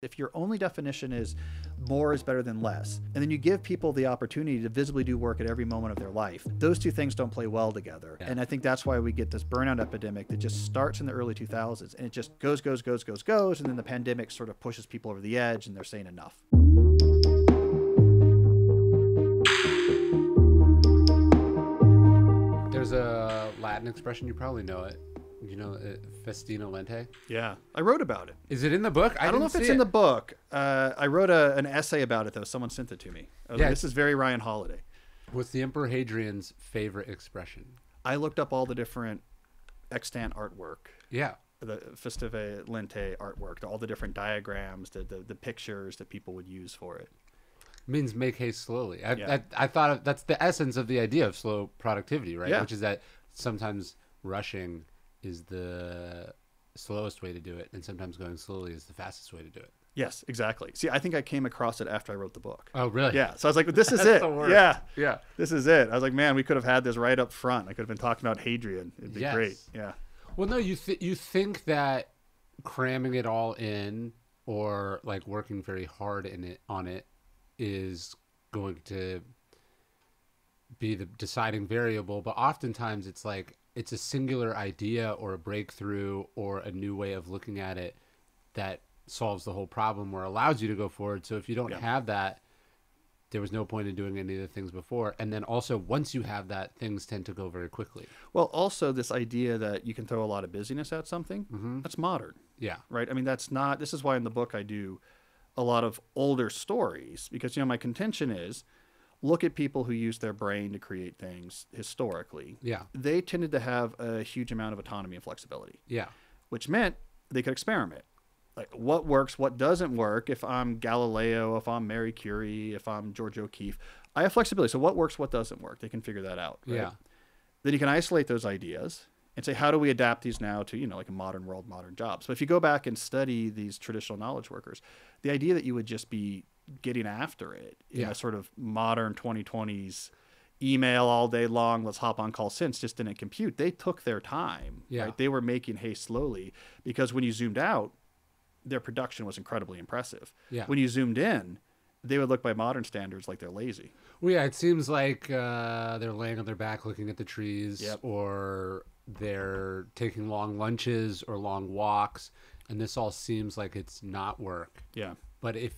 If your only definition is more is better than less, and then you give people the opportunity to visibly do work at every moment of their life, those two things don't play well together. Yeah. And I think that's why we get this burnout epidemic that just starts in the early 2000s and it just goes, goes, goes, goes, goes. And then the pandemic sort of pushes people over the edge and they're saying enough. There's a Latin expression you probably know it. You know, uh, festina lente. Yeah. I wrote about it. Is it in the book? I, don't know if it's see in the book. Uh, I wrote a, an essay about it though. Someone sent it to me. I was like, Yeah. this is very Ryan Holiday. What's the Emperor Hadrian's favorite expression? I looked up all the different extant artwork Yeah. the Festina Lente artwork, all the different diagrams, the, the the pictures that people would use for it. means make haste slowly. I, Yeah. I, I thought of, that's the essence of the idea of slow productivity, right? Yeah. Which is that sometimes rushing is the slowest way to do it, and sometimes going slowly is the fastest way to do it. Yes, exactly. See, I think I came across it after I wrote the book. Oh, really? Yeah, so I was like, this is it. Yeah, Yeah. this is it. I was like, man, we could have had this right up front. I could have been talking about Hadrian. It'd be Yes. great. Yeah. Well, no, you th- you think that cramming it all in or like working very hard in it on it is going to be the deciding variable, but oftentimes it's like it's a singular idea or a breakthrough or a new way of looking at it that solves the whole problem or allows you to go forward. So if you don't Yeah. have that, there was no point in doing any of the things before. And then also once you have that, things tend to go very quickly. Well, also this idea that you can throw a lot of busyness at something, Mm-hmm. that's modern. Yeah. right? I mean, that's not. This is why in the book I do a lot of older stories because you know my contention is look at people who use their brain to create things historically. Yeah. They tended to have a huge amount of autonomy and flexibility, Yeah. which meant they could experiment. Like what works, what doesn't work. If I'm Galileo, if I'm Mary Curie, if I'm George O'Keeffe, I have flexibility. So what works, what doesn't work, they can figure that out. right? Yeah. then you can isolate those ideas and say how do we adapt these now to you know like a modern world modern jobs but if you go back and study these traditional knowledge workers the idea that you would just be getting after it in Yeah. a sort of modern 2020s email all day long let's hop on call since just didn't compute they took their time Yeah. right? they were making haste slowly because when you zoomed out their production was incredibly impressive Yeah. when you zoomed in they would look by modern standards like they're lazy Well, yeah, it seems like uh, they're laying on their back looking at the trees, Yep. or they're taking long lunches or long walks, and this all seems like it's not work. yeah But if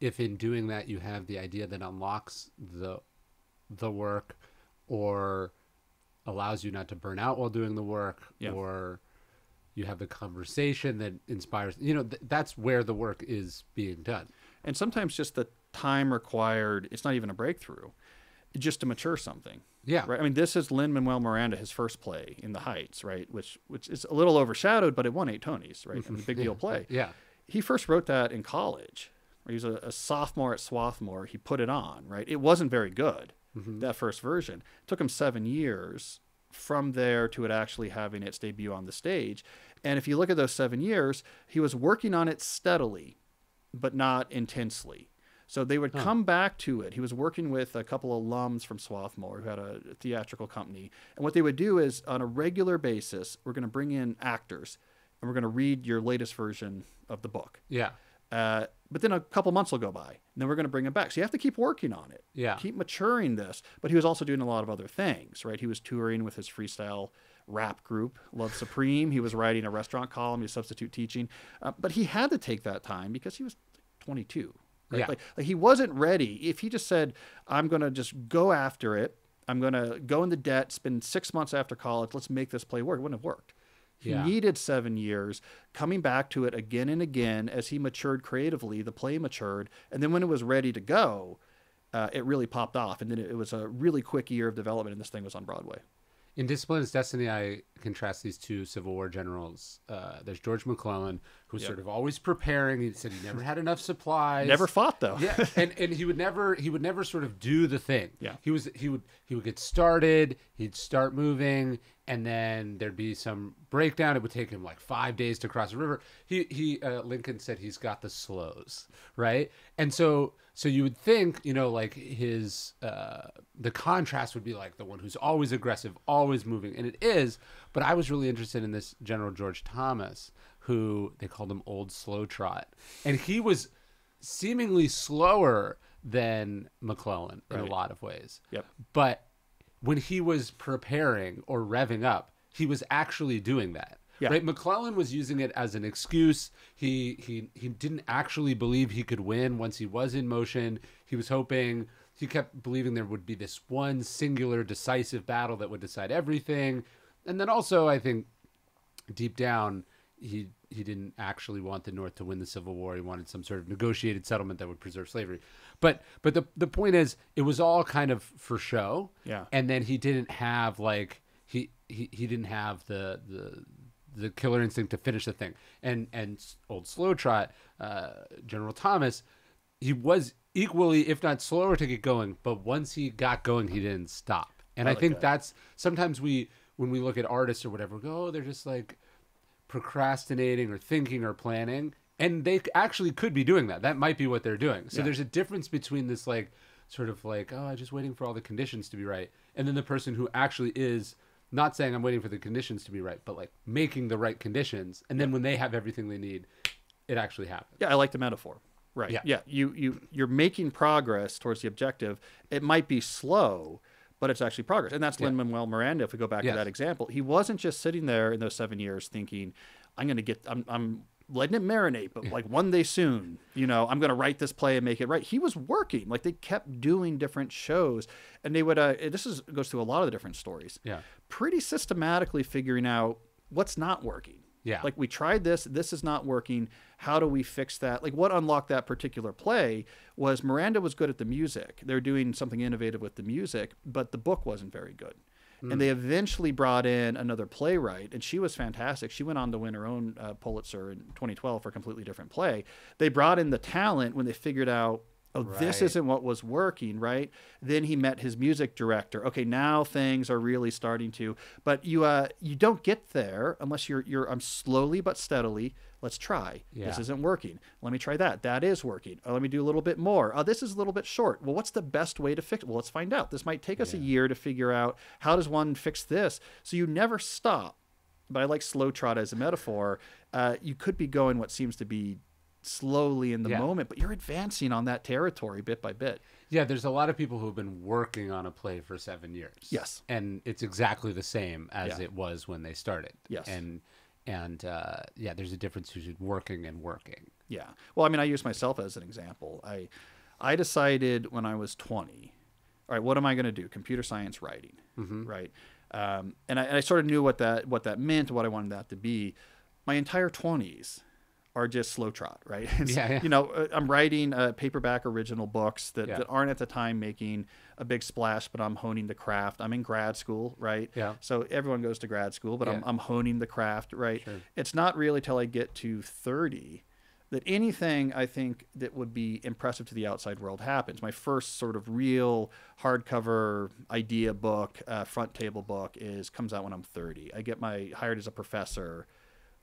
if in doing that you have the idea that unlocks the the work, or allows you not to burn out while doing the work, Yeah. or you have the conversation that inspires, you know, th- that's where the work is being done. and sometimes just the time required it's not even a breakthrough just to mature something Yeah. right i mean this is lin manuel miranda his first play in the heights right which which is a little overshadowed but it won eight tonys right I mean, big deal play Yeah. he first wrote that in college he was a, a sophomore at swarthmore he put it on right it wasn't very good mm-hmm. that first version it took him seven years from there to it actually having its debut on the stage and if you look at those seven years he was working on it steadily but not intensely. So they would come back to it. He was working with a couple of alums from Swarthmore who had a theatrical company. And what they would do is on a regular basis, we're going to bring in actors and we're going to read your latest version of the book. Yeah. Uh, but then a couple months will go by, and then we're going to bring him back. So you have to keep working on it. Yeah. Keep maturing this. But he was also doing a lot of other things, right? He was touring with his freestyle rap group, Love Supreme. He was writing a restaurant column. He was substitute teaching. Uh, but he had to take that time because he was 22. Right? Yeah. Like, like he wasn't ready. If he just said, I'm going to just go after it, I'm going to go into debt, spend six months after college, let's make this play work, it wouldn't have worked. He Yeah. needed seven years, coming back to it again and again as he matured creatively. The play matured, and then when it was ready to go, uh, it really popped off. And then it, it was a really quick year of development, and this thing was on Broadway. In Discipline Is Destiny, I contrast these two Civil War generals. Uh, there's George McClellan, who's Yep. sort of always preparing. He said he never had enough supplies. Never fought though. yeah, and and he would never he would never sort of do the thing. Yeah. he was he would he would get started. He'd start moving, and then there'd be some breakdown. It would take him like five days to cross a river. He he uh, Lincoln said he's got the slows, right? And so so you would think you know like his uh, the contrast would be like the one who's always aggressive, always moving, and it is. But I was really interested in this General George Thomas, who they called him Old Slow Trot, and he was seemingly slower than McClellan in Right. a lot of ways. Yep. But when he was preparing or revving up, he was actually doing that. Yeah. Right? McClellan was using it as an excuse. He he he didn't actually believe he could win once he was in motion. He was hoping he kept believing there would be this one singular decisive battle that would decide everything. And then also I think deep down he he didn't actually want the North to win the Civil War. He wanted some sort of negotiated settlement that would preserve slavery. But but the the point is it was all kind of for show. Yeah. And then he didn't have like he he, he didn't have the the the killer instinct to finish the thing. And and old slow trot, uh, General Thomas, he was equally, if not slower, to get going. But once he got going, he didn't stop. And I, like think that. that's sometimes we when we look at artists or whatever, go, oh, they're just like procrastinating or thinking or planning and they actually could be doing that that might be what they're doing so Yeah. there's a difference between this like sort of like oh i'm just waiting for all the conditions to be right and then the person who actually is not saying i'm waiting for the conditions to be right but like making the right conditions and then when they have everything they need it actually happens Yeah, I like the metaphor. Right. Yeah. Yeah. You you you're making progress towards the objective. It might be slow, but it's actually progress. And that's Lin Manuel Miranda. If we go back Yes. to that example, he wasn't just sitting there in those seven years thinking, "I'm going to get. I'm I'm letting it marinate, but like one day soon, you know, I'm going to write this play and make it right." He was working. Like they kept doing different shows, and they would. Uh, this is goes through a lot of the different stories. Yeah. Pretty systematically figuring out what's not working. Yeah. Like we tried this, this is not working. How do we fix that? Like what unlocked that particular play was Miranda was good at the music. They're doing something innovative with the music, but the book wasn't very good. And they eventually brought in another playwright, and she was fantastic. She went on to win her own uh, Pulitzer in 2012 for a completely different play. They brought in the talent when they figured out, oh, this isn't what was working, right? Then he met his music director. Okay, now things are really starting to. But you uh you don't get there unless you're you're I'm slowly but steadily. Let's try. This isn't working. Let me try that. That is working. Oh, let me do a little bit more. Oh, this is a little bit short. Well, what's the best way to fix it? Well, let's find out. This might take us a year to figure out how does one fix this. So you never stop. But I like slow trot as a metaphor. Uh, you could be going what seems to be slowly in the Yeah. moment, but you're advancing on that territory bit by bit. yeah there's a lot of people who've been working on a play for seven years Yes. and it's exactly the same as Yeah. it was when they started Yes. and and uh, yeah there's a difference between working and working Yeah. Well, I mean, I use myself as an example. I I decided when I was 20, all right, what am I going to do? Computer science writing, right? Um, and, I, and I sort of knew what that what that meant, what I wanted that to be. My entire 20s are just slow trot, right? Yeah, yeah. You know, uh, I'm writing uh, paperback original books that, Yeah. that aren't at the time making a big splash, but I'm honing the craft. I'm in grad school, right? Yeah. So everyone goes to grad school, but I'm, I'm honing the craft, right? Sure. It's not really till I get to 30 that anything I think that would be impressive to the outside world happens. My first sort of real hardcover idea book, uh, front table book, is comes out when I'm 30. I get my hired as a professor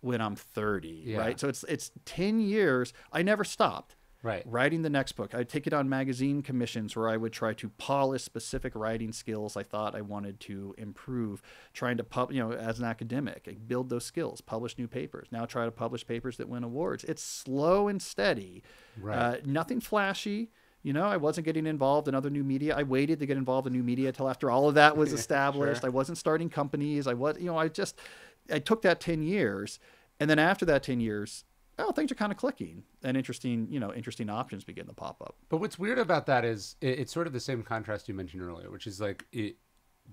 when I'm 30, Yeah. right? So it's it's 10 years. I never stopped right writing the next book. I'd take it on magazine commissions where I would try to polish specific writing skills I thought I wanted to improve, trying to pub, you know, as an academic, like, build those skills, publish new papers. Now try to publish papers that win awards. It's slow and steady. Right. Uh, nothing flashy. You know, I wasn't getting involved in other new media. I waited to get involved in new media till after all of that was established. Sure. I wasn't starting companies. I was, you know, I just, I took that 10 years. And then after that 10 years, oh, things are kind of clicking and interesting, you know, interesting options begin to pop up. But what's weird about that is it, it's sort of the same contrast you mentioned earlier, which is like it,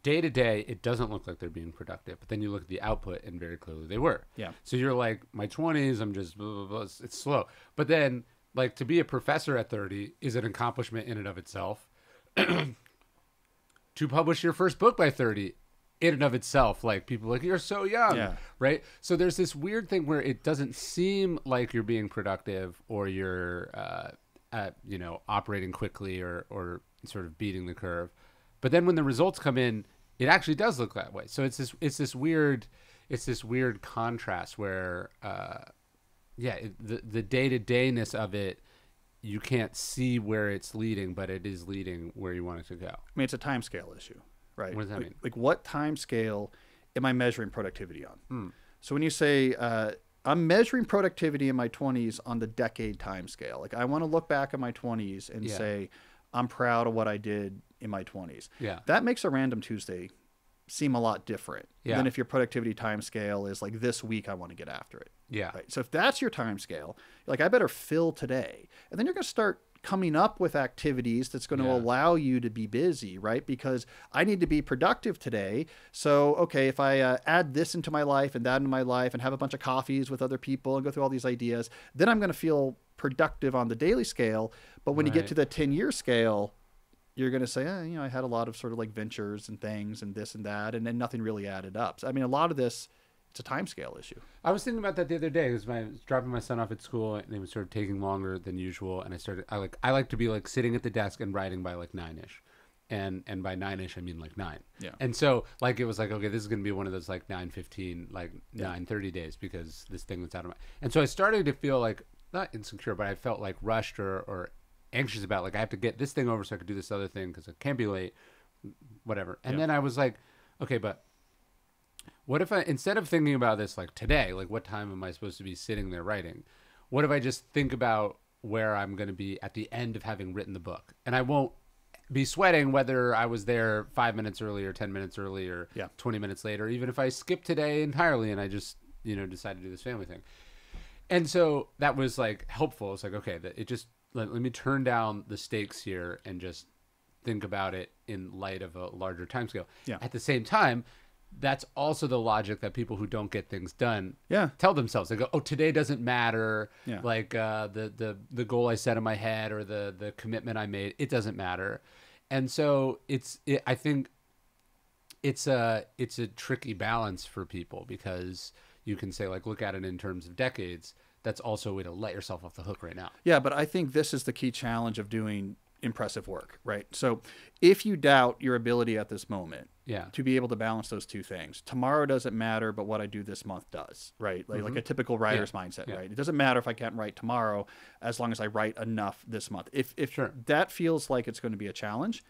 day to day, it doesn't look like they're being productive. But then you look at the output, and very clearly they were. Yeah. So you're like, my 20s, I'm just, blah, blah, blah, it's, it's slow. But then, like, to be a professor at 30 is an accomplishment in and of itself. to publish your first book by 30 in and of itself like people like you're so young Yeah. right? So there's this weird thing where it doesn't seem like you're being productive or you're uh, at, you know operating quickly or or sort of beating the curve. But then when the results come in it actually does look that way. So it's this it's this weird it's this weird contrast where uh, yeah it, the the day-to-dayness of it you can't see where it's leading but it is leading where you want it to go. I mean, it's a time scale issue, right? What does that like, mean? Like, what time scale am I measuring productivity on? Hmm. So when you say uh, I'm measuring productivity in my 20s on the decade time scale. Like I want to look back at my 20s and Yeah. say I'm proud of what I did in my 20s. Yeah. That makes a random Tuesday seem a lot different Yeah. than if your productivity time scale is like this week I want to get after it. Yeah. Right. So if that's your time scale, like I better fill today. And then you're going to start coming up with activities that's going to allow you to be busy, right? Because I need to be productive today. So, okay, if I uh, add this into my life and that into my life and have a bunch of coffees with other people and go through all these ideas, then I'm going to feel productive on the daily scale. But when you get to the 10 year scale, you're going to say, eh, you know, I had a lot of sort of like ventures and things and this and that, and then nothing really added up. So, I mean, a lot of this, it's a time scale issue. I was thinking about that the other day because I was dropping my son off at school and it was sort of taking longer than usual. And I started, I like, I like to be like sitting at the desk and writing by like nine ish. And, and by nine ish, I mean like nine. Yeah. And so like, it was like, okay, this is going to be one of those like nine fifteen, like Yeah. nine thirty days because this thing that's out of my, and so I started to feel like not insecure, but I felt like rushed or, or anxious about like, I have to get this thing over so I could do this other thing because I can't be late, whatever. And Yeah. then I was like, okay, but what if I instead of thinking about this like today, like what time am I supposed to be sitting there writing? What if I just think about where I'm going to be at the end of having written the book, and I won't be sweating whether I was there five minutes earlier, ten minutes earlier, Yeah. twenty minutes later, even if I skip today entirely and I just you know decide to do this family thing. And so that was like helpful. It's like okay, that it just let, let me turn down the stakes here and just think about it in light of a larger time scale. Yeah. At the same time, that's also the logic that people who don't get things done Yeah. tell themselves. They go, "Oh, today doesn't matter. Yeah. Like uh, the the the goal I set in my head or the the commitment I made, it doesn't matter." And so it's it, I think it's a it's a tricky balance for people because you can say like look at it in terms of decades. That's also a way to let yourself off the hook right now. Yeah, but I think this is the key challenge of doing impressive work, right? So if you doubt your ability at this moment Yeah. to be able to balance those two things, tomorrow doesn't matter, but what I do this month does, right? Like, like a typical writer's mindset, Mm-hmm. Yeah. right? It doesn't matter if I can't write tomorrow as long as I write enough this month. If, if Sure. that feels like it's going to be a challenge,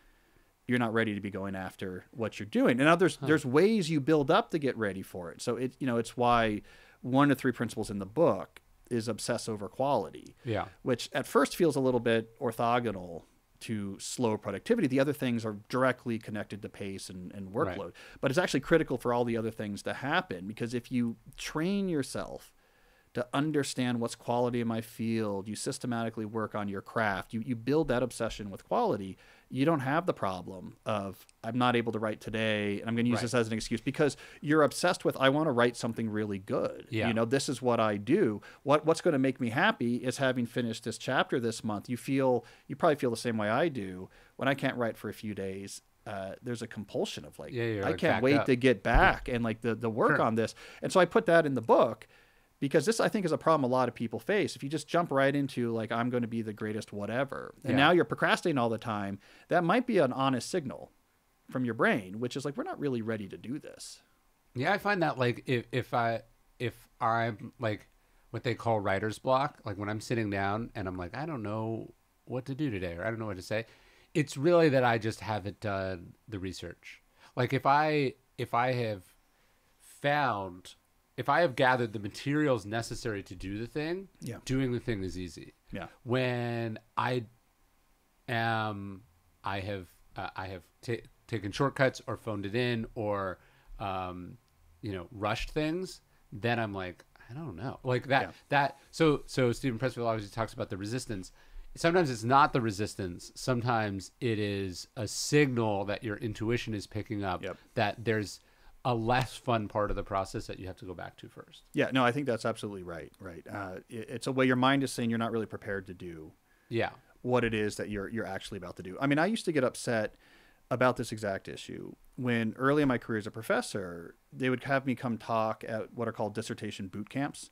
you're not ready to be going after what you're doing. And now there's there's ways you build up to get ready for it. So it you know it's why one of three principles in the book is obsess over quality Yeah. which at first feels a little bit orthogonal to slow productivity. The other things are directly connected to pace and, and workload, Right. but it's actually critical for all the other things to happen because if you train yourself to understand what's quality in my field, you systematically work on your craft, you, you build that obsession with quality, you don't have the problem of I'm not able to write today and I'm going to use Right. this as an excuse because you're obsessed with I want to write something really good. Yeah. You know, this is what I do. What what's going to make me happy is having finished this chapter this month. You feel you probably feel the same way I do when I can't write for a few days. Uh, there's a compulsion of like Yeah, I like, can't wait up. to get back and like the the work Sure. on this. And so I put that in the book because this I think is a problem a lot of people face. If you just jump right into like I'm going to be the greatest whatever, and Yeah. now you're procrastinating all the time, that might be an honest signal from your brain, which is like we're not really ready to do this. Yeah, I find that like if if I if I'm like what they call writer's block, like when I'm sitting down and I'm like I don't know what to do today or I don't know what to say, it's really that I just haven't done the research. Like if I if I have found if I have gathered the materials necessary to do the thing, Yeah. doing the thing is easy. Yeah. When I am, I have uh, I have ta taken shortcuts or phoned it in or, um, you know, rushed things. Then I'm like, I don't know, like that Yeah. that. So so Steven Pressfield obviously talks about the resistance. Sometimes it's not the resistance. Sometimes it is a signal that your intuition is picking up Yep. that there's a less fun part of the process that you have to go back to first. Yeah, no, I think that's absolutely right. Right. Uh, it- it's a way your mind is saying you're not really prepared to do Yeah. what it is that you're you're actually about to do. I mean, I used to get upset about this exact issue when early in my career as a professor, they would have me come talk at what are called dissertation boot camps.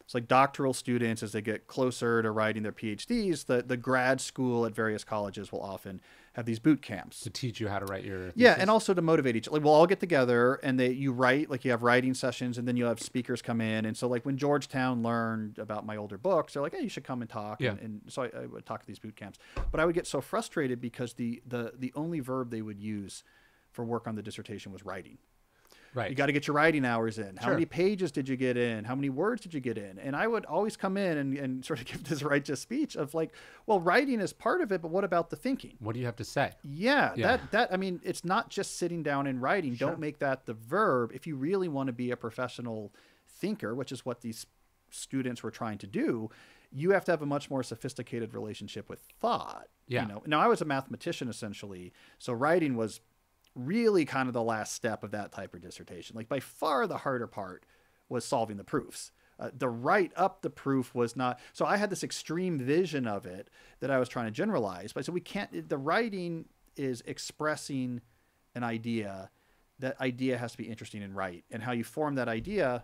It's like doctoral students as they get closer to writing their PhDs, the the grad school at various colleges will often have these boot camps. To teach you how to write your Yeah, and also to motivate each. Like we'll all get together and they you write like you have writing sessions and then you have speakers come in. And so like when Georgetown learned about my older books, they're like, hey, you should come and talk. Yeah. And, and so I, I would talk at these boot camps. But I would get so frustrated because the the the only verb they would use for work on the dissertation was writing. Right. You got to get your writing hours in. How Sure. many pages did you get in? How many words did you get in? And I would always come in and, and sort of give this righteous speech of like, well, writing is part of it, but what about the thinking? What do you have to say? Yeah, Yeah. that that I mean, it's not just sitting down and writing. Don't make that the verb. If you really want to be a professional thinker, which is what these students were trying to do, you have to have a much more sophisticated relationship with thought. Yeah. You know, now I was a mathematician essentially, so writing was really kind of the last step of that type of dissertation. Like by far the harder part was solving the proofs. Uh, the write up the proof was not. So I had this extreme vision of it that I was trying to generalize. But so we can't. The writing is expressing an idea. That idea has to be interesting and right. And how you form that idea,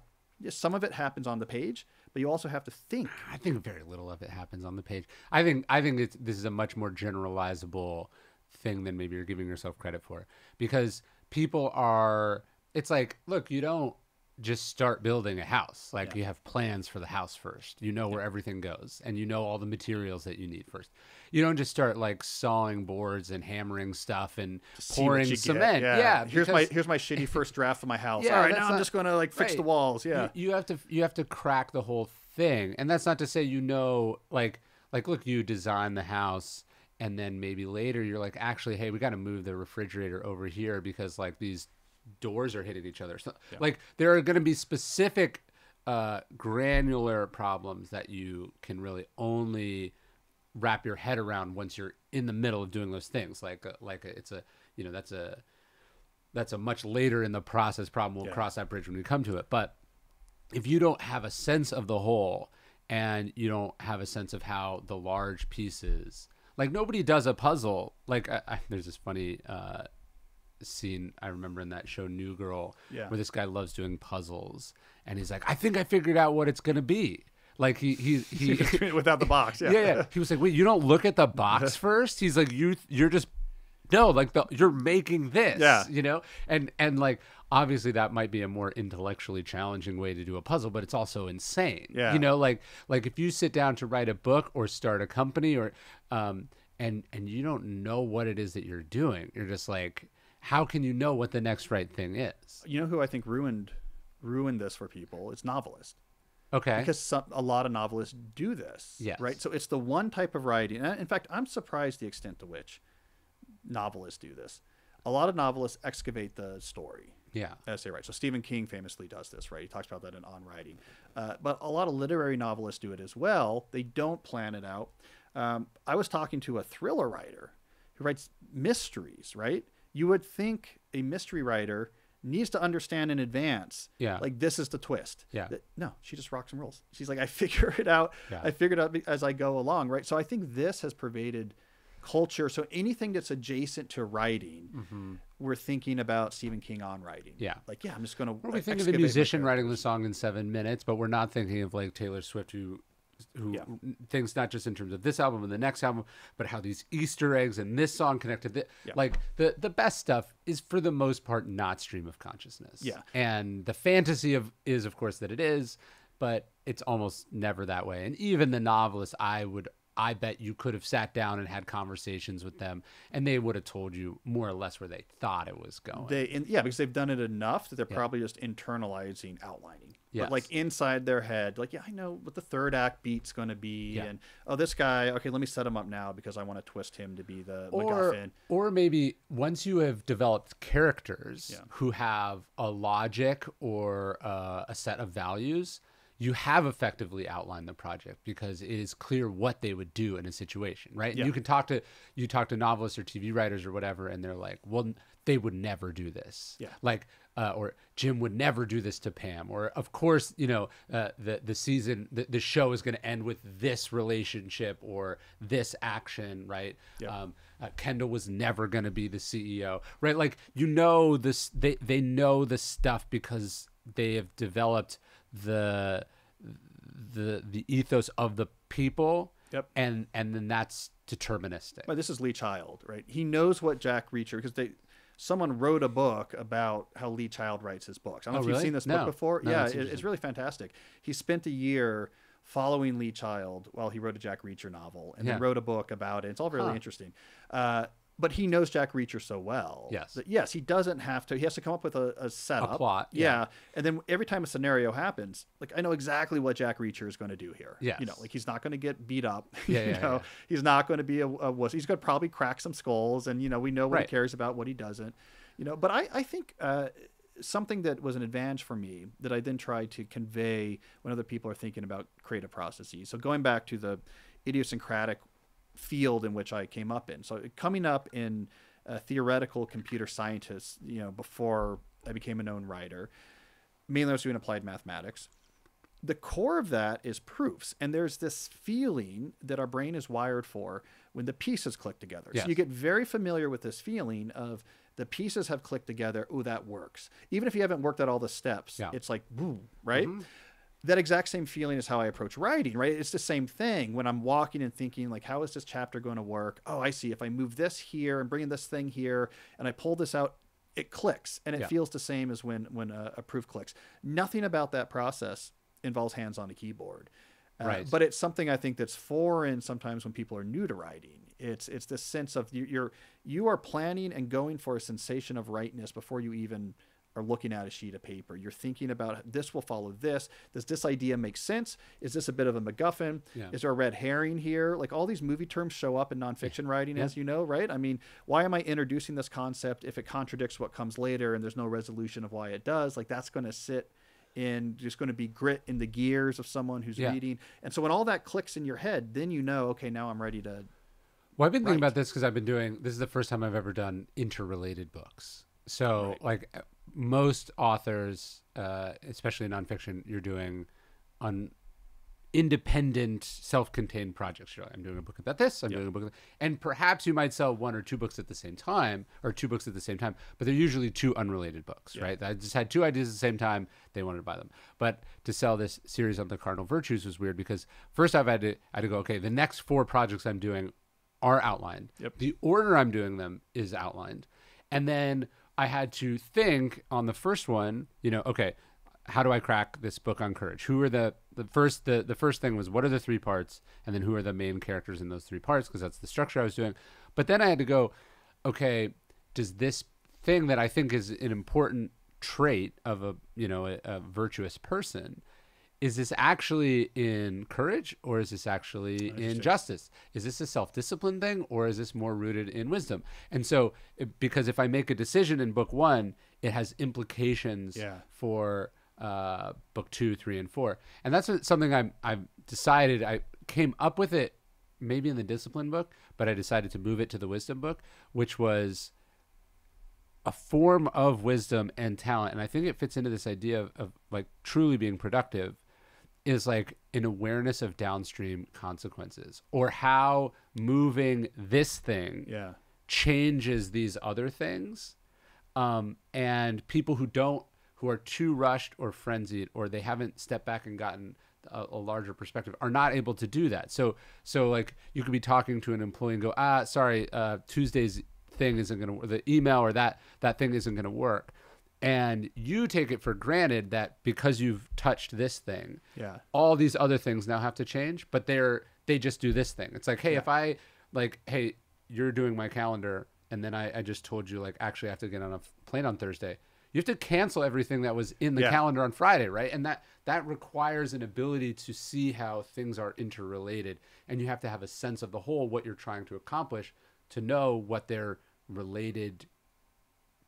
some of it happens on the page, but you also have to think. I think very little of it happens on the page. I think I think this is a much more generalizable thing than maybe you're giving yourself credit for because people are. It's like, look, you don't just start building a house. Like Yeah. you have plans for the house first. You know where everything goes, and you know all the materials that you need first. You don't just start like sawing boards and hammering stuff and what pouring cement. Yeah, here's my here's my shitty first draft of my house. Yeah, All right, now I'm just going to like fix the walls. Yeah. you, you have to you have to crack the whole thing and that's not to say you know like like look you design the house and then maybe later you're like actually hey we got to move the refrigerator over here because like these doors are hitting each other. So like there are going to be specific uh granular problems that you can really only wrap your head around once you're in the middle of doing those things. Like a, like a, it's a you know that's a that's a much later in the process problem. We'll Yeah. cross that bridge when we come to it. But if you don't have a sense of the whole and you don't have a sense of how the large pieces like nobody does a puzzle like I, I, there's this funny uh scene i remember in that show new girl Yeah. where this guy loves doing puzzles and he's like i think i figured out what it's gonna be like he he he Without the box. Yeah. yeah, yeah. He was like, "Wait, you don't look at the box first? He's like, "You, you're just no, like the you're making this, Yeah. you know." And and like obviously that might be a more intellectually challenging way to do a puzzle, but it's also insane. Yeah. You know, like like if you sit down to write a book or start a company or um and and you don't know what it is that you're doing, you're just like, how can you know what the next right thing is? You know who I think ruined ruined this for people? It's novelists. Okay. because some, a lot of novelists do this. Yes. Right. So it's the one type of writing. In fact, I'm surprised the extent to which novelists do this. A lot of novelists excavate the story yeah. as they write. So Stephen King famously does this, right? He talks about that in On Writing. Uh, but a lot of literary novelists do it as well. They don't plan it out. Um, I was talking to a thriller writer who writes mysteries, right? You would think a mystery writer needs to understand in advance, Yeah. like this is the twist. Yeah. That- no, she just rocks and rolls. She's like, I figure it out. Yeah. I figured out as I go along, right? So I think this has pervaded culture. So anything that's adjacent to writing, we're thinking about Stephen King on writing. Mm-hmm. Yeah. Like, yeah, I'm just going to. We think of a musician writing the song in seven minutes, but we're not thinking of like Taylor Swift who who Yeah. thinks not just in terms of this album and the next album, but how these Easter eggs and this song connected. this. Yeah. Like the the best stuff is for the most part not stream of consciousness. Yeah. And the fantasy of is of course that it is, but it's almost never that way. And even the novelist, I would I bet you could have sat down and had conversations with them, and they would have told you more or less where they thought it was going. They, in, yeah, because they've done it enough that they're probably just internalizing outlining. Yes. But like inside their head, like, yeah, I know what the third act beat's going to be. Yeah. And, oh, this guy, okay, let me set him up now because I want to twist him to be the or MacGuffin. or maybe once you have developed characters Yeah. who have a logic or uh, a set of values you have effectively outlined the project because it is clear what they would do in a situation right Yeah. you can talk to you talk to novelists or tv writers or whatever and they're like well they would never do this Yeah. like uh, or Jim would never do this to Pam, or of course, you know, uh, the the season, the, the show is going to end with this relationship or this action, right? Yeah. Um, uh, Kendall was never going to be the CEO, right? Like you know this, they they know the stuff because they have developed the the the ethos of the people, Yep. and and then that's deterministic. But this is Lee Child, right? He knows what Jack Reacher because they someone wrote a book about how Lee Child writes his books. I don't know Oh, if you've seen this No. book before. No, yeah, it, it's really fantastic. He spent a year following Lee Child while he wrote a Jack Reacher novel and Yeah. then wrote a book about it. It's all really Huh. interesting. Uh, but he knows Jack Reacher so well. Yes. That yes, he doesn't have to. He has to come up with a, a setup, plot, Yeah. yeah. and then every time a scenario happens, like I know exactly what Jack Reacher is going to do here. Yes. You know, like he's not going to get beat up. Yeah, you yeah, know, yeah. he's not going to be a, a wuss. He's going to probably crack some skulls, and you know, we know what he cares about, what he doesn't. You know, but I I think. Uh, Something that was an advantage for me that I then tried to convey when other people are thinking about creative processes. So going back to the idiosyncratic field in which I came up in. So coming up in a theoretical computer scientist, you know, before I became a known writer, mainly I was doing applied mathematics. The core of that is proofs, and there's this feeling that our brain is wired for when the pieces click together. Yes. So you get very familiar with this feeling of the pieces have clicked together. Oh, that works. Even if you haven't worked out all the steps, Yeah. it's like boom, right? Mm-hmm. That exact same feeling is how I approach writing, right? It's the same thing when I'm walking and thinking, like, how is this chapter going to work? Oh, I see. If I move this here and bring in this thing here and I pull this out, it clicks and it Yeah. feels the same as when when a, a proof clicks. Nothing about that process involves hands on a keyboard. Uh, Right. But it's something I think that's foreign sometimes when people are new to writing. It's it's this sense of you, you're you are planning and going for a sensation of rightness before you even are looking at a sheet of paper. You're thinking about this will follow this. Does this idea make sense? Is this a bit of a MacGuffin? Yeah. Is there a red herring here? Like all these movie terms show up in nonfiction writing, as you know, right? I mean, why am I introducing this concept if it contradicts what comes later and there's no resolution of why it does? Like that's going to sit in just going to be grit in the gears of someone who's Yeah. reading. And so when all that clicks in your head, then you know, okay, now I'm ready to. Well, I've been thinking about this because I've been doing. This is the first time I've ever done interrelated books. So, Right. like most authors, uh, especially in nonfiction, you're doing on independent, self-contained projects. You're like, I'm doing a book about this. I'm Yeah. doing a book, about and perhaps you might sell one or two books at the same time, or two books at the same time. But they're usually two unrelated books, right? I just had two ideas at the same time. They wanted to buy them, but to sell this series on the cardinal virtues was weird because first I've had to I had to go. Okay, the next four projects I'm doing are outlined. Yep. The order I'm doing them is outlined. And then I had to think on the first one, you know, okay, how do I crack this book on courage? Who are the the first the the first thing was what are the three parts and then who are the main characters in those three parts because that's the structure I was doing. But then I had to go, okay, does this thing that I think is an important trait of a, you know, a, a virtuous person is this actually in courage or is this actually in justice? Is this a self discipline thing or is this more rooted in wisdom? And so, it- because if I make a decision in book one, it has implications Yeah. for uh, book two, three, and four. And that's something I'm, I've decided. I came up with it maybe in the discipline book, but I decided to move it to the wisdom book, which was a form of wisdom and talent and i think it fits into this idea of, of like truly being productive is like an awareness of downstream consequences or how moving this thing Yeah. changes these other things. Um, and people who don't who are too rushed or frenzied or they haven't stepped back and gotten a, a larger perspective are not able to do that. So so like you could be talking to an employee and go ah sorry uh, tuesday's thing isn't going to the email or that that thing isn't going to work and you take it for granted that because you've touched this thing Yeah. all these other things now have to change but they're they just do this thing. It's like hey if i like hey you're doing my calendar and then I, I just told you like actually i have to get on a plane on thursday. You have to cancel everything that was in the Yeah. calendar on friday right? And that that requires an ability to see how things are interrelated. And you have to have a sense of the whole what you're trying to accomplish to know what they're related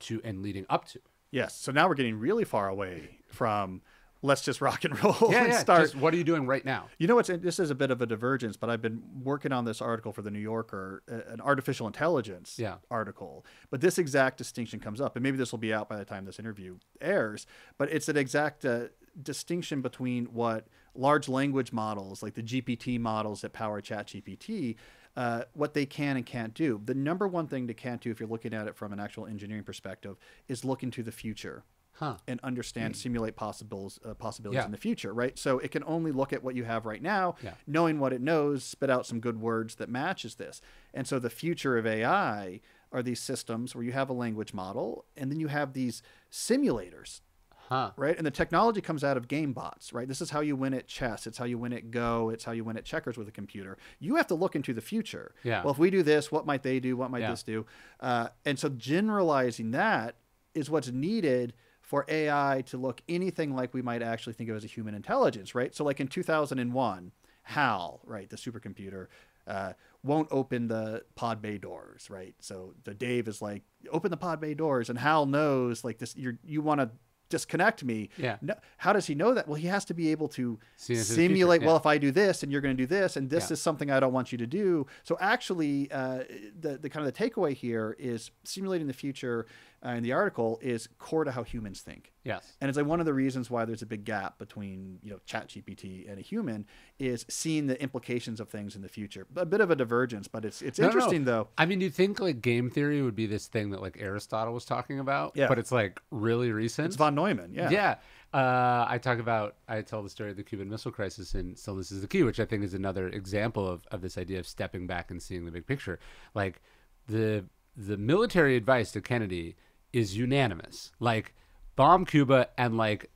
to and leading up to Yes. So now we're getting really far away from let's just rock and roll yeah, and yeah. start. Just what are you doing right now You know what's this is a bit of a divergence, but I've been working on this article for the New Yorker, an artificial intelligence Yeah. article. But this exact distinction comes up, and maybe this will be out by the time this interview airs. But it's an exact uh, distinction between what large language models, like the GPT models that power ChatGPT, uh, what they can and can't do. The number one thing they can't do, if you're looking at it from an actual engineering perspective, is look into the future huh and understand, simulate possibles uh, possibilities Yeah. in the future, right? So it can only look at what you have right now, Yeah. knowing what it knows, spit out some good words that matches this. And so the future of AI are these systems where you have a language model and then you have these simulators Huh. right? And the technology comes out of game bots, right? This is how you win at chess. It's how you win at Go. It's how you win at checkers with a computer. You have to look into the future. Yeah. Well, if we do this, what might they do? What might Yeah. this do? Uh, and so generalizing that is what's needed for AI to look anything like we might actually think of as a human intelligence, right? So, like in 2001, HAL, right, the supercomputer, uh, won't open the pod bay doors, right? So the Dave is like, open the pod bay doors, and Hal knows like this. You're you want to disconnect me. Yeah. No, how does he know that? Well, he has to be able to See into the simulate. yeah. Well, if I do this, and you're going to do this, and this Yeah. is something I don't want you to do. So actually, uh, the the kind of the takeaway here is simulating the future uh, in the article is core to how humans think. Yes. And it's like one of the reasons why there's a big gap between you know Chat GPT and a human is seeing the implications of things in the future. A bit of a divergence, but it's it's No, no, no. interesting though. I mean, you think like game theory would be this thing that like Aristotle was talking about, Yeah. but it's like really recent. It's von Neumann, yeah. Yeah. Uh, I talk about, I tell the story of the Cuban Missile Crisis in Stillness is the Key, which I think is another example of, of this idea of stepping back and seeing the big picture. Like the the military advice to Kennedy is unanimous. Like bomb Cuba and like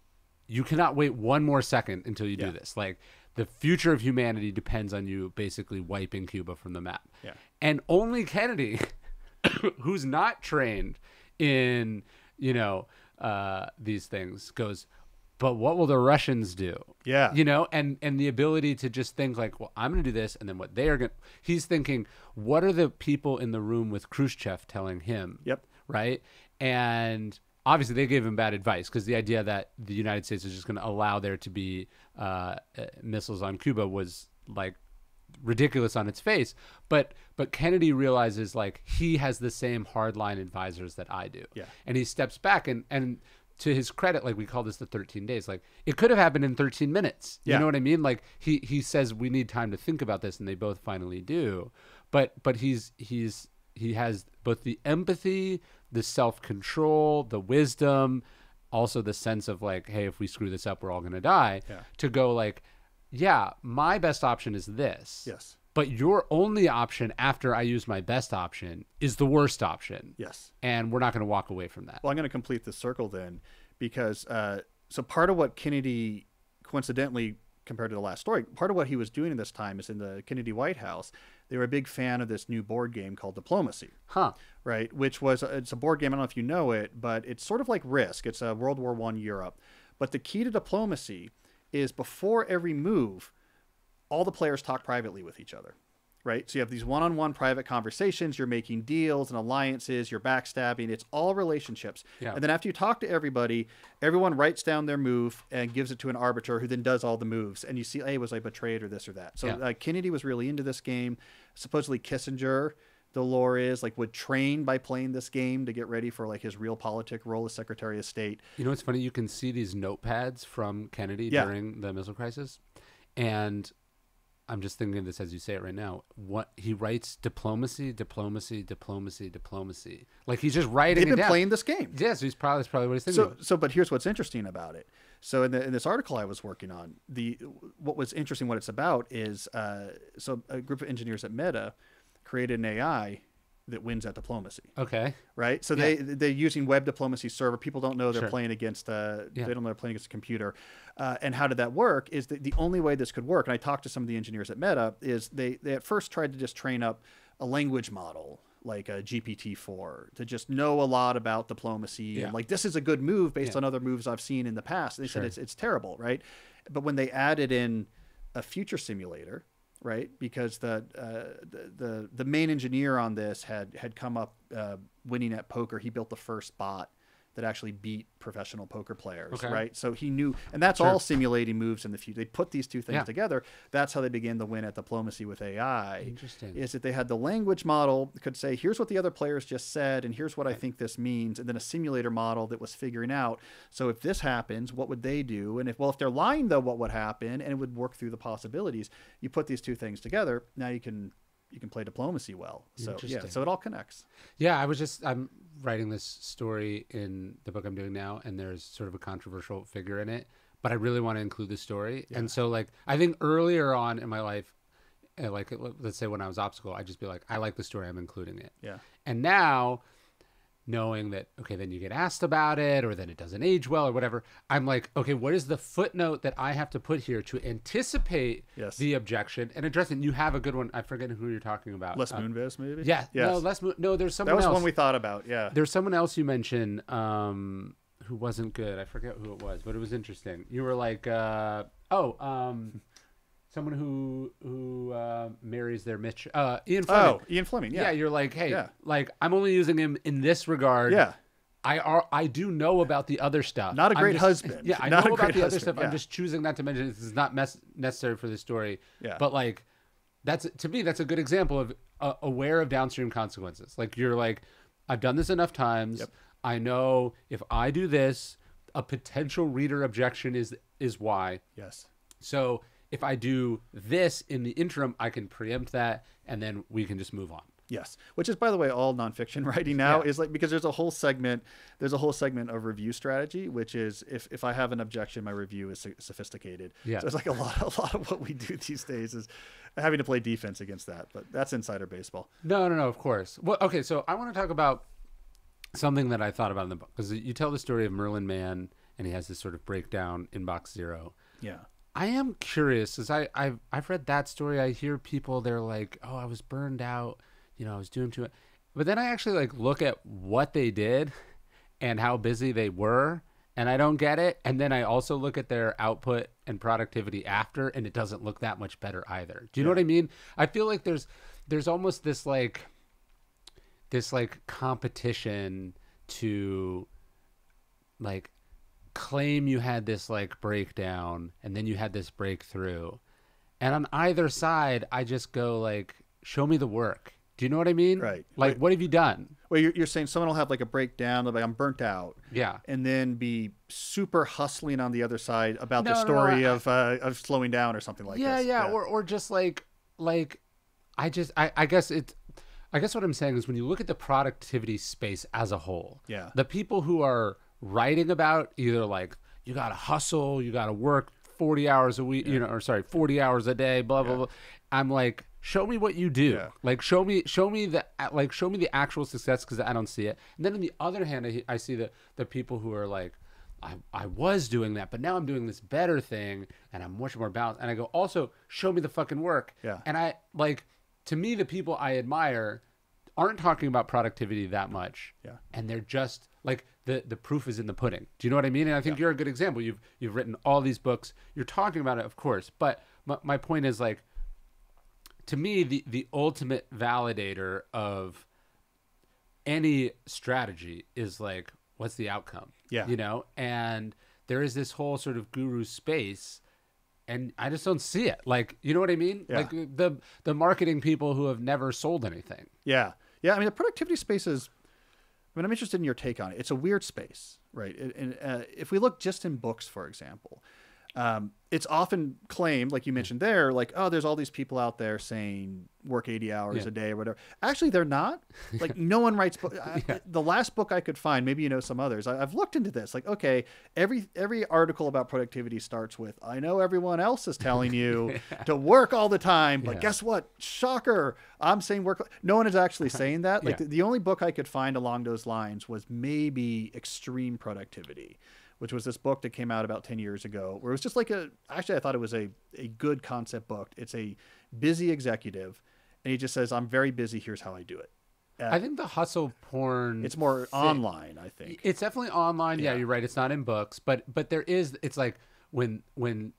you cannot wait one more second until you Yeah. do this. Like the future of humanity depends on you basically wiping Cuba from the map. Yeah. And only Kennedy, who's not trained in, you know, uh, these things, goes, but what will the Russians do? Yeah. You know, and and the ability to just think like, well, I'm going to do this, and then what they are going. He's thinking, what are the people in the room with Khrushchev telling him? Yep. Right. And obviously, they gave him bad advice because the idea that the United States is just going to allow there to be uh, uh, missiles on Cuba was like ridiculous on its face. But but kennedy realizes like he has the same hardline advisors that i do. Yeah. and he steps back and and to his credit like we call this the 13 days. Like it could have happened in 13 minutes. You Yeah. know what i mean? Like he he says we need time to think about this and they both finally do. But but he's he's he has both the empathy the self-control the wisdom also the sense of like hey if we screw this up we're all going to die Yeah. to go like yeah my best option is this Yes. but your only option after I use my best option is the worst option. Yes. And we're not going to walk away from that. Well, I'm going to complete the circle then, because uh, so part of what Kennedy, coincidentally, compared to the last story, part of what he was doing in this time is in the Kennedy White House. They were a big fan of this new board game called Diplomacy, Huh. right? Which was it's a board game. I don't know if you know it, but it's sort of like Risk. It's a World War One Europe, but the key to diplomacy is before every move, all the players talk privately with each other right so you have these one-on-one private conversations you're making deals and alliances you're backstabbing it's all relationships Yeah. and then after you talk to everybody everyone writes down their move and gives it to an arbiter who then does all the moves and you see hey was i betrayed or this or that so Yeah. uh, kennedy was really into this game supposedly kissinger the lore is like would train by playing this game to get ready for like his realpolitik role as secretary of state You know what's funny? You can see these notepads from Kennedy Yeah. during the missile crisis. And I'm just thinking of this as you say it right now. What he writes diplomacy, diplomacy, diplomacy, diplomacy. Like he's just writing it been playing this game Yeah, so he's probably that's probably what he's thinking. So, so, but here's what's interesting about it. So, in, the, in this article I was working on, the what was interesting, what it's about is, uh, so a group of engineers at Meta created an AI that wins at diplomacy, Okay. right? So they they're using web diplomacy server. People don't know they're Sure. playing against uh, Yeah. they don't know they're playing against a computer. Uh, and how did that work? Is that the only way this could work? And I talked to some of the engineers at Meta. Is they they at first tried to just train up a language model like a GPT-4 to just know a lot about diplomacy Yeah. and like this is a good move based Yeah. on other moves I've seen in the past. They Sure. said it's it's terrible, right? But when they added in a future simulator, right? Because the uh, the, the the main engineer on this had had come up uh, winning at poker. He built the first bot that actually beat professional poker players, Okay. right? So he knew, and that's Sure. all simulating moves in the future. They put these two things Yeah. together. That's how they began to win at diplomacy with AI. Interesting. Is that they had the language model could say, here's what the other players just said, and here's what I think this means, and then a simulator model that was figuring out. So if this happens, what would they do? And if well, if they're lying though, what would happen? And it would work through the possibilities. You put these two things together, now you can you can play diplomacy well. So yeah, so it all connects. Yeah, I was just I'm writing this story in the book I'm doing now, and there's sort of a controversial figure in it, but I really want to include the story. And so, like, I think earlier on in my life, uh, like let's say when I was obstacle, I'd just be like, I like the story, I'm including it. Yeah. And now, knowing that okay then you get asked about it or then it doesn't age well or whatever i'm like okay what is the footnote that i have to put here to anticipate Yes. the objection and address it and you have a good one i forget who you're talking about Les Uh, Moonves, maybe. yeah Yes. no Les Moon, no there's someone else. that was else one we thought about. Yeah. there's someone else you mentioned um, who wasn't good. I forget who it was, but it was interesting. You were like, uh, oh, um, someone who who uh, marries their Mitch, uh, Ian Fleming. Oh, Ian Fleming. yeah. Yeah. you're like, hey, Yeah. like I'm only using him in this regard. Yeah. I are I do know about the other stuff. Not a great just- husband. Yeah, I Not know about the other stuff. I'm just choosing not to mention. it. This is not mes- necessary for the story. Yeah. But like, that's to me that's a good example of uh, aware of downstream consequences. Like you're like, I've done this enough times. I know if I do this, a potential reader objection is is why. Yes. So if I do this in the interim, I can preempt that, and then we can just move on. Yes, which is by the way all nonfiction writing now Yeah. is like because there's a whole segment there's a whole segment of review strategy which is if, if I have an objection my review is sophisticated. Yeah. So it's like a lot a lot of what we do these days is having to play defense against that, but that's insider baseball. No, no, no. Of course. Well, okay. So I want to talk about something that I thought about in the book because you tell the story of Merlin Mann, and he has this sort of breakdown in Box Zero. Yeah. I am curious, as I I've I've read that story. I hear people they're like, "Oh, I was burned out. You know, I was doing too much." But then I actually like look at what they did and how busy they were, and I don't get it. And then I also look at their output and productivity after, and it doesn't look that much better either. Do you know what I mean? I feel like there's there's almost this like this like competition to like claim you had this like breakdown and then you had this breakthrough and on either side i just go like show me the work do you know what i mean Right. like Right. what have you done Well, you're, you're saying someone will have like a breakdown, they'll like, I'm burnt out. yeah And then be super hustling on the other side about No, the no, no, story I- of uh, of slowing down or something like yeah, this. yeah or or just like like i just i i guess it i guess what i'm saying is when you look at the productivity space as a whole Yeah. the people who are writing about either like you gotta hustle you gotta work 40 hours a week you know or sorry 40 hours a day blah blah blah i'm like show me what you do Yeah. like show me show me the like show me the actual success because i don't see it and then on the other hand i, I see the the people who are like I, I was doing that, but now I'm doing this better thing and I'm much more balanced. And I go, also, show me the fucking work. Yeah. And I like, to me, the people I admire aren't talking about productivity that much. Yeah. And they're just like, the, the proof is in the pudding. Do you know what I mean? And I think you're a good example. You've, you've written all these books. You're talking about it, of course. But my, my point is like, to me, the, the ultimate validator of any strategy is like what's the outcome Yeah. you know and there is this whole sort of guru space and i just don't see it like you know what i mean Yeah. like the the marketing people who have never sold anything Yeah, yeah. I mean, the productivity space is. Mean, I'm interested in your take on it. It's a weird space, right? And and, uh, if we look just in books, for example, um, it's often claimed, like you mentioned there, like, oh, there's all these people out there saying work 80 hours Yeah. a day or whatever. Actually, they're not. Like, no one writes. I, the last book I could find, maybe you know some others. I, I've looked into this. Like, okay, every every article about productivity starts with, "I know everyone else is telling you to work all the time, but Yeah. guess what? Shocker! I'm saying work." No one is actually saying that. Like, Yeah. the, the only book I could find along those lines was maybe Extreme Productivity which was this book that came out about 10 years ago where it was just like a actually i thought it was a, a good concept book. It's a busy executive and he just says i'm very busy. Here's how i do it. I think the hustle porn it's more thing- online i think. It's definitely online. Yeah. Yeah. you're right. It's not in books but but there is it's like when when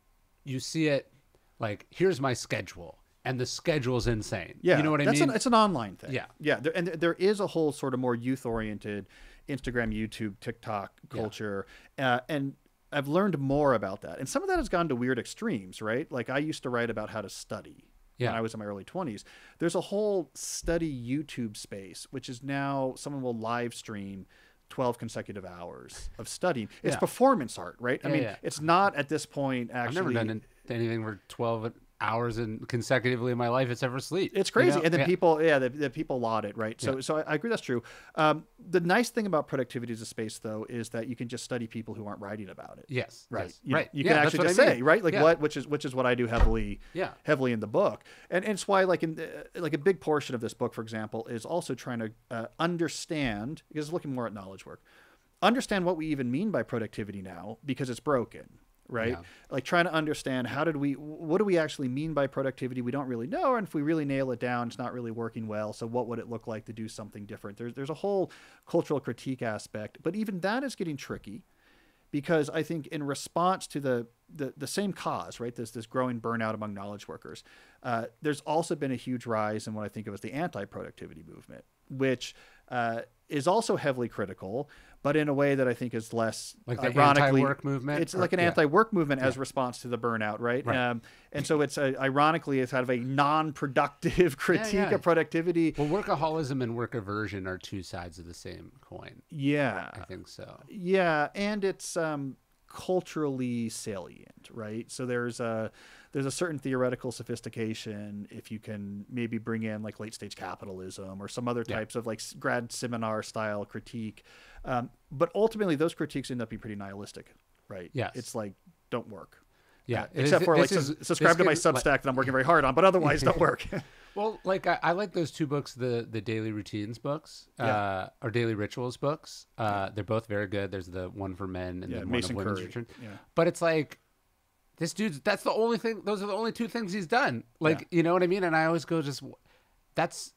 you see it like here's my schedule and the schedule's insane. Yeah you know what i that's mean? an, it's an online thing. Yeah. yeah there, and there is a whole sort of more youth oriented instagram youtube tiktok Yeah. culture uh, and i've learned more about that and some of that has gone to weird extremes right like i used to write about how to study Yeah. when I was in my early 20s. There's a whole study YouTube space, which is now someone will live stream 12 consecutive hours of studying. It's Yeah. performance art, right? I mean, yeah. it's not at this point actually. i've never done an- anything for 12 hours and consecutively in my life it's ever sleep. It's you crazy, know? and then Yeah. people, yeah, the, the people laud it, right? So, Yeah. so I, I agree that's true. Um, the nice thing about productivity as a space, though, is that you can just study people who aren't writing about it. Yes. Right. yes, You, right. You Yeah, can actually just I mean. say, right? Like what, which is which is what I do heavily, Yeah. heavily in the book, and, and it's why, like in the, like a big portion of this book, for example, is also trying to uh, understand because it's looking more at knowledge work, understand what we even mean by productivity now because it's broken. Right, Yeah. like trying to understand how did we, what do we actually mean by productivity? We don't really know, and if we really nail it down, it's not really working well. So, what would it look like to do something different? There's there's a whole cultural critique aspect, but even that is getting tricky because I think in response to the the, the same cause, right, this this growing burnout among knowledge workers, uh, there's also been a huge rise in what I think of as the anti-productivity movement, which uh, is also heavily critical, but in a way that I think is less Like the ironically anti-work movement? It's Or- like an yeah. anti-work movement as response to the burnout, right? Right. Um, and so it's a, ironically it's kind of a non-productive critique yeah. of productivity. Well, workaholism and work aversion are two sides of the same coin. Yeah, I think so. Yeah, and it's um, culturally salient, right? So there's a there's a certain theoretical sophistication if you can maybe bring in like late stage capitalism or some other Yeah. types of like grad seminar style critique, um, but ultimately those critiques end up being pretty nihilistic, right? Yeah, it's like don't work. Yeah. Uh, it is- except for like is- subscribe to my could- Substack like- that I'm working very hard on, but otherwise don't work. Well, like I, I like those two books, the the daily routines books, Yeah. uh, or daily rituals books. Uh, they're both very good. There's the one for men and Yeah, then Mason one of women's Currey. return. Yeah. But it's like this dude's. That's the only thing. Those are the only two things he's done. Like Yeah. you know what I mean. And I always go just. That's.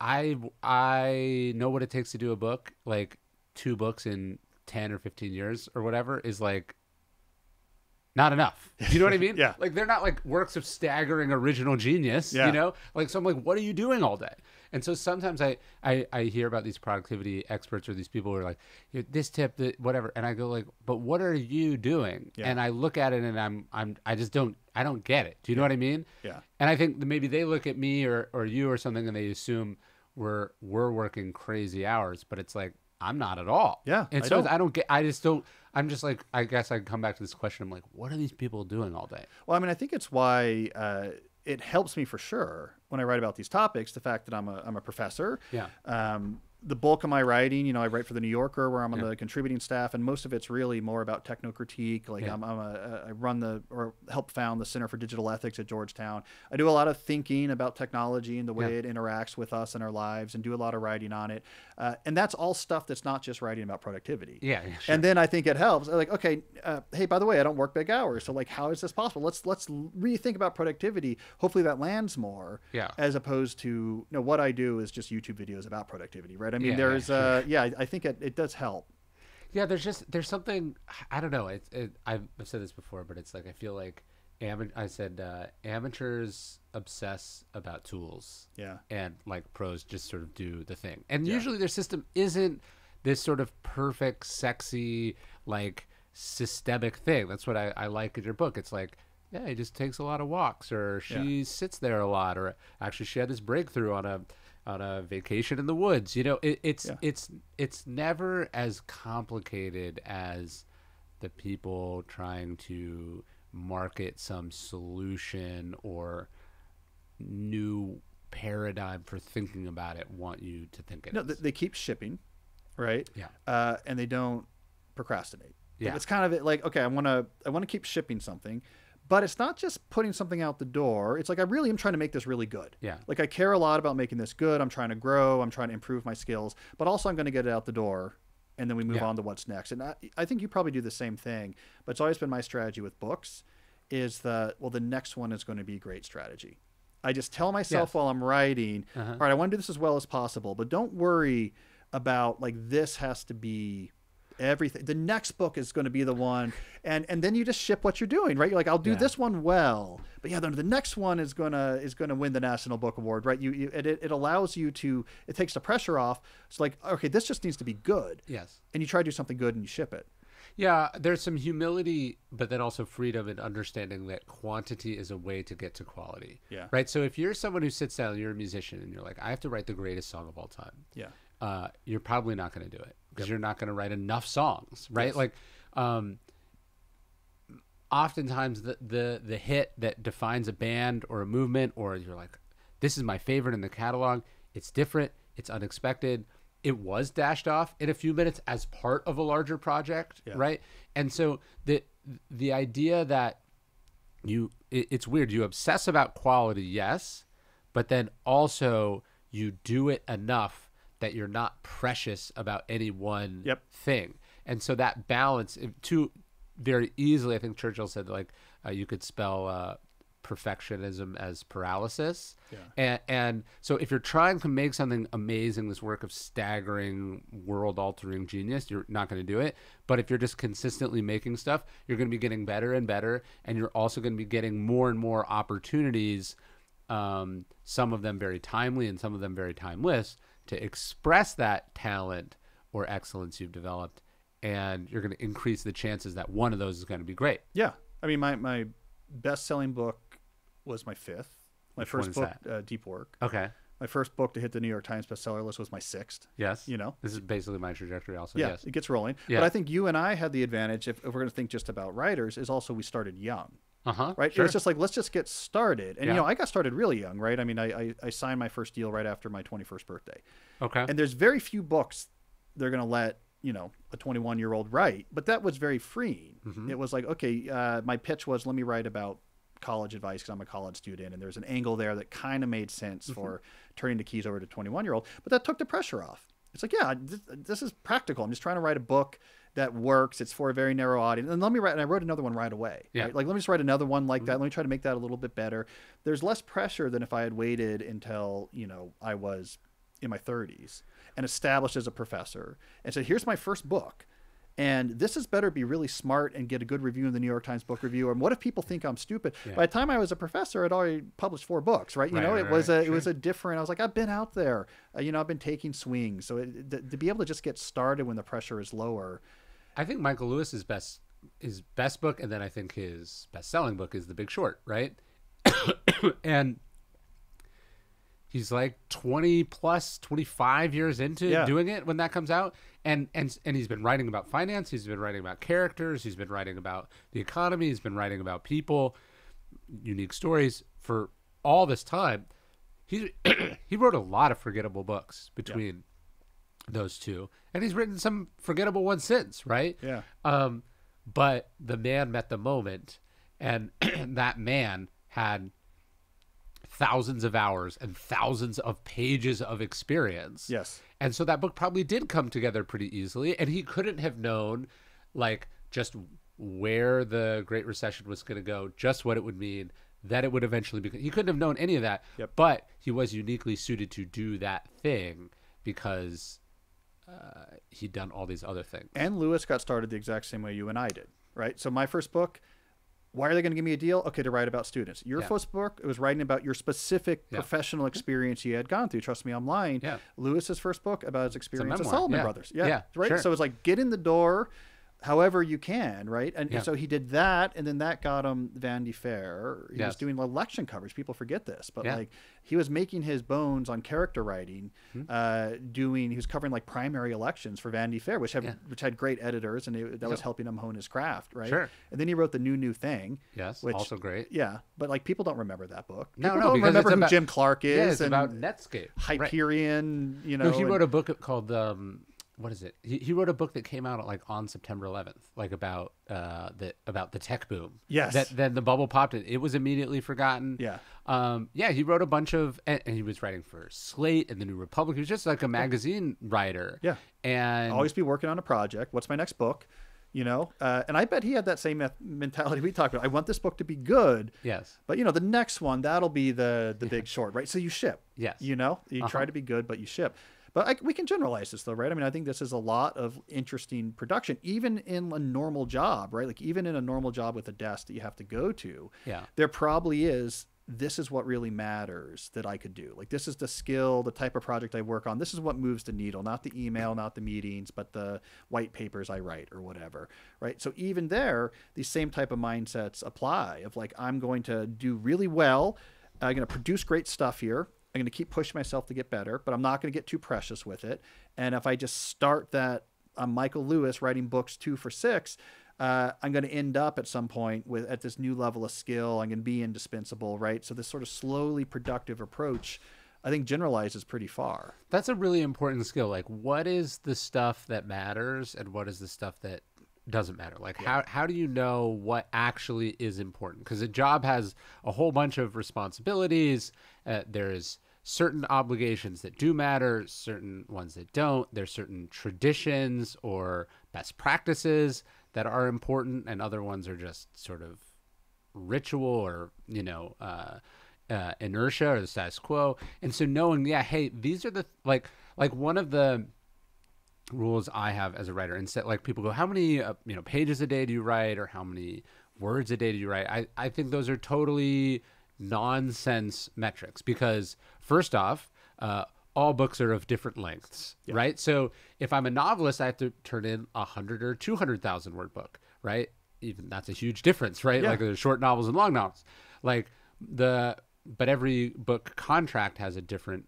I I know what it takes to do a book. Like two books in ten or fifteen years or whatever is like. Not enough. Do you know what I mean? Yeah. Like they're not like works of staggering original genius. Yeah. You know, like so I'm like, what are you doing all day? And so sometimes I I, I hear about these productivity experts or these people who are like, this tip, that whatever, and I go like, but what are you doing? Yeah. And I look at it and I'm I'm I just don't I don't get it. Do you know what I mean? Yeah. And I think that maybe they look at me or or you or something and they assume we're we're working crazy hours, but it's like I'm not at all. Yeah, And I so don't. I don't get. I just don't. I'm just like. I guess I come back to this question. I'm like, what are these people doing all day? Well, I mean, I think it's why uh, it helps me for sure when I write about these topics. The fact that I'm a I'm a professor. Yeah. Um, the bulk of my writing, you know, I write for the New Yorker, where I'm on Yeah. the contributing staff, and most of it's really more about techno critique. Like Yeah. I'm, I'm a, I run the or help found the Center for Digital Ethics at Georgetown. I do a lot of thinking about technology and the way Yeah. it interacts with us and our lives, and do a lot of writing on it. Uh, and that's all stuff that's not just writing about productivity. Yeah. yeah, sure. And then I think it helps. Like, okay, uh, hey, by the way, I don't work big hours, so like, how is this possible? Let's let's rethink about productivity. Hopefully, that lands more. Yeah. As opposed to, you know, what I do is just YouTube videos about productivity, right? I mean, Yeah, there's, yeah, uh, yeah, I, I think it, it does help. Yeah, there's just there's something I don't know. It's it, I've I've said this before, but it's like I feel like ama- I said uh, amateurs obsess about tools, Yeah. and like pros just sort of do the thing. And Yeah. usually their system isn't this sort of perfect, sexy, like systemic thing. That's what I, I like in your book. It's like. Yeah, he just takes a lot of walks, or she sits there a lot, or actually she had this breakthrough on a on a vacation in the woods. You know, it, it's Yeah. it's it's never as complicated as the people trying to market some solution or new paradigm for thinking about it want you to think it No, is. they keep shipping, right? Yeah. Uh, and they don't procrastinate. Yeah. It's kind of it- like, okay, I want to, I want to keep shipping something, but it's not just putting something out the door. It's like I really am trying to make this really good. Yeah. Like I care a lot about making this good. I'm trying to grow. I'm trying to improve my skills, but also I'm going to get it out the door, and then we move Yeah. on to what's next. And I, I think you probably do the same thing. But it's always been my strategy with books, is that well, the next one is going to be great strategy. I just tell myself Yes. while I'm writing, Uh-huh. all right, I want to do this as well as possible, but don't worry about like this has to be everything. The next book is going to be the one, and and then you just ship what you're doing, right? You're like, I'll do Yeah. this one well, but yeah, then the next one is gonna is gonna win the National Book Award, right? You, you it, it allows you to it takes the pressure off. It's like okay, this just needs to be good, yes. and you try to do something good and you ship it. Yeah, there's some humility, but then also freedom and understanding that quantity is a way to get to quality. Yeah. Right. So if you're someone who sits down, you're a musician, and you're like, I have to write the greatest song of all time. Yeah, uh, you're probably not going to do it because you're not going to write enough songs, right? Yes. Like, um, oftentimes the, the the hit that defines a band or a movement or you're like this is my favorite in the catalog it's different it's unexpected it was dashed off in a few minutes as part of a larger project Yeah. right and so the the idea that you it, it's weird you obsess about quality yes but then also you do it enough that you're not precious about any one Yep. thing and so that balance too very easily i think churchill said like uh, you could spell uh, perfectionism as paralysis Yeah. and, and so if you're trying to make something amazing this work of staggering world altering genius you're not going to do it but if you're just consistently making stuff you're going to be getting better and better and you're also going to be getting more and more opportunities um, some of them very timely and some of them very timeless to express that talent or excellence you've developed and you're going to increase the chances that one of those is going to be great Yeah, I mean, my my best selling book was my fifth. My Which first book, uh, Deep Work. okay My first book to hit the New York Times bestseller list was my sixth. yes You know, this is basically my trajectory also yeah, yes it gets rolling. Yeah. But I think you and I had the advantage, if, if we're going to think just about writers, is also we started young, uh-huh right? sure. It was just like let's just get started, and Yeah. you know, I got started really young, right? I mean, I, I I signed my first deal right after my 21st birthday, okay and there's very few books they're going to let you know a 21 year old write but that was very freeing Mm-hmm. it was like okay uh, my pitch was let me write about college advice because i'm a college student and there's an angle there that kind of made sense Mm-hmm. for turning the keys over to 21 year old but that took the pressure off it's like yeah this, this is practical i'm just trying to write a book that works it's for a very narrow audience and let me write and i wrote another one right away Yeah. right? like let me just write another one like that let me try to make that a little bit better there's less pressure than if i had waited until you know i was in my 30s and established as a professor and said, here's my first book. And this is better be really smart and get a good review in the New York Times Book Review. And what if people think I'm stupid? By the time I was a professor, I'd already published four books, right? You Right, know, right, it was a it was a different. I was like, I've been out there. Uh, you know, I've been taking swings. So it, th- to be able to just get started when the pressure is lower. I think Michael Lewis's best his best book, and then I think his best selling book is The Big Short, right? and he's like twenty plus, twenty five years into Yeah. doing it when that comes out, and and and he's been writing about finance, he's been writing about characters, he's been writing about the economy, he's been writing about people, unique stories for all this time. He he wrote a lot of forgettable books between those two, and he's written some forgettable ones since, right? Yeah. Um, but the man met the moment, and that man had thousands of hours and thousands of pages of experience. Yes. And so that book probably did come together pretty easily, and he couldn't have known, like, just where the Great Recession was going to go, just what it would mean, that it would eventually be. He couldn't have known any of that. Yep. But he was uniquely suited to do that thing because uh, he'd done all these other things. And Lewis got started the exact same way you and I did, right? So my first book, why are they going to give me a deal? Okay, to write about students. Your Yeah. first book, it was writing about your specific Yeah. professional experience you had gone through. Trust me, I'm lying. Yeah. Lewis's first book about his experience at Salomon yeah. Brothers. Yeah, Yeah, right. sure. So it's like get in the door, however you can, right? And Yeah. so he did that, and then that got him Vanity Fair. He was doing election coverage. People forget this, but Yeah. Like he was making his bones on character writing, uh, doing. He was covering like primary elections for Vanity Fair, which had Yeah. which had great editors, and it, that was helping him hone his craft, right? Sure. And then he wrote the new new thing. Yes, which- also great. Yeah, but like people don't remember that book. No, people no, don't because remember who about- Jim Clark is. Yeah, it's and about Netscape. Right. Hyperion. You know, No, he and- wrote a book called um, what is it? He, he wrote a book that came out like on September 11th, like about uh the about the tech boom. Yes. That then the bubble popped and it was immediately forgotten. Yeah. Um. Yeah. He wrote a bunch of and, and he was writing for Slate and the New Republic. He was just like a magazine writer. Yeah. And always be working on a project. What's my next book? You know, uh, and I bet he had that same mentality we talked about. I want this book to be good, yes. but you know, the next one that'll be the the big short, right? So you ship. Yes. You know, you Uh-huh. try to be good, but you ship. But I, we can generalize this though, right? I mean, I think this is a lot of interesting production, even in a normal job, right? Like even in a normal job with a desk that you have to go to. Yeah. There probably is. This is what really matters that I could do. Like this is the skill, the type of project I work on. This is what moves the needle, not the email, not the meetings, but the white papers I write or whatever, right? So even there, these same type of mindsets apply. Of like I'm going to do really well. I'm going to produce great stuff here. I'm going to keep pushing myself to get better, but I'm not going to get too precious with it. And if I just start that, I'm Michael Lewis writing books two for six. uh, I'm going to end up at some point with at this new level of skill. I'm going to be indispensable, right? So this sort of slowly productive approach, I think, generalizes pretty far. That's a really important skill. Like, what is the stuff that matters, and what is the stuff that doesn't matter? Like, how how do you know what actually is important? Because a job has a whole bunch of responsibilities. Uh, there's certain obligations that do matter, certain ones that don't. There's certain traditions or best practices that are important, and other ones are just sort of ritual or you know uh, uh, inertia or the status quo. And so knowing, yeah, hey, these are the like like one of the rules I have as a writer. Instead, like people go, how many uh, you know pages a day do you write, or how many words a day do you write? I I think those are totally nonsense metrics because first off. Uh, all books are of different lengths, Yeah. right? So if I'm a novelist, I have to turn in a hundred or two hundred thousand word book, right? Even that's a huge difference, right? Yeah. Like there's short novels and long novels. Like the but every book contract has a different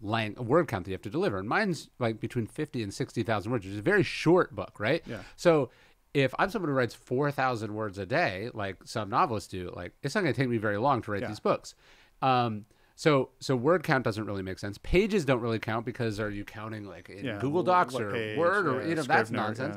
length word count that you have to deliver, and mine's like between fifty and sixty thousand words, which is a very short book, right? Yeah. So if I'm someone who writes four thousand words a day, like some novelists do, like it's not going to take me very long to write Yeah. these books. Um, so so word count doesn't really make sense. Pages don't really count because are you counting like in Yeah, Google Docs or page, Word or yeah, you know that's nonsense.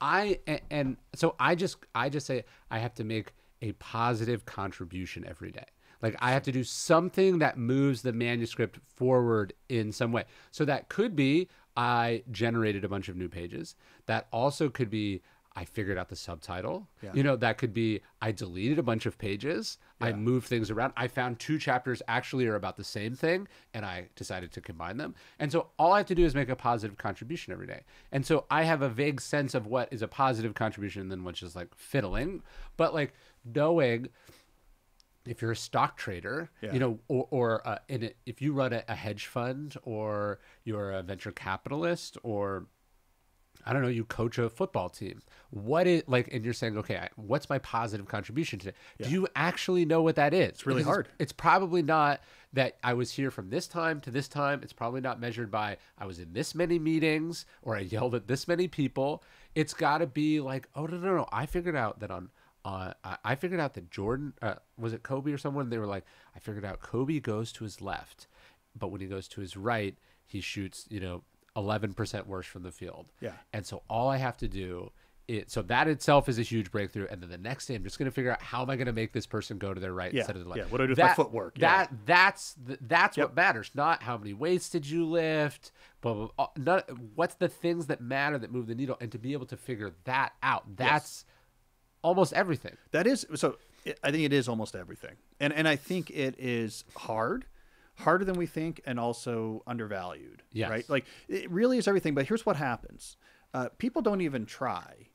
I and, and so I just I just say I have to make a positive contribution every day. Like I have to do something that moves the manuscript forward in some way. So that could be I generated a bunch of new pages. That also could be I figured out the subtitle. Yeah. You know, that could be I deleted a bunch of pages. I moved things around. I found two chapters actually are about the same thing and I decided to combine them. And so all I have to do is make a positive contribution every day. And so I have a vague sense of what is a positive contribution and then what's just like fiddling. But like knowing if you're a stock trader, Yeah. you know, or, or uh, in a, if you run a, a hedge fund or you're a venture capitalist or I don't know, you coach a football team. What is like, and you're saying, okay, I, what's my positive contribution today? Do you actually know what that is? It's really hard. It's, probably not that I was here from this time to this time. It's probably not measured by I was in this many meetings or I yelled at this many people. It's got to be like, oh no, no, no! I figured out that on. Uh, I- I figured out that Jordan uh, was it Kobe or someone. They were like, I figured out Kobe goes to his left, but when he goes to his right, he shoots, you know, eleven percent worse from the field. Yeah. And so all I have to do is so that itself is a huge breakthrough. And then the next day, I'm just going to figure out how am I going to make this person go to their right Yeah, instead of the left. yeah. What do I do with my That- footwork? Yeah. That that's the, that's Yep. what matters. Not how many weights did you lift. Not, what's the things that matter that move the needle, and to be able to figure that out. That's almost everything. That is so. it- I think it is almost everything, and and I think it is hard, harder than we think, and also undervalued. Yes. Right. Like it really is everything. But here's what happens: uh, people don't even try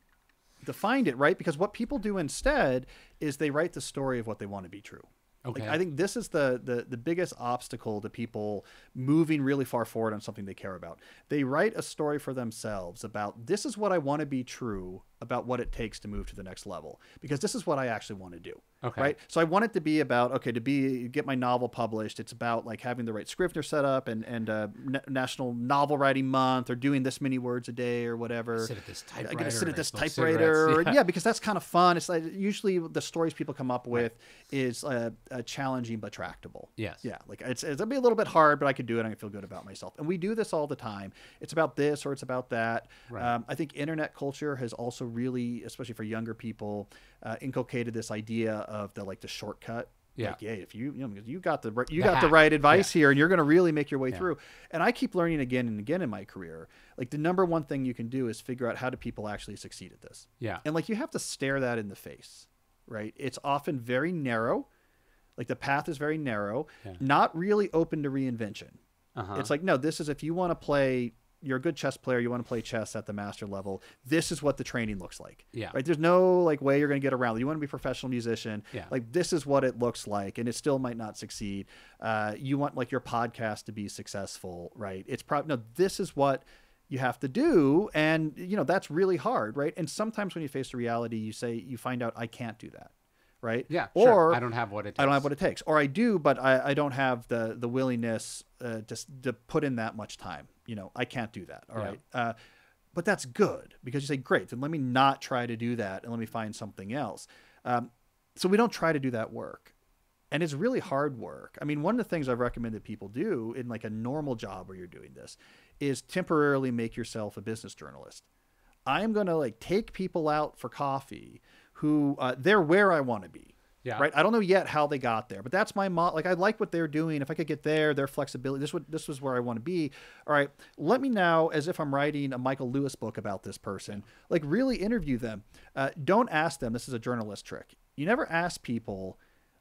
to find it. Right. Because what people do instead is they write the story of what they want to be true. Okay. Like, I think this is the, the the biggest obstacle to people moving really far forward on something they care about. They write a story for themselves about this is what I want to be true about what it takes to move to the next level because this is what I actually want to do. Okay. Right. So I want it to be about okay to be get my novel published. It's about like having the right Scrivener set up and and uh, N- National Novel Writing Month or doing this many words a day or whatever. Sit at this typewriter. I typewriter. gotta sit at this typewriter. or- yeah. because that's kind of fun. It's like usually the stories people come up with is uh, uh, challenging but tractable. Yes. Yeah, like it's it'll be a little bit hard, but I could do it. I can feel good about myself. And we do this all the time. It's about this or it's about that. Right. Um, I think internet culture has also really, especially for younger people, uh, inculcated this idea of the like the shortcut. Yeah. Like, yeah, if you you, know, you got the right- you The got the right advice here, and you're going to really make your way Yeah. through. And I keep learning again and again in my career. Like the number one thing you can do is figure out how do people actually succeed at this. Yeah. And like you have to stare that in the face, right? It's often very narrow. Like the path is very narrow, Yeah. not really open to reinvention. Uh-huh. It's like, no, this is if you want to play, you're a good chess player, you want to play chess at the master level, this is what the training looks like. Yeah. Right? There's no like way you're going to get around. You want to be a professional musician, Yeah. like this is what it looks like, and it still might not succeed. Uh, you want like your podcast to be successful, right? It's probably no, this is what you have to do and you know that's really hard right and sometimes when you face the reality you say you find out i can't do that right yeah. or sure. I don't have what it. Takes. I don't have what it takes, or I do, but I, I don't have the the willingness uh, to to put in that much time. You know, I can't do that. All Yeah. right. Uh, but that's good because you say, great, then let me not try to do that and let me find something else. Um, so we don't try to do that work. And it's really hard work. I mean, one of the things I've recommended people do in like a normal job where you're doing this is temporarily make yourself a business journalist. I'm going to like take people out for coffee who uh, they're where I want to be. Yeah. Right. I don't know yet how they got there, but that's my mo- like I like what they're doing. If I could get there, their flexibility. This would this was where I want to be. All right. Let me now, as if I'm writing a Michael Lewis book about this person, like really interview them. Uh, don't ask them. This is a journalist trick. You never ask people,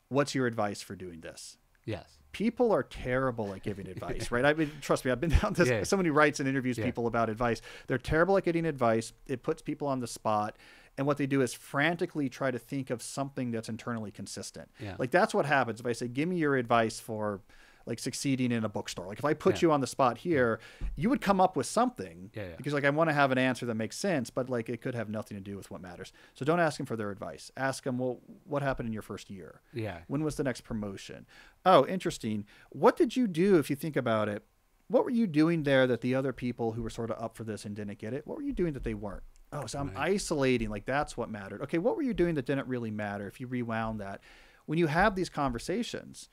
"What's your advice for doing this?" Yes. people are terrible at giving advice, right? I mean, trust me, I've been down this. Yeah. Someone who writes and interviews Yeah. people about advice, they're terrible at getting advice. It puts people on the spot. And what they do is frantically try to think of something that's internally consistent. Yeah. Like that's what happens if I say, "Give me your advice for like succeeding in a bookstore." Like if I put Yeah. you on the spot here, you would come up with something Yeah, yeah. because like I want to have an answer that makes sense, but like it could have nothing to do with what matters. So don't ask them for their advice. Ask them, "Well, what happened in your first year?" Yeah. When was the next promotion? Oh, interesting. What did you do if you think about it? What were you doing there that the other people who were sort of up for this and didn't get it? What were you doing that they weren't? Oh, so I'm Right. isolating. Like that's what mattered. Okay, what were you doing that didn't really matter if you rewound that? When you have these conversations,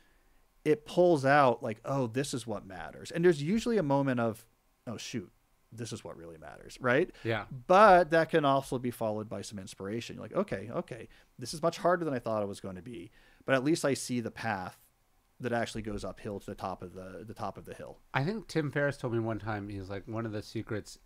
it pulls out like, oh, this is what matters. And there's usually a moment of, oh, shoot, this is what really matters, right? Yeah. But that can also be followed by some inspiration. You're like, okay, okay, this is much harder than I thought it was going to be, but at least I see the path that actually goes uphill to the top of the the top of the hill. I think Tim Ferriss told me one time he's like one of the secrets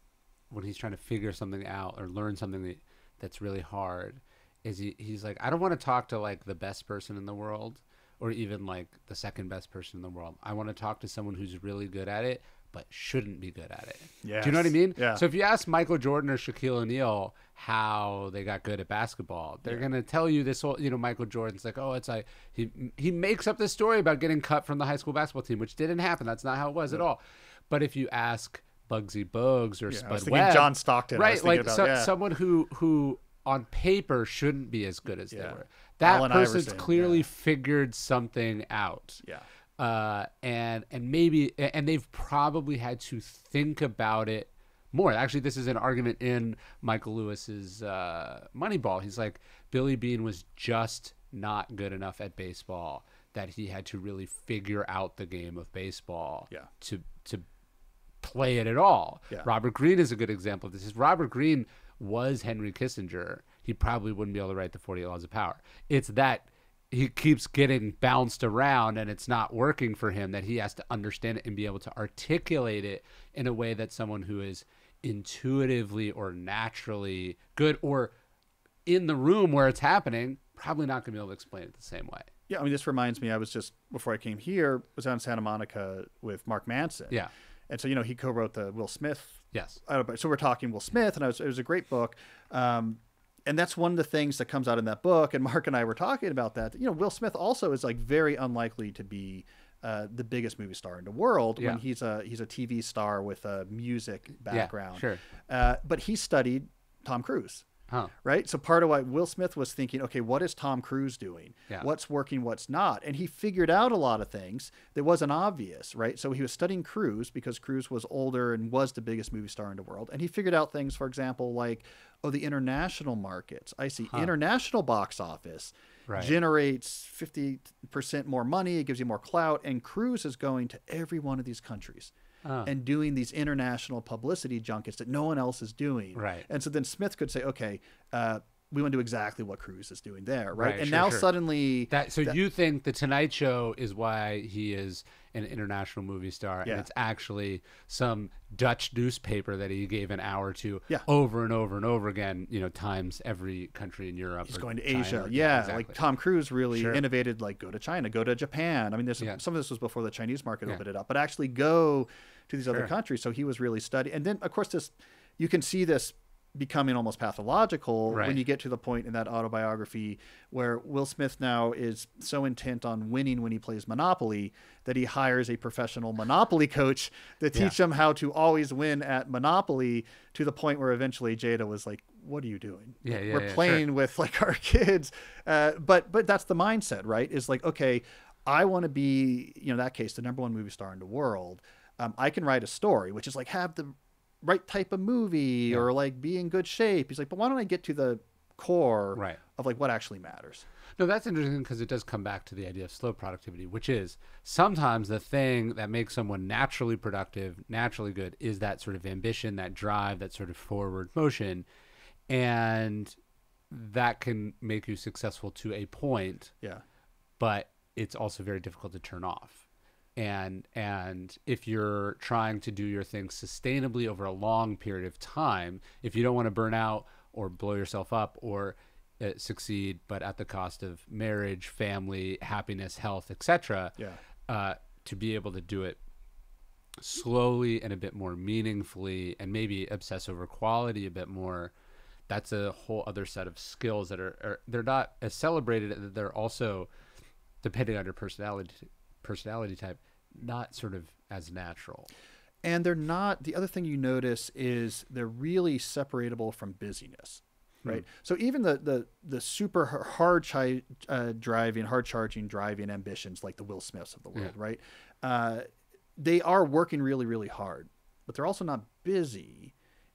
when he's trying to figure something out or learn something that, that's really hard is he, he's like I don't want to talk to like the best person in the world or even like the second best person in the world. I want to talk to someone who's really good at it but shouldn't be good at it. Do you know what I mean? Yeah. So if you ask Michael Jordan or Shaquille O'Neal how they got good at basketball, they're gonna tell you this whole. You know, Michael Jordan's like, oh, it's like he he makes up this story about getting cut from the high school basketball team, which didn't happen. That's not how it was at all. But if you ask Muggsy Bogues or Yeah, Spud Webb, John Stockton. Right? Like about, so, yeah. someone who who on paper shouldn't be as good as they were. That Allen person's Iverson, clearly yeah. figured something out Yeah. uh, and and maybe and they've probably had to think about it more. Actually, this is an argument in Michael Lewis's uh, Moneyball. He's like Billy Beane was just not good enough at baseball that he had to really figure out the game of baseball Yeah. to play it at all. Yeah. Robert Greene is a good example of this. Is Robert Greene was Henry Kissinger, he probably wouldn't be able to write the 48 Laws of Power. It's that he keeps getting bounced around and it's not working for him that he has to understand it and be able to articulate it in a way that someone who is intuitively or naturally good or in the room where it's happening probably not going to be able to explain it the same way. Yeah, I mean, this reminds me. I was just before I came here, was on Santa Monica with Mark Manson. Yeah. And so you know he co-wrote the Will Smith Yes. I don't know, so we're talking Will Smith, and I was, it was a great book. Um, and that's one of the things that comes out in that book. And Mark and I were talking about that. You know, Will Smith also is like very unlikely to be uh, the biggest movie star in the world Yeah. when he's a he's a TV star with a music background. Yeah, sure. Uh, but he studied Tom Cruise Huh. right? So part of why Will Smith was thinking, okay, what is Tom Cruise doing? Yeah. What's working, what's not? And he figured out a lot of things that wasn't obvious, right? So he was studying Cruise because Cruise was older and was the biggest movie star in the world. And he figured out things, for example, like, oh, the international markets. I see international box office Right. generates 50% more money. It gives you more clout. And Cruise is going to every one of these countries. Oh. And doing these international publicity junkets that no one else is doing. Right. And so then Smith could say, okay, uh, we want to do exactly what Cruise is doing there, right? Right, and sure, now sure. suddenly, That so you think the Tonight Show is why he is an international movie star, Yeah. and it's actually some Dutch newspaper that he gave an hour to Yeah. over and over and over again, you know, times every country in Europe. he's going to China Asia. Yeah, exactly. like Tom Cruise really Sure. innovated, like go to China, go to Japan. I mean, there's Yeah. some of this was before the Chinese market opened it up, but actually go to these other countries. So he was really studying. And then, of course, this you can see this becoming almost pathological Right. when you get to the point in that autobiography where Will Smith now is so intent on winning when he plays Monopoly that he hires a professional Monopoly coach to Yeah. teach him how to always win at Monopoly to the point where eventually Jada was like, "What are you doing? Yeah, yeah, We're yeah, sure. playing with like our kids." Uh, but but that's the mindset, right? Is like, okay, I want to be, you know, that case, the number one movie star in the world. Um, I can write a story, which is like have the right type of movie or like be in good shape. He's like, but why don't I get to the core Right. of like what actually matters? No, that's interesting because it does come back to the idea of slow productivity, which is sometimes the thing that makes someone naturally productive, naturally good, is that sort of ambition, that drive, that sort of forward motion. And that can make you successful to a point, Yeah. but it's also very difficult to turn off. And and if you're trying to do your thing sustainably over a long period of time, if you don't want to burn out or blow yourself up or uh, succeed, but at the cost of marriage, family, happiness, health, etc. Yeah. Uh, to be able to do it slowly and a bit more meaningfully, and maybe obsess over quality a bit more. That's a whole other set of skills that are, are they're not as celebrated. They're also, depending on your personality personality type, not sort of as natural. and they're not the other thing you notice is they're really separatable from busyness right so even the the the super hard chi- uh, driving hard charging driving ambitions like the will smiths of the world Yeah. right uh, they are working really really hard but they're also not busy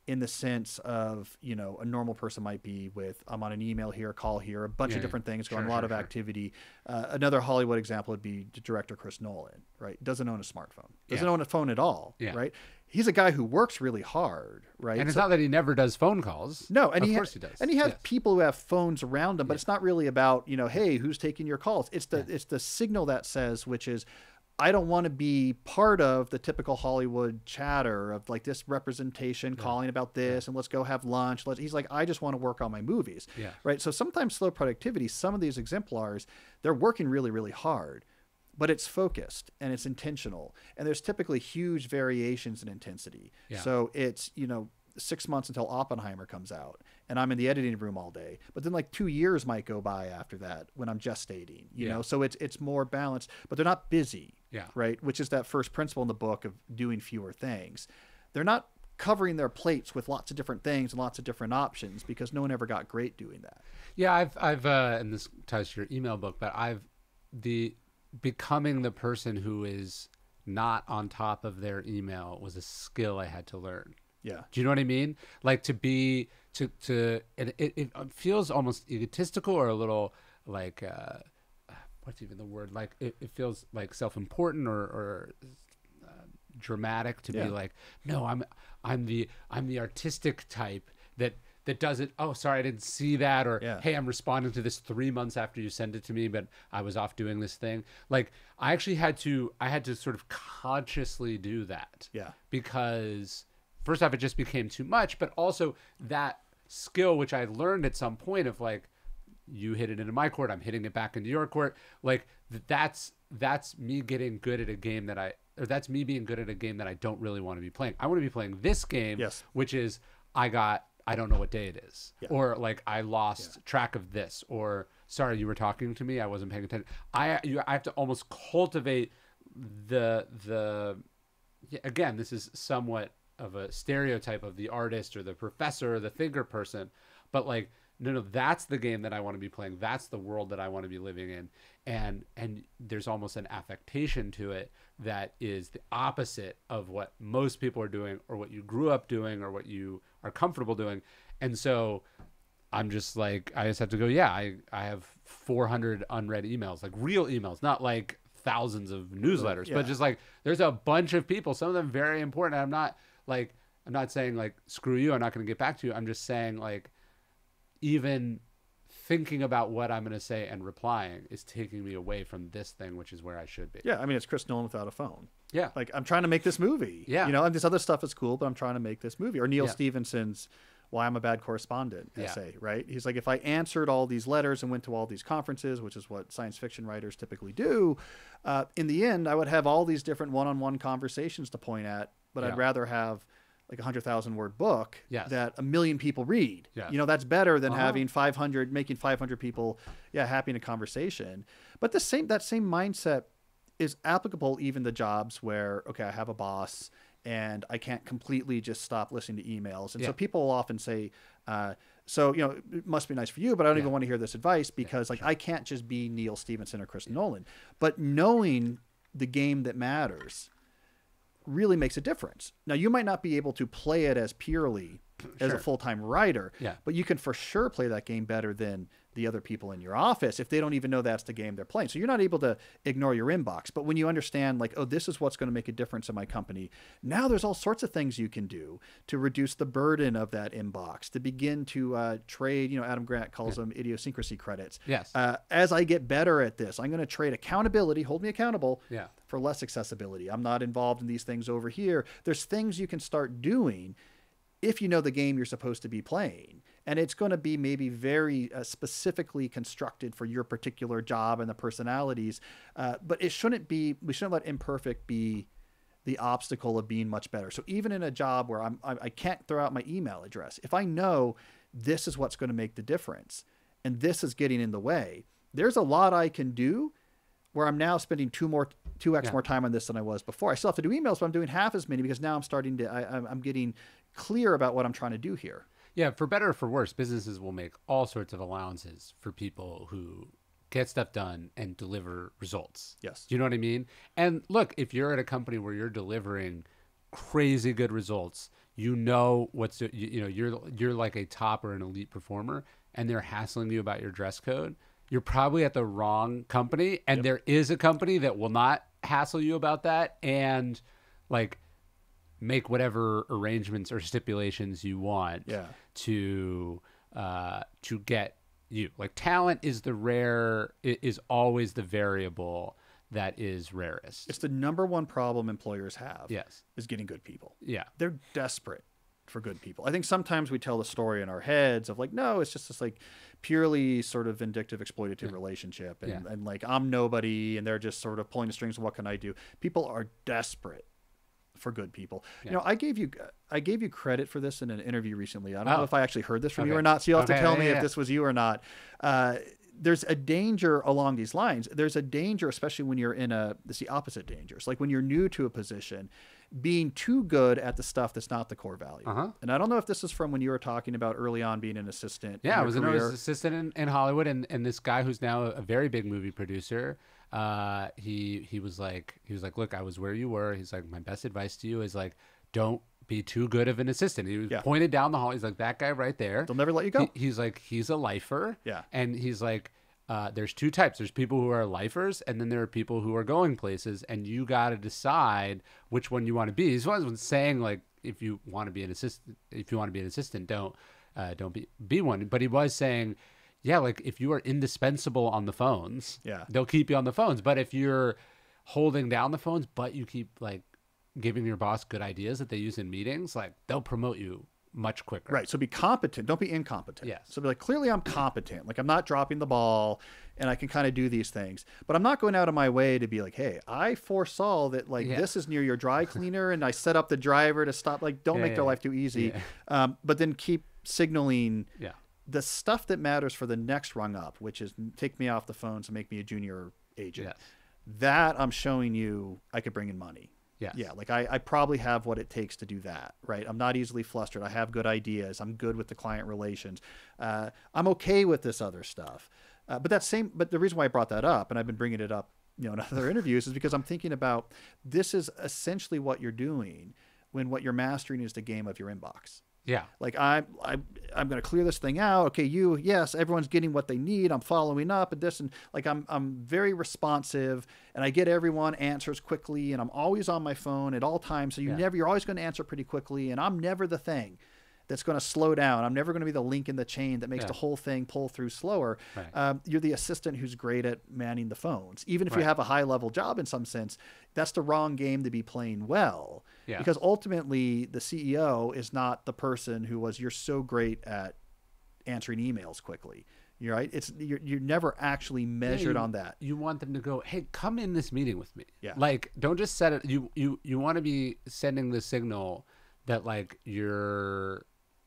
in the sense of you know a normal person might be with i'm on an email here a call here a bunch Yeah, of different things going Sure, a lot sure, of sure. activity uh, another hollywood example would be director chris nolan right doesn't own a smartphone doesn't Yeah. own a phone at all Yeah. right he's a guy who works really hard right And it's So- not that he never does phone calls. no, and of he ha- he does. and he has Yes. people who have phones around him, but it's not really about you know, hey, who's taking your calls? It's the it's the signal that says, which is, I don't want to be part of the typical Hollywood chatter of like this representation calling about this and let's go have lunch. Let's. He's like, I just want to work on my movies. Yeah. Right. So sometimes slow productivity. Some of these exemplars, they're working really really hard. But it's focused and it's intentional, and there's typically huge variations in intensity. Yeah. So it's you know six months until Oppenheimer comes out, and I'm in the editing room all day. But then like two years might go by after that when I'm gestating. You Yeah. know, so it's it's more balanced, but they're not busy. Yeah. Right. Which is that first principle in the book of doing fewer things. They're not covering their plates with lots of different things and lots of different options because no one ever got great doing that. Yeah, I've I've uh, and this ties to your email book, but I've the becoming the person who is not on top of their email was a skill I had to learn. Yeah. Do you know what I mean? Like to be to to and it, it feels almost egotistical or a little like uh, what's even the word? Like it, it feels like self important or or uh, dramatic to Yeah. be like, no, I'm I'm the I'm the artistic type that that does it. Oh, sorry, I didn't see that. Or Yeah. hey, I'm responding to this three months after you send it to me, but I was off doing this thing. Like I actually had to I had to sort of consciously do that Yeah. because first off it just became too much but also that skill which i learned at some point of like you hit it into my court i'm hitting it back into your court like that's that's me getting good at a game that i or that's me being good at a game that i don't really want to be playing i want to be playing this game Yes. which is i got i don't know what day it is Yeah. or like i lost track of this or sorry you were talking to me i wasn't paying attention i you, i have to almost cultivate the the yeah, again, this is somewhat of a stereotype of the artist or the professor or the thinker person, but like, no, no, that's the game that I want to be playing. That's the world that I want to be living in, and and there's almost an affectation to it that is the opposite of what most people are doing, or what you grew up doing, or what you are comfortable doing, and so. I'm just like I just have to go. Yeah, I I have 400 unread emails, like real emails, not like thousands of newsletters, Yeah. but just like there's a bunch of people, some of them very important. I'm not like I'm not saying like screw you, I'm not going to get back to you. I'm just saying like even thinking about what I'm going to say and replying is taking me away from this thing, which is where I should be. Yeah. I mean, it's Chris Nolan without a phone. Yeah. Like I'm trying to make this movie. Yeah. You know, and this other stuff is cool, but I'm trying to make this movie. Or Neal Yeah. Stephenson's "Why I'm a Bad Correspondent" Yeah. essay, right? He's like, if I answered all these letters and went to all these conferences, which is what science fiction writers typically do, uh, in the end, I would have all these different one-on-one conversations to point at. But Yeah. I'd rather have like a hundred thousand word book Yes. that a million people read. Yes. You know, that's better than Uh-huh. having 500, making 500 people, yeah, happy in a conversation. But the same, that same mindset is applicable even to jobs where, okay, I have a boss and I can't completely just stop listening to emails. And Yeah. so people will often say, uh, so, you know, it must be nice for you, but I don't Yeah. even want to hear this advice because like I can't just be Neal Stephenson or Chris Nolan. But knowing the game that matters really makes a difference. Now, you might not be able to play it as purely as a full time writer, Yeah. but you can for sure play that game better than the other people in your office if they don't even know that's the game they're playing. So you're not able to ignore your inbox. But when you understand, like, oh, this is what's going to make a difference in my company, now there's all sorts of things you can do to reduce the burden of that inbox, to begin to uh, trade, you know, Adam Grant calls them idiosyncrasy credits. Yes. Uh, as I get better at this, I'm going to trade accountability, hold me accountable Yeah. for less accessibility. I'm not involved in these things over here. There's things you can start doing if you know the game you're supposed to be playing. And it's going to be maybe very uh, specifically constructed for your particular job and the personalities. Uh, but it shouldn't be, we shouldn't let imperfect be the obstacle of being much better. So even in a job where I'm, I, I can't throw out my email address, if I know this is what's going to make the difference and this is getting in the way, there's a lot I can do where I'm now spending two more, two x Yeah. more time on this than I was before. I still have to do emails, but I'm doing half as many because now I'm starting to, I, I'm- I'm getting clear about what I'm trying to do here. Yeah, for better or for worse, businesses will make all sorts of allowances for people who get stuff done and deliver results. Yes. Do you know what I mean? And look, if you're at a company where you're delivering crazy good results, you know what's you, you know you're you're like a top or an elite performer, and they're hassling you about your dress code. You're probably at the wrong company, and there is a company that will not hassle you about that, and like make whatever arrangements or stipulations you want Yeah. to uh, to get you. Like talent is the rare is always the variable that is rarest. It's the number one problem employers have. yes. Is getting good people. Yeah. They're desperate for good people. I think sometimes we tell the story in our heads of like, no, it's just this like purely sort of vindictive, exploitative relationship, and, Yeah. and like I'm nobody, and they're just sort of pulling the strings. What can I do? People are desperate for good people. You know, I gave you I gave you credit for this in an interview recently. I don't know Oh. if I actually heard this from you or not. So you'll have Okay, to tell yeah, me yeah, if this was you or not. Uh, there's a danger along these lines. There's a danger, especially when you're in a, it's the opposite dangers. Like when you're new to a position, being too good at the stuff that's not the core value. Uh-huh. And I don't know if this is from when you were talking about early on being an assistant. Yeah, I was an assistant in, in Hollywood, and, and this guy who's now a very big movie producer. Uh, he he was like he was like, look, I was where you were. He's like, my best advice to you is like, don't be too good of an assistant. He was Yeah. pointed down the hall. He's like, that guy right there. They'll never let you go. He- he's like, he's a lifer. Yeah. And he's like, uh, there's two types. There's people who are lifers, and then there are people who are going places, and you got to decide which one you want to be. He's wasn't saying like if you want to be an assistant, if you want to be an assistant, don't uh, don't be be one. But he was saying, yeah, like if you are indispensable on the phones, Yeah. they'll keep you on the phones. But if you're holding down the phones, but you keep like giving your boss good ideas that they use in meetings, like they'll promote you much quicker. Right. So be competent. Don't be incompetent. Yeah. So be like, clearly I'm competent. Like I'm not dropping the ball and I can kind of do these things. But I'm not going out of my way to be like, hey, I foresaw that like Yeah. this is near your dry cleaner and I set up the driver to stop. Like, don't Yeah, make yeah, their life too easy. Um, but then keep signaling Yeah. The stuff that matters for the next rung up, which is take me off the phones and make me a junior agent. Yes. That I'm showing you I could bring in money. Yes. Yeah, like I, I probably have what it takes to do that, right? I'm not easily flustered. I have good ideas. I'm good with the client relations. Uh, I'm okay with this other stuff. Uh, but that same, but the reason why I brought that up, and I've been bringing it up, you know, in other interviews, is because I'm thinking about this is essentially what you're doing when what you're mastering is the game of your inbox. Yeah. Like I'm, I'm, I'm going to clear this thing out. Okay, you, yes, everyone's getting what they need. I'm following up and this, and like I'm, I'm very responsive, and I get everyone answers quickly, and I'm always on my phone at all times. So you Yeah. never, you're always going to answer pretty quickly, and I'm never the thing that's going to slow down. I'm never going to be the link in the chain that makes Yeah. the whole thing pull through slower. Right. Um, you're the assistant who's great at manning the phones. Even if you have a high level job in some sense, that's the wrong game to be playing well. Yeah. Because ultimately, the CEO is not the person who was, you're so great at answering emails quickly. You're right. It's you're, you're never actually measured you- on that. You want them to go, hey, come in this meeting with me. Yeah. Like, don't just set it. You you you want to be sending the signal that like you're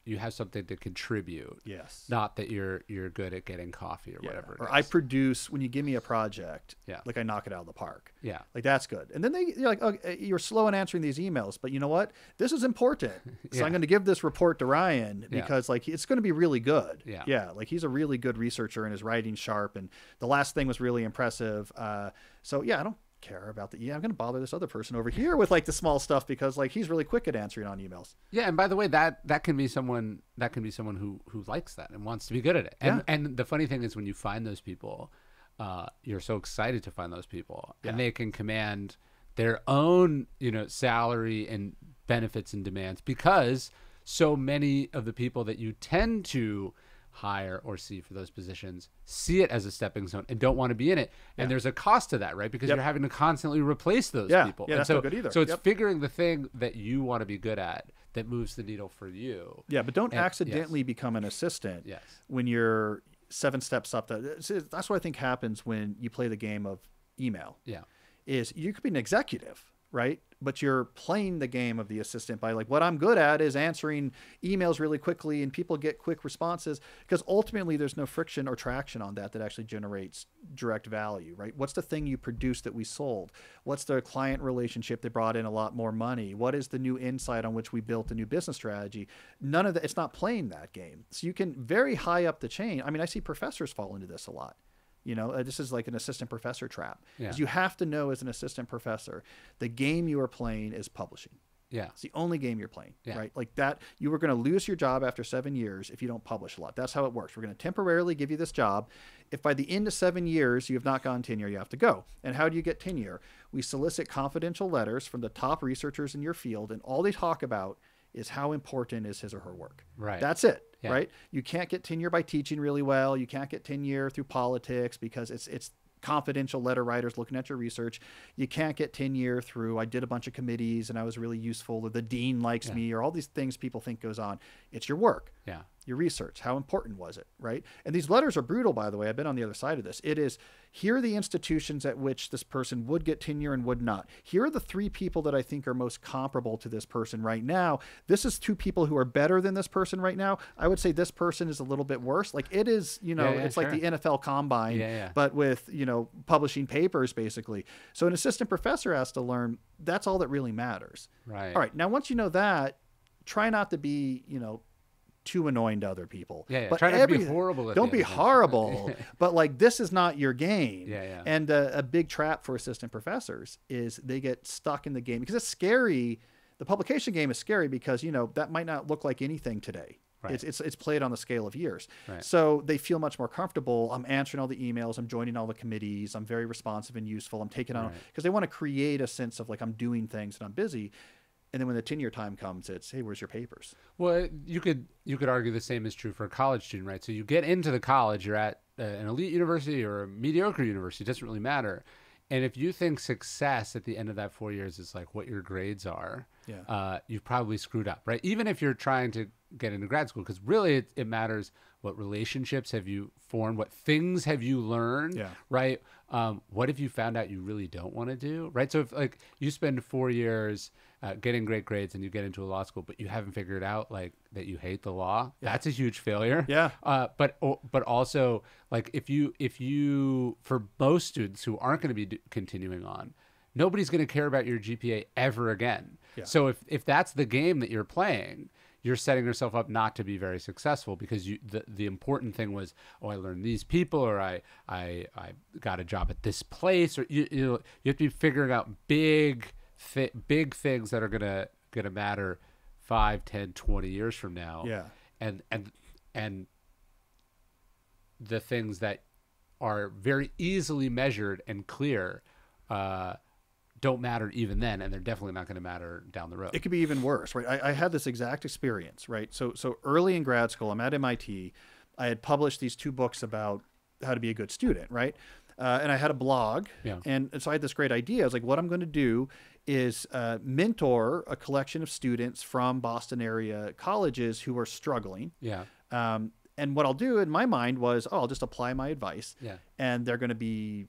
you have something to contribute. Yes. Not that you're you're good at getting coffee or Yeah. whatever. Or I produce when you give me a project. Yeah. Like I knock it out of the park. yeah. Like that's good. And then they you're like, oh, you're slow in answering these emails, but you know what? This is important. So Yeah. I'm going to give this report to Ryan Yeah. because like it's going to be really good. Yeah. Yeah. Like he's a really good researcher and his writing sharp. And the last thing was really impressive. Uh, so yeah, I don't care about the yeah i'm going to bother this other person over here with like the small stuff because like he's really quick at answering on emails Yeah, and by the way, that that can be someone that can be someone who who likes that and wants to be good at it. And Yeah. and the funny thing is when you find those people, uh, you're so excited to find those people, Yeah. and they can command their own you know salary and benefits and demands because so many of the people that you tend to hire or see for those positions see it as a stepping stone and don't want to be in it and there's a cost to that right because Yep. you're having to constantly replace those Yeah. people Yeah, and that's so no good either. so it's Yep. figuring the thing that you want to be good at that moves the needle for you. yeah but don't And- accidentally become an assistant Yes. when you're seven steps up the, that's what i think happens when you play the game of email Yeah. is you could be an executive, right? But you're playing the game of the assistant by like what I'm good at is answering emails really quickly and people get quick responses because ultimately there's no friction or traction on that that actually generates direct value, right? What's the thing you produced that we sold? What's the client relationship that brought in a lot more money? What is the new insight on which we built a new business strategy? None of that, it's not playing that game. So you can very high up the chain. I mean, I see professors fall into this a lot. You know, uh, this is like an assistant professor trap. Yeah. You have to know as an assistant professor, the game you are playing is publishing. Yeah. It's the only game you're playing, Yeah. right? Like that, you were going to lose your job after seven years if you don't publish a lot. That's how it works. We're going to temporarily give you this job. If by the end of seven years you have not gotten tenure, you have to go. And how do you get tenure? We solicit confidential letters from the top researchers in your field, and all they talk about is how important is his or her work. Right. That's it. Yeah. Right. You can't get tenure by teaching really well. You can't get tenure through politics because it's it's confidential letter writers looking at your research. You can't get tenure through I did a bunch of committees and I was really useful or the dean likes me or all these things people think goes on. It's your work Yeah. Your research. How important was it, right? And these letters are brutal, by the way. I've been on the other side of this. It is here are the institutions at which this person would get tenure and would not. Here are the three people that I think are most comparable to this person right now. This is two people who are better than this person right now. I would say this person is a little bit worse. Like it is, you know, Yeah, yeah, it's like the NFL combine, yeah. but with, you know, publishing papers basically. So an assistant professor has to learn that's all that really matters. Right. All right. Now, once you know that, try not to be, you know, too annoying to other people. Yeah, yeah. But Try not to be horrible at Don't be end of it. horrible. but like, this is not your game. Yeah, yeah. And uh, a big trap for assistant professors is they get stuck in the game because it's scary. The publication game is scary because you know that might not look like anything today. Right. It's, it's it's played on the scale of years. Right. So they feel much more comfortable. I'm answering all the emails. I'm joining all the committees. I'm very responsive and useful. I'm taking on Right. because they want to create a sense of like I'm doing things and I'm busy. And then when the tenure time comes, it's hey, where's your papers? Well, you could you could argue the same is true for a college student, right? So you get into the college, you're at uh, an elite university or a mediocre university, it doesn't really matter. And if you think success at the end of that four years is like what your grades are, Yeah. uh, you've probably screwed up, right? Even if you're trying to get into grad school, because really it, it matters what relationships have you formed, what things have you learned, Yeah. right? Um, what if you found out you really don't want to do, right? So if like you spend four years uh, getting great grades and you get into a law school, but you haven't figured out like that you hate the law, that's a huge failure. Yeah. Uh, but but also like if you if you for most students who aren't going to be d- continuing on, nobody's going to care about your GPA ever again. Yeah. So if if that's the game that you're playing, you're setting yourself up not to be very successful because you the, the important thing was oh I learned these people or I I I got a job at this place or you you, know, you have to be figuring out big thi- big things that are gonna gonna matter 5 10 20 years from now Yeah. and and and the things that are very easily measured and clear uh, don't matter even then, and they're definitely not going to matter down the road. it could be even worse, right? I, I had this exact experience, right? So so early in grad school, I'm at MIT. I had published these two books about how to be a good student, right? Uh, and I had a blog, Yeah. and so I had this great idea. I was like, what I'm going to do is uh, mentor a collection of students from Boston area colleges who are struggling. yeah, Um, and what I'll do in my mind was, oh, I'll just apply my advice, Yeah. and they're going to be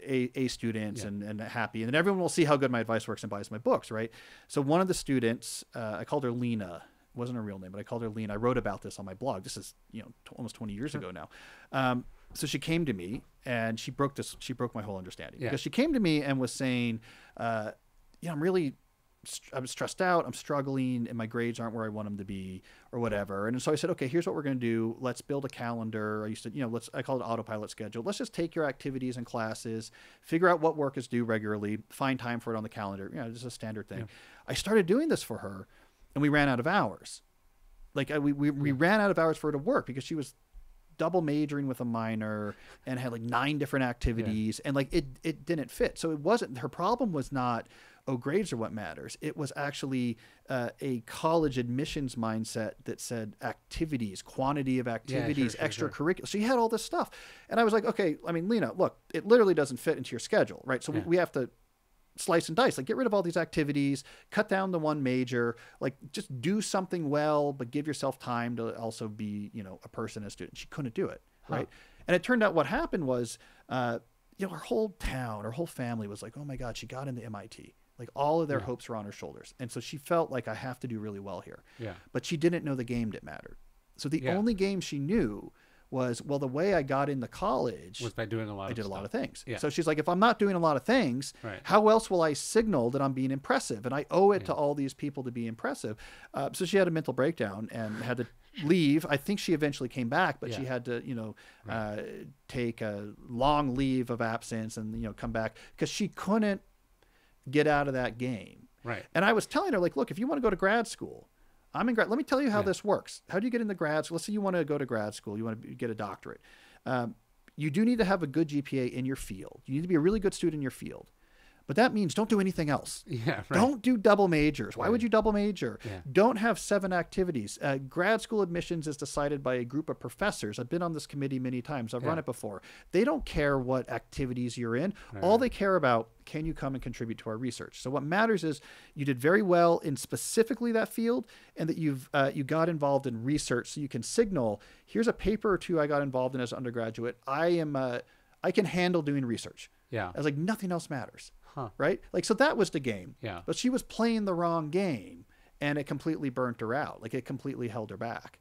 a, a students Yeah. and, and happy, and then everyone will see how good my advice works and buys my books, right? So one of the students, uh, I called her Lena. It wasn't her real name, but I called her Lena. I wrote about this on my blog. This is you know t- almost 20 years ago now. Um, so she came to me and she broke this. She broke my whole understanding Yeah. because she came to me and was saying, uh, "Yeah, I'm really I'm stressed out, I'm struggling, and my grades aren't where I want them to be, or whatever. And so I said, okay, here's what we're going to do. Let's build a calendar. I used to, you know, let's I call it autopilot schedule. Let's just take your activities and classes, figure out what work is due regularly, find time for it on the calendar. You know, just a standard thing. I started doing this for her, and we ran out of hours. Like I, we we, we ran out of hours for her to work because she was double majoring with a minor and had like nine different activities and like it it didn't fit so it wasn't her problem was not oh grades are what matters. It was actually uh, a college admissions mindset that said activities quantity of activities sure, sure. extracurricular. So you had all this stuff. And i was like okay i mean lena look it literally doesn't fit into your schedule right? So we, Yeah. we have to slice and dice. Like get rid of all these activities cut down the one major like just do something well but give yourself time to also be you know a person a student. She couldn't do it right? And it turned out what happened was uh, you know her whole town her whole family was like oh my god she got into mit like all of their hopes were on her shoulders and so she felt like i have to do really well here Yeah. but she didn't know the game that mattered so the Yeah. only game she knew was well the way i got into college Was by doing a lot I did a lot of things. Yeah. So she's like, if I'm not doing a lot of things, Right. how else will I signal that I'm being impressive? And I owe it to all these people to be impressive. Uh, so she had a mental breakdown and had to leave. I think she eventually came back, but she had to, you know, uh, take a long leave of absence and you know come back because she couldn't get out of that game. Right. And I was telling her, like, look, if you want to go to grad school, I'm in grad. Let me tell you how Yeah. this works. How do you get into grad school? Let's say you want to go to grad school, you want to get a doctorate. Um, you do need to have a good GPA in your field. You need to be a really good student in your field. But that means don't do anything else. Yeah. Right. Don't do double majors. Why would you double major? Yeah. Don't have seven activities. Uh, grad school admissions is decided by a group of professors. I've been on this committee many times. I've run it before. They don't care what activities you're in. Right. All they care about can you come and contribute to our research. So what matters is you did very well in specifically that field, and that you've uh, you got involved in research. So you can signal here's a paper or two I got involved in as an undergraduate. I am uh, I can handle doing research. Yeah. I was like nothing else matters Huh. right? Like, so that was the game. Yeah. But she was playing the wrong game and it completely burnt her out. Like, it completely held her back.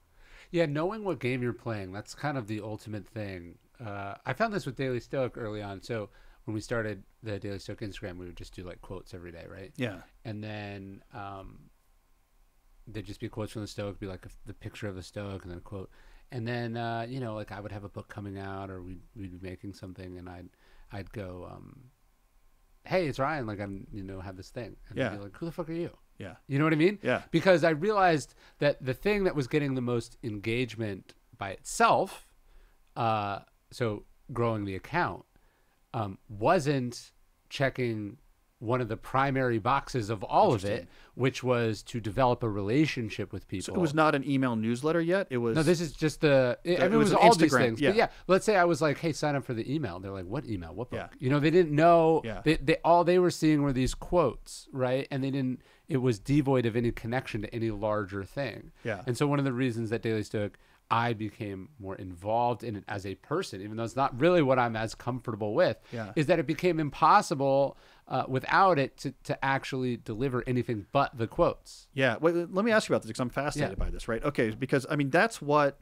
Yeah, knowing what game you're playing, that's kind of the ultimate thing. Uh, I found this with Daily Stoic early on. So when we started the Daily Stoic Instagram, we would just do like quotes every day, right? Yeah. And then um, there'd just be quotes from the Stoic, be like a, the picture of the Stoic, and then a quote. And then uh, you know, like I would have a book coming out, or we'd, we'd be making something, and I'd I'd go, um, "Hey, it's Ryan. Like I'm, you know, have this thing." And Yeah. like, "Who the fuck are you?" Yeah. You know what I mean? Yeah. Because I realized that the thing that was getting the most engagement by itself, uh, so growing the account, um, wasn't checking one of the primary boxes of all of it, which was to develop a relationship with people. So it was not an email newsletter yet. It was. No, this is just the. I it mean, it was was an all these things. yeah. But yeah, let's say I was like, "Hey, sign up for the email." They're like, "What email? What book?" Yeah. You know, they didn't know. Yeah. They, they all they were seeing were these quotes, right? And they didn't. It was devoid of any connection to any larger thing. Yeah. And so one of the reasons that Daily Stoic, I became more involved in it as a person, even though it's not really what I'm as comfortable with, Yeah. is that it became impossible uh, without it to, to actually deliver anything but the quotes. Yeah. Wait, let me ask you about this because I'm fascinated by this, right? Okay. Because, I mean, that's what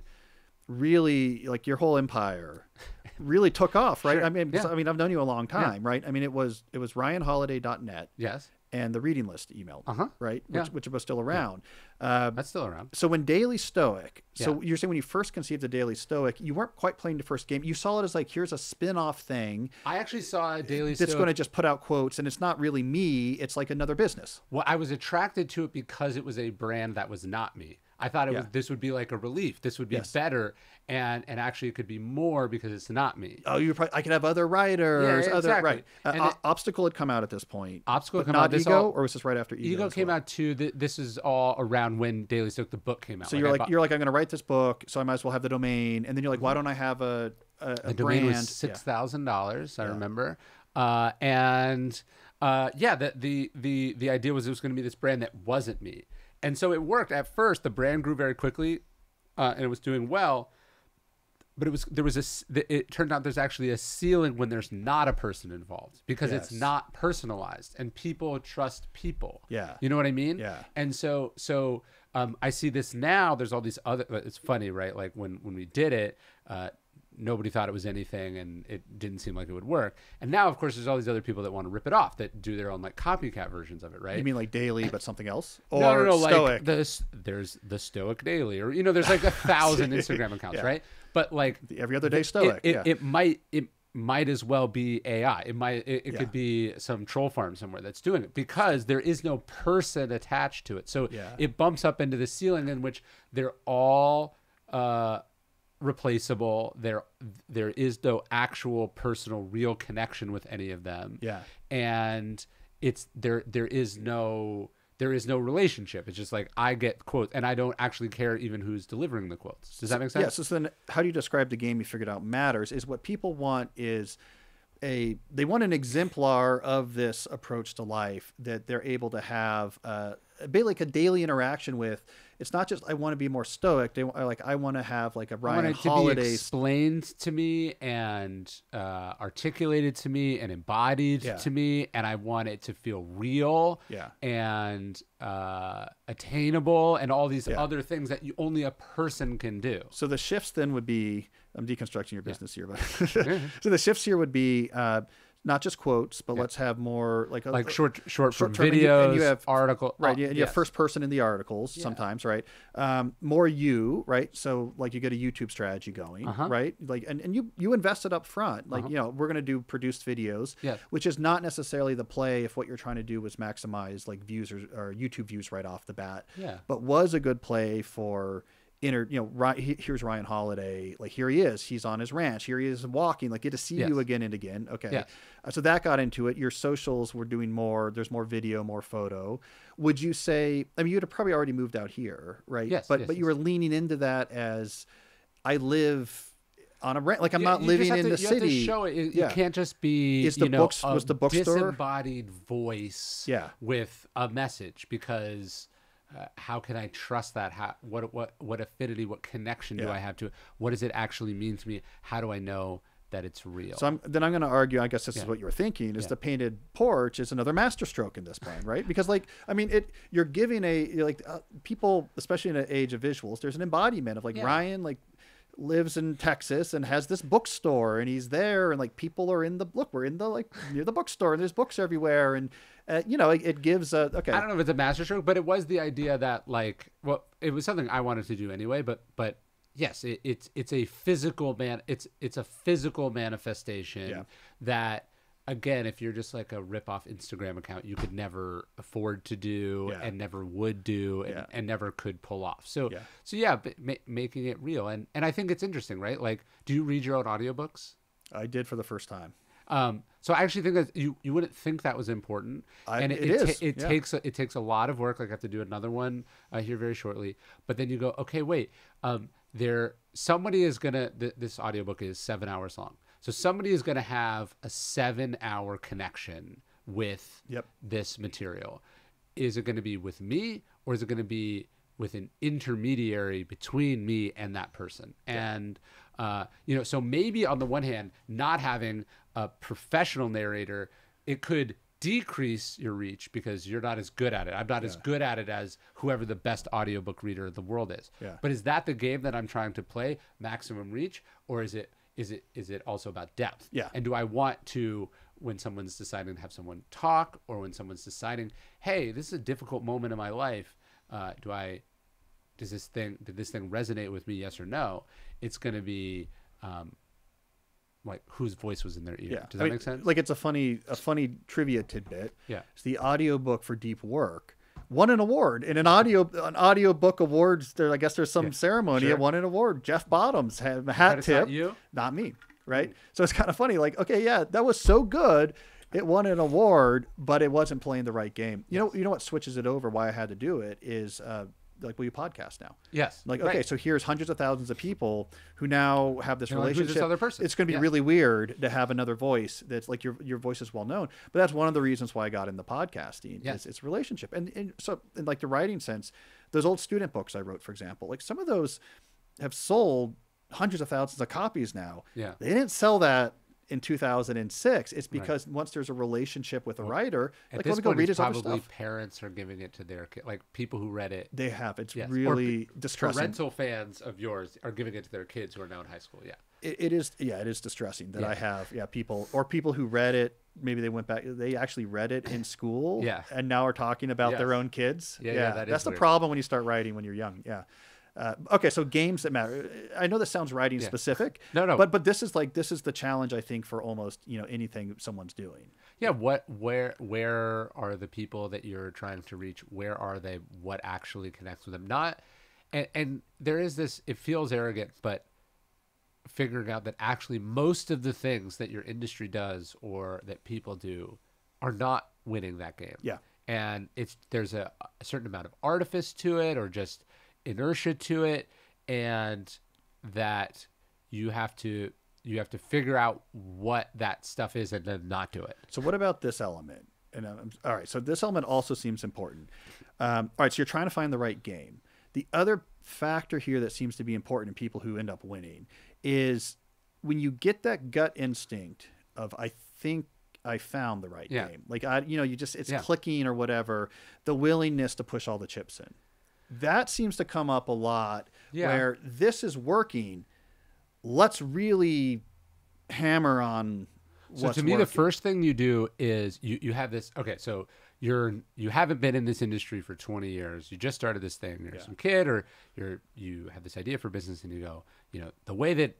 really, like, your whole empire really took off, right? Sure. I mean, Yeah. I mean, I've known you a long time, right? I mean, it was, it was ryanholiday.net Yes, and the reading list email, Uh-huh. right? Yeah. Which, which was still around. Uh, that's still around. So when Daily Stoic, so Yeah. you're saying when you first conceived the Daily Stoic, you weren't quite playing the first game. You saw it as like here's a spin-off thing I actually saw a Daily that's Stoic going to just put out quotes, and it's not really me. It's like another business. Well, I was attracted to it because it was a brand that was not me. I thought it was this would be like a relief. This would be Yes. better, and and actually it could be more because it's not me. Oh, you probably I could have other writers, Yeah, other exactly. right. Uh, it- Obstacle had come out at this point. Obstacle come not out, this Ego, all- or was this right after Ego? Ego came well? out too. Th- This is all around when Daily Stoic the book came out. So Like, you're like bought- you're like I'm going to write this book, so I might as well have the domain, and then you're like, why don't I have a a, a domain brand? was six thousand dollars. I Yeah. remember, uh, and uh, yeah, the, the the the idea was it was going to be this brand that wasn't me, and so it worked at first. The brand grew very quickly, uh, and it was doing well. But it was there was a it turned out there's actually a ceiling when there's not a person involved because it's not personalized and people trust people. Yeah. you know what I mean. Yeah. And so so um, I see this now. There's all these other. It's funny, right? Like when when we did it, uh, nobody thought it was anything, and it didn't seem like it would work. And now, of course, there's all these other people that want to rip it off that do their own like copycat versions of it, right? You mean like daily, but something else? Or no, no, no, stoic? like the there's the Stoic Daily, or you know, there's like a thousand Instagram accounts, Yeah. right? But like The every other day it- stoic. It, yeah. it might it might as well be AI. It might it, it Yeah. could be some troll farm somewhere that's doing it because there is no person attached to it. So Yeah. it bumps up into the ceiling in which they're all uh replaceable. There there is no actual personal real connection with any of them. Yeah. And it's there there is no there is no relationship. It's just like I get quotes and I don't actually care even who's delivering the quotes. Does that make sense? Yeah. So then, how do you describe the game you figured out matters? Is what people want is a they want an exemplar of this approach to life that they're able to have uh, like a daily interaction with. It's not just I want to be more stoic. They like I want to have like a I want Ryan it to be Holiday. explained to me and uh, articulated to me and embodied Yeah. to me, and I want it to feel real Yeah. and uh, attainable, and all these Yeah. other things that you, only a person can do. So the shifts then would be I'm deconstructing your business here, but so the shifts here would be uh, not just quotes, but let's have more like a, Like short, short form short-term, and you- videos, and you have- article, right uh, you, you yes. have first person in the articles sometimes right um, more you right so like you get a youtube strategy going Uh-huh. right like and, and you you invested up front like you know we're going to do produced videos Yes. which is not necessarily the play if what you're trying to do was maximize like views or, or youtube views right off the bat Yeah. but was a good play for inner you know here's ryan holiday. Like here he is. He's on his ranch. Here he is walking. Like get to see Yes. you again and again. Okay. Yeah. uh, so that got into it. Your socials were doing more. There's more video more photo. Would you say i mean you'd have probably already moved out here right? Yes, but yes, but you were leaning into that as i live on a ranch. Like i'm not you living in to- the you have to city. show it. It, Yeah. it can't just be Is the you know, books- was the bookstore- disembodied voice Yeah. with a message because uh, how can I trust that? How, what what what affinity? What connection do I have to it? What does it actually mean to me? How do I know that it's real? So I'm, then I'm going to argue. I guess this is what you were thinking: is Yeah. the painted porch is another masterstroke in this plan, right? Because like, I mean, it you're giving a like uh, people, especially in an age of visuals, there's an embodiment of like Yeah. Ryan like lives in Texas and has this bookstore and he's there and like people are in the look we're in the like near the bookstore and there's books everywhere and uh, you know it, it gives a okay I don't know if it's a masterstroke, but it was the idea that like well, it was something I wanted to do anyway. But but yes, it, it's it's a physical man. It's it's a physical manifestation Yeah. that again, if you're just like a rip off Instagram account, you could never afford to do Yeah. and never would do and, Yeah. and never could pull off. So Yeah. so yeah, but ma- making it real and and I think it's interesting, right? Like, do you read your own audiobooks? I did for the first time Um, so I actually think that you, you wouldn't think that was important, I- and it it, ta- it yeah. takes a, it takes a lot of work. Like I have to do another one uh, here very shortly. But then you go, okay, wait, um, there somebody is gonna. Th- this audiobook is seven hours long, so somebody is gonna have a seven hour connection with Yep. this material. Is it going to be with me, or is it going to be with an intermediary between me and that person? And uh, you know, so maybe on the one hand, not having a professional narrator, it could decrease your reach because you're not as good at it. I'm not as good at it as whoever the best audiobook reader in the world is. Yeah. But is that the game that I'm trying to play, maximum reach, or is it is it is it also about depth? Yeah. And do I want to when someone's deciding to have someone talk or when someone's deciding, hey, this is a difficult moment in my life, uh, do I does this thing did this thing resonate with me yes or no it's going to be um, like whose voice was in their ear Yeah. does that I mean, make sense Like it's a funny a funny trivia tidbit. Yeah. It's the audiobook for Deep Work. Won an award in an audio an audio book awards. There, I guess there's some ceremony. sure. It won an award. Jeff Bottoms had a hat it's not tip. you? Not me. Right. So it's kind of funny. Like, okay, yeah, that was so good. It won an award, but it wasn't playing the right game. You know, you know what switches it over? Why I had to do it is uh, like will you podcast now. yes Like, right. okay, so here's hundreds of thousands of people who now have this like, who's this other person? It's going to be Yeah. really weird to have another voice that's like your your voice is well known. But that's one of the reasons why I got into podcasting. Yeah. Is it's relationship, and, and so in like the writing sense, those old student books I wrote, for example, like some of those have sold hundreds of thousands of copies now. Yeah. they didn't sell that in 2006. It's because once there's a relationship with a writer, At like let me go read his other probably stuff. parents are giving it to their kid, like people who read it. They have. It's Yes. Really p- distressing. Parental fans of yours are giving it to their kids who are now in high school. Yeah. it, it is yeah it is distressing that Yeah. i have yeah people or people who read it maybe they went back they actually read it in school Yeah. and now are talking about their own kids Yeah, yeah, that is that's the problem when you start writing when you're young yeah uh, okay so games that matter i know this sounds writing Yeah. specific No, no. but but this is like this is the challenge i think for almost you know anything someone's doing Yeah, what where where are the people that you're trying to reach? Where are they? What actually connects with them? Not and, and there is this it feels arrogant, but figuring out that actually most of the things that your industry does or that people do are not winning that game. Yeah. And it's there's a, a certain amount of artifice to it or just inertia to it and that you have to you have to figure out what that stuff is and then not do it. So what about this element? And um, all right, so this element also seems important. Um, all right, so you're trying to find the right game. The other factor here that seems to be important in people who end up winning is when you get that gut instinct of I think I found the right Yeah. game. Like I, you know, you just it's Yeah. clicking or whatever. The willingness to push all the chips in. That seems to come up a lot. Yeah. Where this is working. Let's really hammer on. So to me, the first thing you do is you you have this. Okay, so you're you haven't been in this industry for 20 years. You just started this thing. You're Yeah. some kid, or you're you have this idea for business, and you go, you know, the way that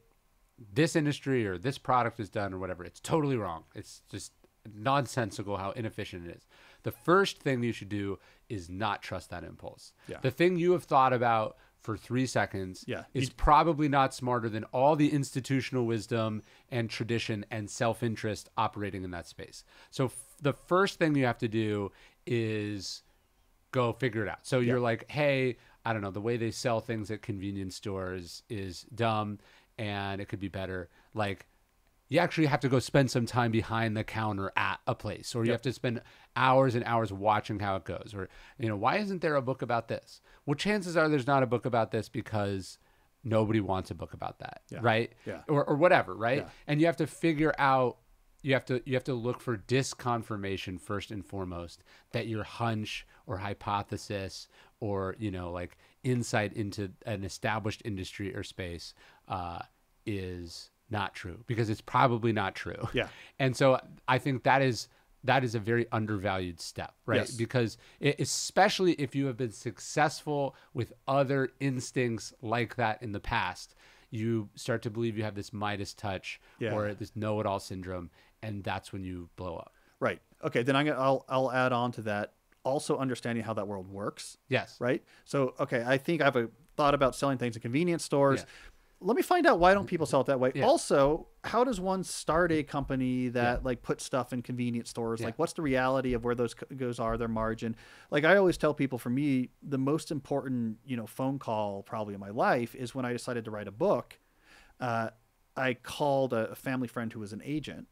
this industry or this product is done or whatever, it's totally wrong. It's just nonsensical how inefficient it is. The first thing you should do is not trust that impulse. Yeah. The thing you have thought about for three seconds Yeah. is You- probably not smarter than all the institutional wisdom and tradition and self-interest operating in that space. So f- the first thing you have to do is go figure it out. So you're like, hey, I don't know, the way they sell things at convenience stores is dumb and it could be better. Like you actually have to go spend some time behind the counter at a place or you Yep. have to spend hours and hours watching how it goes or you know why isn't there a book about this well chances are there's not a book about this because nobody wants a book about that Yeah. right Yeah. or, or whatever right Yeah. and you have to figure out you have to you have to look for disconfirmation first and foremost that your hunch or hypothesis or you know like insight into an established industry or space uh, is not true because it's probably not true Yeah. and so i think that is that is a very undervalued step right Yes. because it, especially if you have been successful with other instincts like that in the past you start to believe you have this midas touch Yeah. or this know-it-all syndrome and that's when you blow up Right. Okay. Then I'm gonna, I'll I'll add on to that. Also understanding how that world works. yes Right. So okay, I think I have a thought about selling things in convenience stores. Yeah. Let me find out why don't people sell it that way. Yeah. Also, how does one start a company that like puts stuff in convenience stores? Yeah. Like, what's the reality of where those goes are, their margin? Like, I always tell people, for me, the most important you know phone call probably in my life is when I decided to write a book. Uh, I called a family friend who was an agent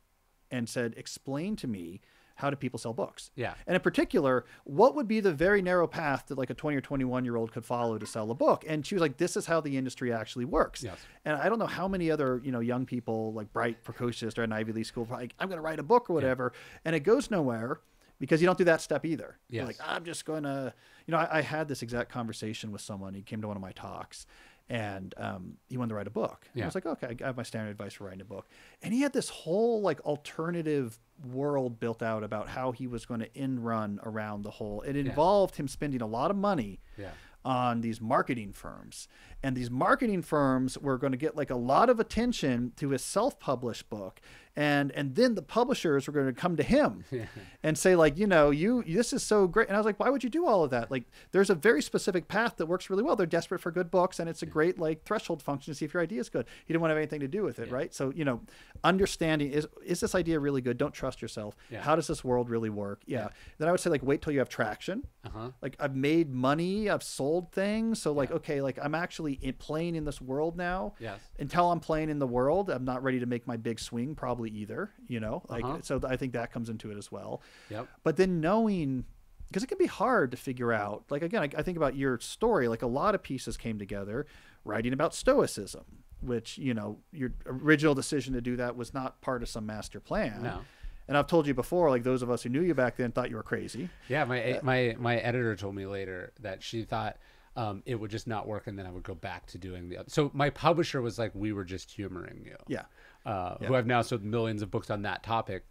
and said, "Explain to me how do people sell books?" Yeah. And in particular, what would be the very narrow path that like a 20 or 21 year old could follow to sell a book? And she was like, this is how the industry actually works. Yes. And I don't know how many other, you know, young people like bright, precocious or an Ivy League school, like, I'm going to write a book or whatever. And it goes nowhere because you don't do that step either. You're Yes. like, I'm just going to, you know, I, I had this exact conversation with someone. He came to one of my talks and um, he wanted to write a book. And I was like, okay, I have my standard advice for writing a book. And he had this whole like alternative world built out about how he was going to in run around the whole. It involved him spending a lot of money Yeah. on these marketing firms. And these marketing firms were going to get like a lot of attention to his self-published book. And and then the publishers were going to come to him and say like, you know, you this is so great. And I was like, why would you do all of that? Like there's a very specific path that works really well. They're desperate for good books and it's a great like threshold function to see if your idea is good. He didn't want to have anything to do with it, right? So, you know, understanding is is this idea really good? Don't trust yourself. Yeah. How does this world really work? Yeah. Then I would say like wait till you have traction Uh-huh. like I've made money, I've sold things, so like okay, like I'm actually in, playing in this world now. Yes. Until I'm playing in the world, I'm not ready to make my big swing probably either. You know, like Uh-huh. so I think that comes into it as well. Yep. But then knowing, because it can be hard to figure out. Like again, I, I think about your story. Like a lot of pieces came together, writing about stoicism which you know your original decision to do that was not part of some master plan. No. And I've told you before, like those of us who knew you back then thought you were crazy. Yeah, my my my editor told me later that she thought um, it would just not work, and then I would go back to doing the other. So my publisher was like, "We were just humoring you." Yeah. Uh, Yeah. Who I've now sold millions of books on that topic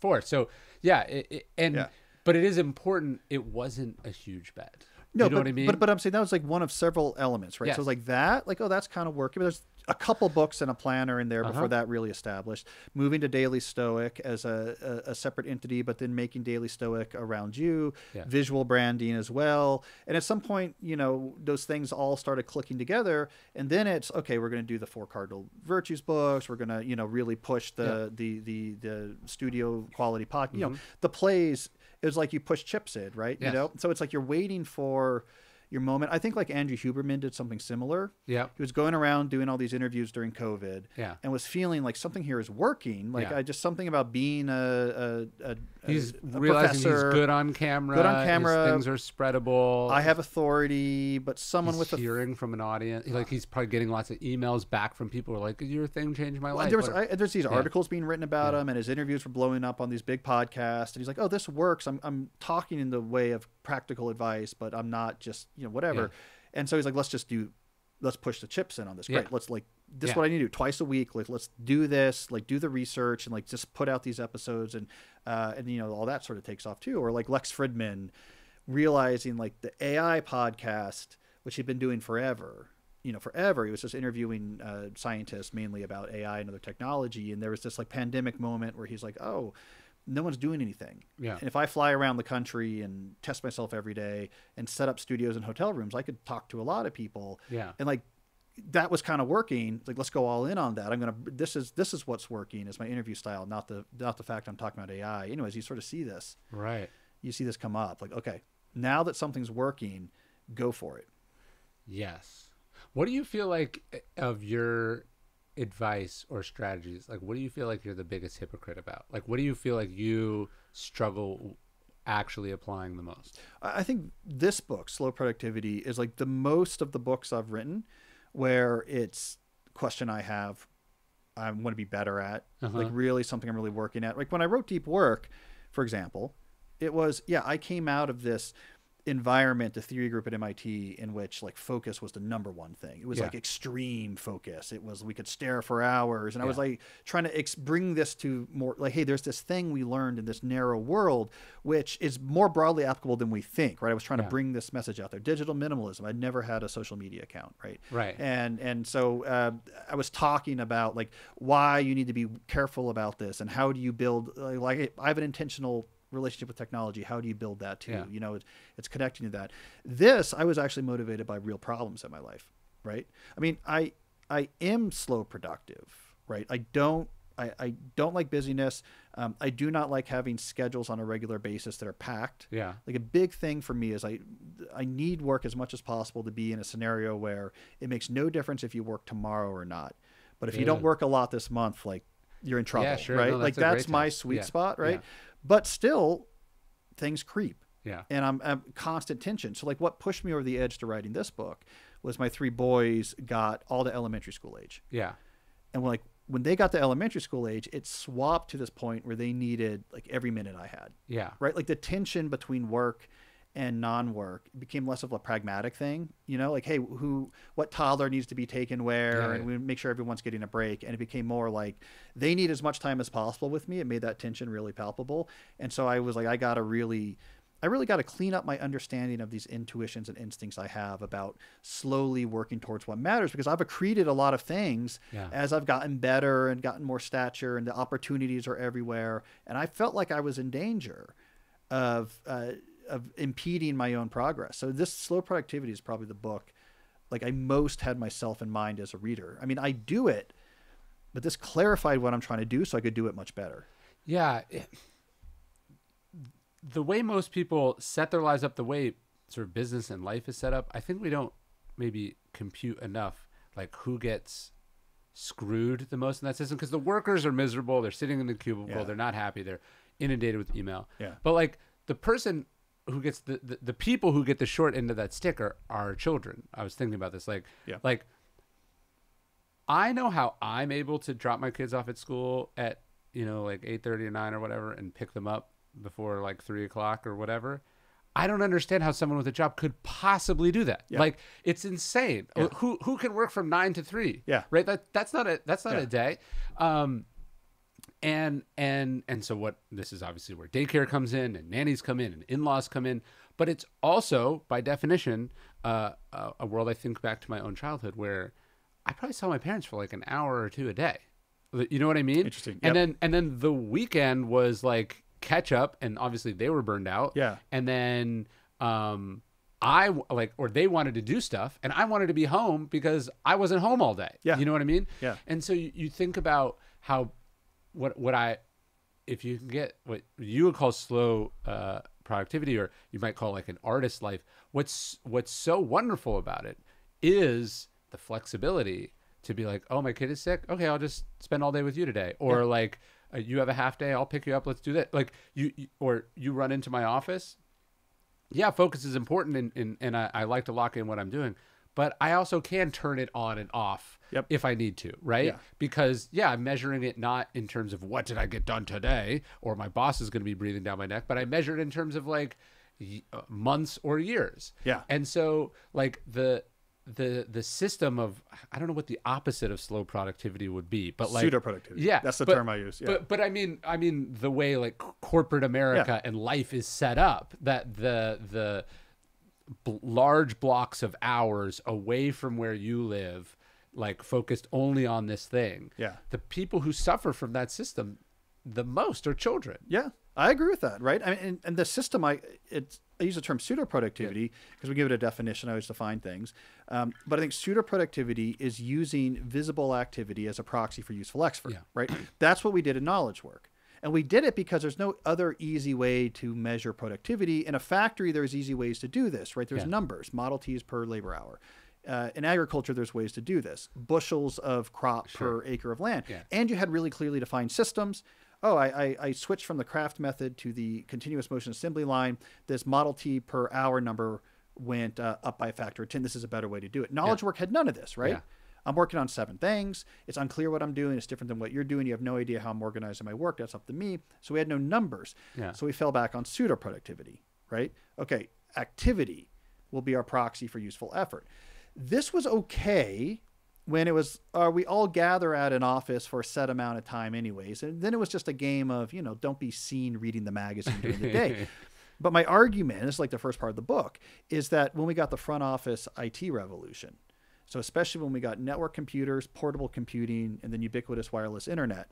for. So yeah, it, it, and Yeah. but it is important. It wasn't a huge bet. No, you know but, what I mean? but but I'm saying that was like one of several elements, right? Yes. So like that, like oh, that's kind of working. But there's a couple books and a planner in there before Uh-huh. that really established. Moving to Daily Stoic as a, a, a separate entity, but then making Daily Stoic around you, Yeah. visual branding as well. And at some point, you know, those things all started clicking together. And then it's okay, we're going to do the four cardinal virtues books. We're going to, you know, really push the the the the studio quality pod. You know, the plays. It was like you push chips in, right? Mm-hmm. Yes. You know, so it's like you're waiting for your moment. I think like Andrew Huberman did something similar. yeah, He was going around doing all these interviews during COVID yeah. and was feeling like something here is working. Like Yeah. I just something about being a a, a, He's realizing professor. he's good on camera. Good on his camera. things are spreadable. I have authority, but someone he's with a hearing from an audience. Like he's probably getting lots of emails back from people who are like, "Your thing changed my life." there was I, there's these articles being written about him, and his interviews were blowing up on these big podcasts. And he's like, "Oh, this works. I'm I'm talking in the way of practical advice, but I'm not just you know whatever." Yeah. And so he's like, "Let's just do, let's push the chips in on this. Yeah. Let's like this is what I need to do twice a week. Like let's do this. Like do the research and like just put out these episodes and uh and you know all that sort of takes off too. Or like Lex Fridman realizing like the AI podcast, which he'd been doing forever, you know, forever. He was just interviewing uh, scientists mainly about AI and other technology. And there was this like pandemic moment where he's like, oh, no one's doing anything. Yeah. And if I fly around the country and test myself every day and set up studios and hotel rooms, I could talk to a lot of people. Yeah. And like, that was kind of working. Like, let's go all in on that. I'm gonna. This is this is what's working. Is my interview style, not the not the fact I'm talking about AI. Anyways, you sort of see this right. you see this come up like okay now that something's working go for it Yes. What do you feel like eh, of your advice or strategies? Like, what do you feel like you're the biggest hypocrite about? Like, what do you feel like you struggle actually applying the most? i think this book slow productivity is like the most of the books i've written where it's question i have i want to be better at Uh-huh. like really something i'm really working at like when i wrote deep work for example it was yeah i came out of this environment the theory group at mit in which like focus was the number one thing. It was Yeah. like extreme focus. It was we could stare for hours. And i was like trying to ex- bring this to more like hey there's this thing we learned in this narrow world which is more broadly applicable than we think right? I was trying Yeah. to bring this message out there. Digital minimalism. I'd never had a social media account right? Right. and and so uh, I was talking about like why you need to be careful about this and how do you build like, like I have an intentional relationship with technology how do you build that too Yeah. you know it's, it's connecting to that this I was actually motivated by real problems in my life right I mean I I am slow productive right I don't I, I don't like busyness. Um, I do not like having schedules on a regular basis that are packed Yeah. like a big thing for me is I I need work as much as possible to be in a scenario where it makes no difference if you work tomorrow or not. But if you don't work a lot this month, like you're in trouble, yeah, sure. right? No, like that's great that's my sweet Yeah. spot, right? But still, things creep, Yeah. and I'm, I'm constant tension. So like, what pushed me over the edge to writing this book was my three boys got all to elementary school age, Yeah. and like when they got to elementary school age, it swapped to this point where they needed like every minute I had Yeah. right? Like the tension between work and non-work it became less of a pragmatic thing, you know, like, hey, who, what toddler needs to be taken where, Yeah, and yeah. we make sure everyone's getting a break. And it became more like they need as much time as possible with me. It made that tension really palpable. And so I was like, I got to really, I really got to clean up my understanding of these intuitions and instincts I have about slowly working towards what matters because I've accreted a lot of things Yeah. as I've gotten better and gotten more stature and the opportunities are everywhere. And I felt like I was in danger of uh, of impeding my own progress. So this slow productivity is probably the book like I most had myself in mind as a reader. I mean, I do it, but this clarified what I'm trying to do so I could do it much better. Yeah. it- the way most people set their lives up, the way sort of business and life is set up, I think we don't maybe compute enough like who gets screwed the most in that system because the workers are miserable. They're sitting in the cubicle. Yeah. They're not happy. They're inundated with email. Yeah. But like the person who gets the, the, the people who get the short end of that stick are, are children. I was thinking about this. Like, Yeah. like I know how I'm able to drop my kids off at school at you know like eight thirty or nine or whatever, and pick them up before like three o'clock or whatever. I don't understand how someone with a job could possibly do that. Yeah. Like it's insane. Yeah. Who who can work from nine to three? Yeah. right. That that's not a that's not Yeah. a day. Um, and and and so what? This is obviously where daycare comes in, and nannies come in, and in-laws come in. But it's also by definition uh, a, a world I think back to my own childhood where I probably saw my parents for like an hour or two a day. You know what I mean? Interesting. And then and then the weekend was like catch up, and obviously they were burned out. Yeah. And then um, I like, or they wanted to do stuff, and I wanted to be home because I wasn't home all day. Yeah. You know what I mean? Yeah. And so you, you think about how what what I if you can get what you would call slow uh, productivity, or you might call like an artist life. What's what's so wonderful about it is the flexibility to be like, oh, my kid is sick. Okay, I'll just spend all day with you today, or like. Uh, you have a half day. I'll pick you up. Let's do that. Like you, you or you run into my office. Yeah, focus is important, and and, and I, I like to lock in what I'm doing, but I also can turn it on and off Yep. if I need to, right? Yeah. Because yeah, I'm measuring it not in terms of what did I get done today, or my boss is going to be breathing down my neck, but I measure it in terms of like uh, months or years. Yeah. And so like the the the system of I don't know what the opposite of slow productivity would be, but like Pseudo productivity. Yeah, That's the but- term I use. Yeah. But but I mean I mean the way like corporate America and life is set up that the the b- large blocks of hours away from where you live like focused only on this thing. Yeah. The people who suffer from that system the most are children. Yeah, I agree with that. Right. I mean, and, and the system, I it's I use the term pseudo productivity because we give it a definition. I always define things, um, but I think pseudo productivity is using visible activity as a proxy for useful effort. Yeah. Right. That's what we did in knowledge work. And we did it because there's no other easy way to measure productivity. In a factory, there's easy ways to do this, right? There's Yeah. numbers, Model Ts per labor hour. Uh, in agriculture, there's ways to do this, bushels of crop per acre of land. Yeah. And you had really clearly defined systems. Oh, I, I, I switched from the craft method to the continuous motion assembly line. This Model T per hour number went uh, up by a factor of 10. This is a better way to do it. Knowledge work had none of this, right? I'm working on seven things. It's unclear what I'm doing. It's different than what you're doing. You have no idea how I'm organizing my work. That's up to me. So we had no numbers. Yeah. So we fell back on pseudo productivity, right? Okay, activity will be our proxy for useful effort. This was okay when it was uh, we all gather at an office for a set amount of time anyways and then it was just a game of you know don't be seen reading the magazine during the day but my argument this is like the first part of the book is that when we got the front office it revolution so especially when we got network computers portable computing and then ubiquitous wireless internet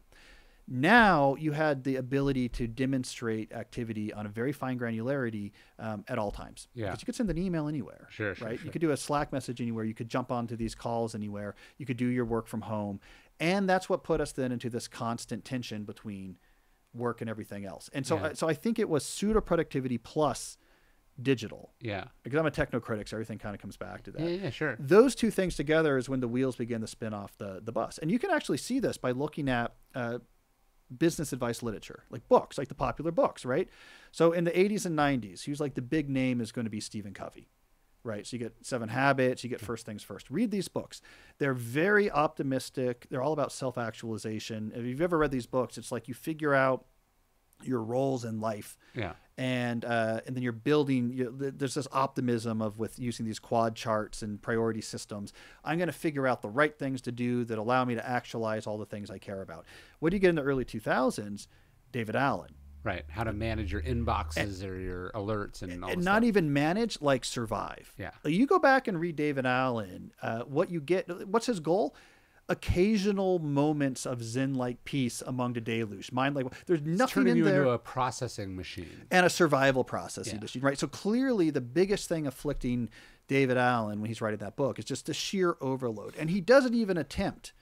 now you had the ability to demonstrate activity on a very fine granularity um, at all times. Yeah. Because you could send an email anywhere. Sure, sure, right. sure. You could do a Slack message anywhere. You could jump onto these calls anywhere. You could do your work from home, and that's what put us then into this constant tension between work and everything else. And so, Yeah. so I think it was pseudo productivity plus digital. Yeah. Because I'm a techno critic, so everything kind of comes back to that Yeah, yeah, sure. those two things together is when the wheels begin to spin off the, the bus. And you can actually see this by looking at uh, business advice literature, like books, like the popular books, right? So in the 80s and 90s, who's like the big name is going to be Stephen Covey, right? So you get Seven Habits, you get First Things First. Read these books. They're very optimistic. They're all about self actualization. If you've ever read these books, it's like you figure out your roles in life Yeah. and uh, and then you're building. You, th- there's this optimism of with using these quad charts and priority systems. I'm going to figure out the right things to do that allow me to actualize all the things I care about. What do you get in the early 2000s? David Allen, Right. How to manage your inboxes or your alerts and all and not stuff. even manage, like survive. Yeah. You go back and read David Allen. Uh, what you get? What's his goal? Occasional moments of zen-like peace among the deluge. Mind like there's nothing turning in you there. into a processing machine. and a survival processing Yeah. machine, right? So clearly, the biggest thing afflicting David Allen when he's writing that book is just the sheer overload, and he doesn't even attempt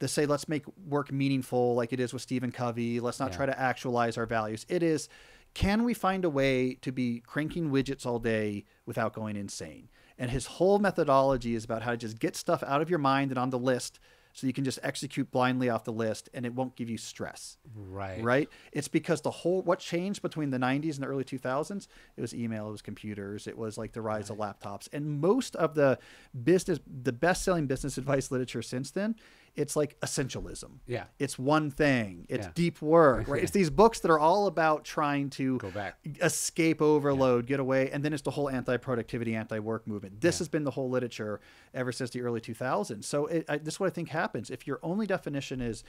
to say, "Let's make work meaningful," like it is with Stephen Covey. Let's not Yeah. try to actualize our values. It is, can we find a way to be cranking widgets all day without going insane? And his whole methodology is about how to just get stuff out of your mind and on the list. So you can just execute blindly off the list and it won't give you stress Right. right? It's because the whole what changed between the 90s and the early 2000s, it was email, it was computers, it was like the rise of laptops. And most of the business the best-selling business advice literature since then it's like essentialism. Yeah. It's one thing. It's Yeah. deep work, right? it's these books that are all about trying to Go back. escape overload, get away, and then it's the whole anti-productivity, anti-work movement. This Yeah. has been the whole literature ever since the early 2000s. So it, I, this is what I think happens if your only definition is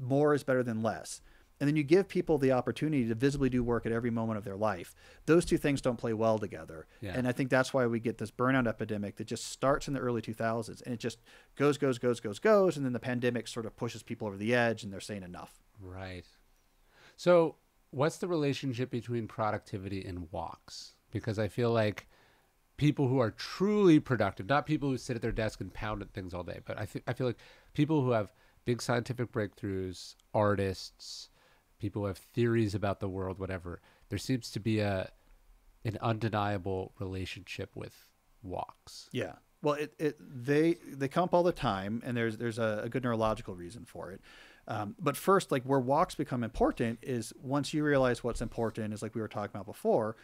more is better than less. And then you give people the opportunity to visibly do work at every moment of their life. Those two things don't play well together. Yeah. And I think that's why we get this burnout epidemic that just starts in the early 2000s and it just goes, goes, goes, goes, goes. And then the pandemic sort of pushes people over the edge and they're saying enough. Right. So, what's the relationship between productivity and walks? Because I feel like people who are truly productive, not people who sit at their desk and pound at things all day, but I, th- I feel like people who have big scientific breakthroughs, artists, people have theories about the world, whatever, there seems to be a an undeniable relationship with walks. Yeah. Well, it, it they they come up all the time, and there's there's a, a good neurological reason for it. Um, but first, like where walks become important is once you realize what's important is like we were talking about before,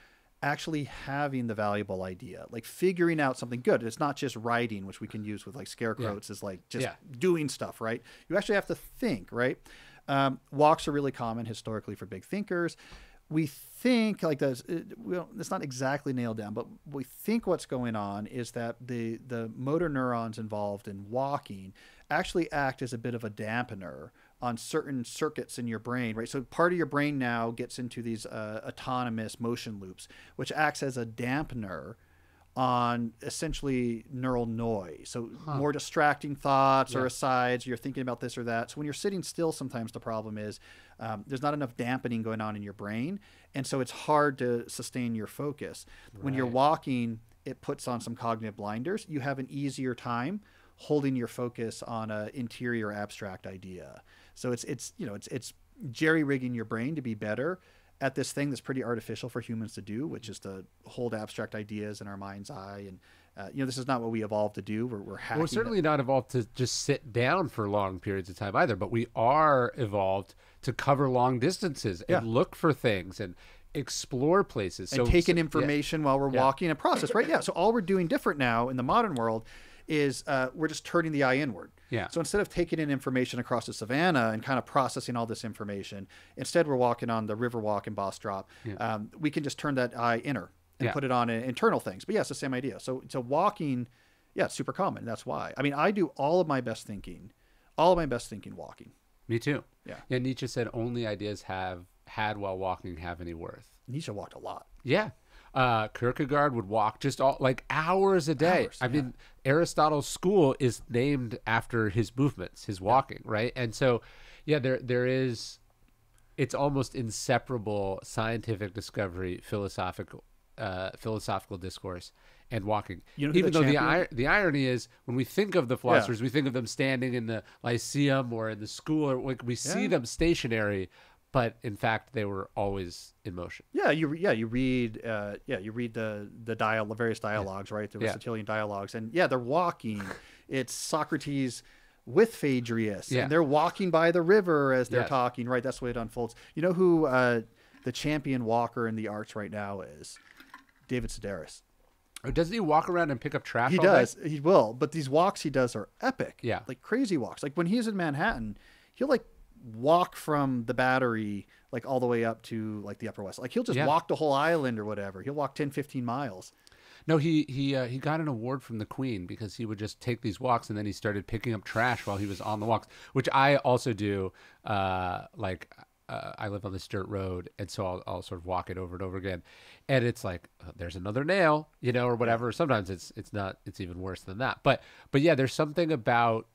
actually having the valuable idea, like figuring out something good. It's not just writing, which we can use with like scarecrows, is like just Yeah. doing stuff, right? You actually have to think, right? Um, walks are really common historically for big thinkers. We think like this. It, don't, it's not exactly nailed down, but we think what's going on is that the the motor neurons involved in walking actually act as a bit of a dampener on certain circuits in your brain, right? So part of your brain now gets into these uh, autonomous motion loops, which acts as a dampener on essentially neural noise. So more distracting thoughts or asides, you're thinking about this or that. So when you're sitting still, sometimes the problem is um, there's not enough dampening going on in your brain. And so it's hard to sustain your focus. When you're walking, it puts on some cognitive blinders. You have an easier time holding your focus on an interior abstract idea. So it's it's you know it's it's jerry rigging your brain to be better at this thing that's pretty artificial for humans to do, which is to hold abstract ideas in our mind's eye. And uh, you know this is not what we evolved to do. We're, we're. We're certainly not evolved to just sit down for long periods of time either, but we are evolved to cover long distances and Yeah. look for things and explore places. and so, taking so- yeah. information while we're Yeah. walking and process, right? Yeah. So all we're doing different now in the modern world is uh, we're just turning the eye inward. Yeah. So instead of taking in information across the savannah and kind of processing all this information, instead we're walking on the river walk in Bastrop. Um, we can just turn that eye inner and Yeah. put it on internal things. But yeah, it's the same idea. So so walking, yeah, it's super common. That's why. I mean, I do all of my best thinking, all of my best thinking walking. Me too. Yeah. Yeah. Nietzsche said only ideas have had while walking have any worth. Nietzsche walked a lot. Yeah. Uh, Kierkegaard would walk just all like hours a day. Hours, I mean, Aristotle's school is named after his movements, his walking, right? And so, yeah, there there is, it's almost inseparable scientific discovery, philosophical, uh, philosophical discourse, and walking. You know Even the though the champion- ir- the irony is, when we think of the philosophers, we think of them standing in the lyceum or in the school, or like we see Yeah. them stationary, but in fact, they were always in motion. Yeah, you yeah you read uh, yeah you read the the dial the various dialogues right the Yeah. Aristotelian dialogues and yeah they're walking. it's Socrates with Phaedrus Yeah. and they're walking by the river as they're Yes. talking right. That's the way it unfolds. You know who uh, the champion walker in the arts right now is? David Sedaris. Or doesn't he walk around and pick up trash? He day? does. He will. But these walks he does are epic. Yeah. Like crazy walks. Like when he's in Manhattan, he'll like walk from the battery like all the way up to like the upper west. Like he'll just Yeah. walk the whole island or whatever. He'll walk 10, 15 miles. No, he he uh, he got an award from the Queen because he would just take these walks and then he started picking up trash while he was on the walks, which I also do. Uh, like uh, I live on this dirt road, and so I'll, I'll sort of walk it over and over again, and it's like uh, there's another nail, you know, or whatever. Sometimes it's it's not. It's even worse than that. But but yeah, there's something about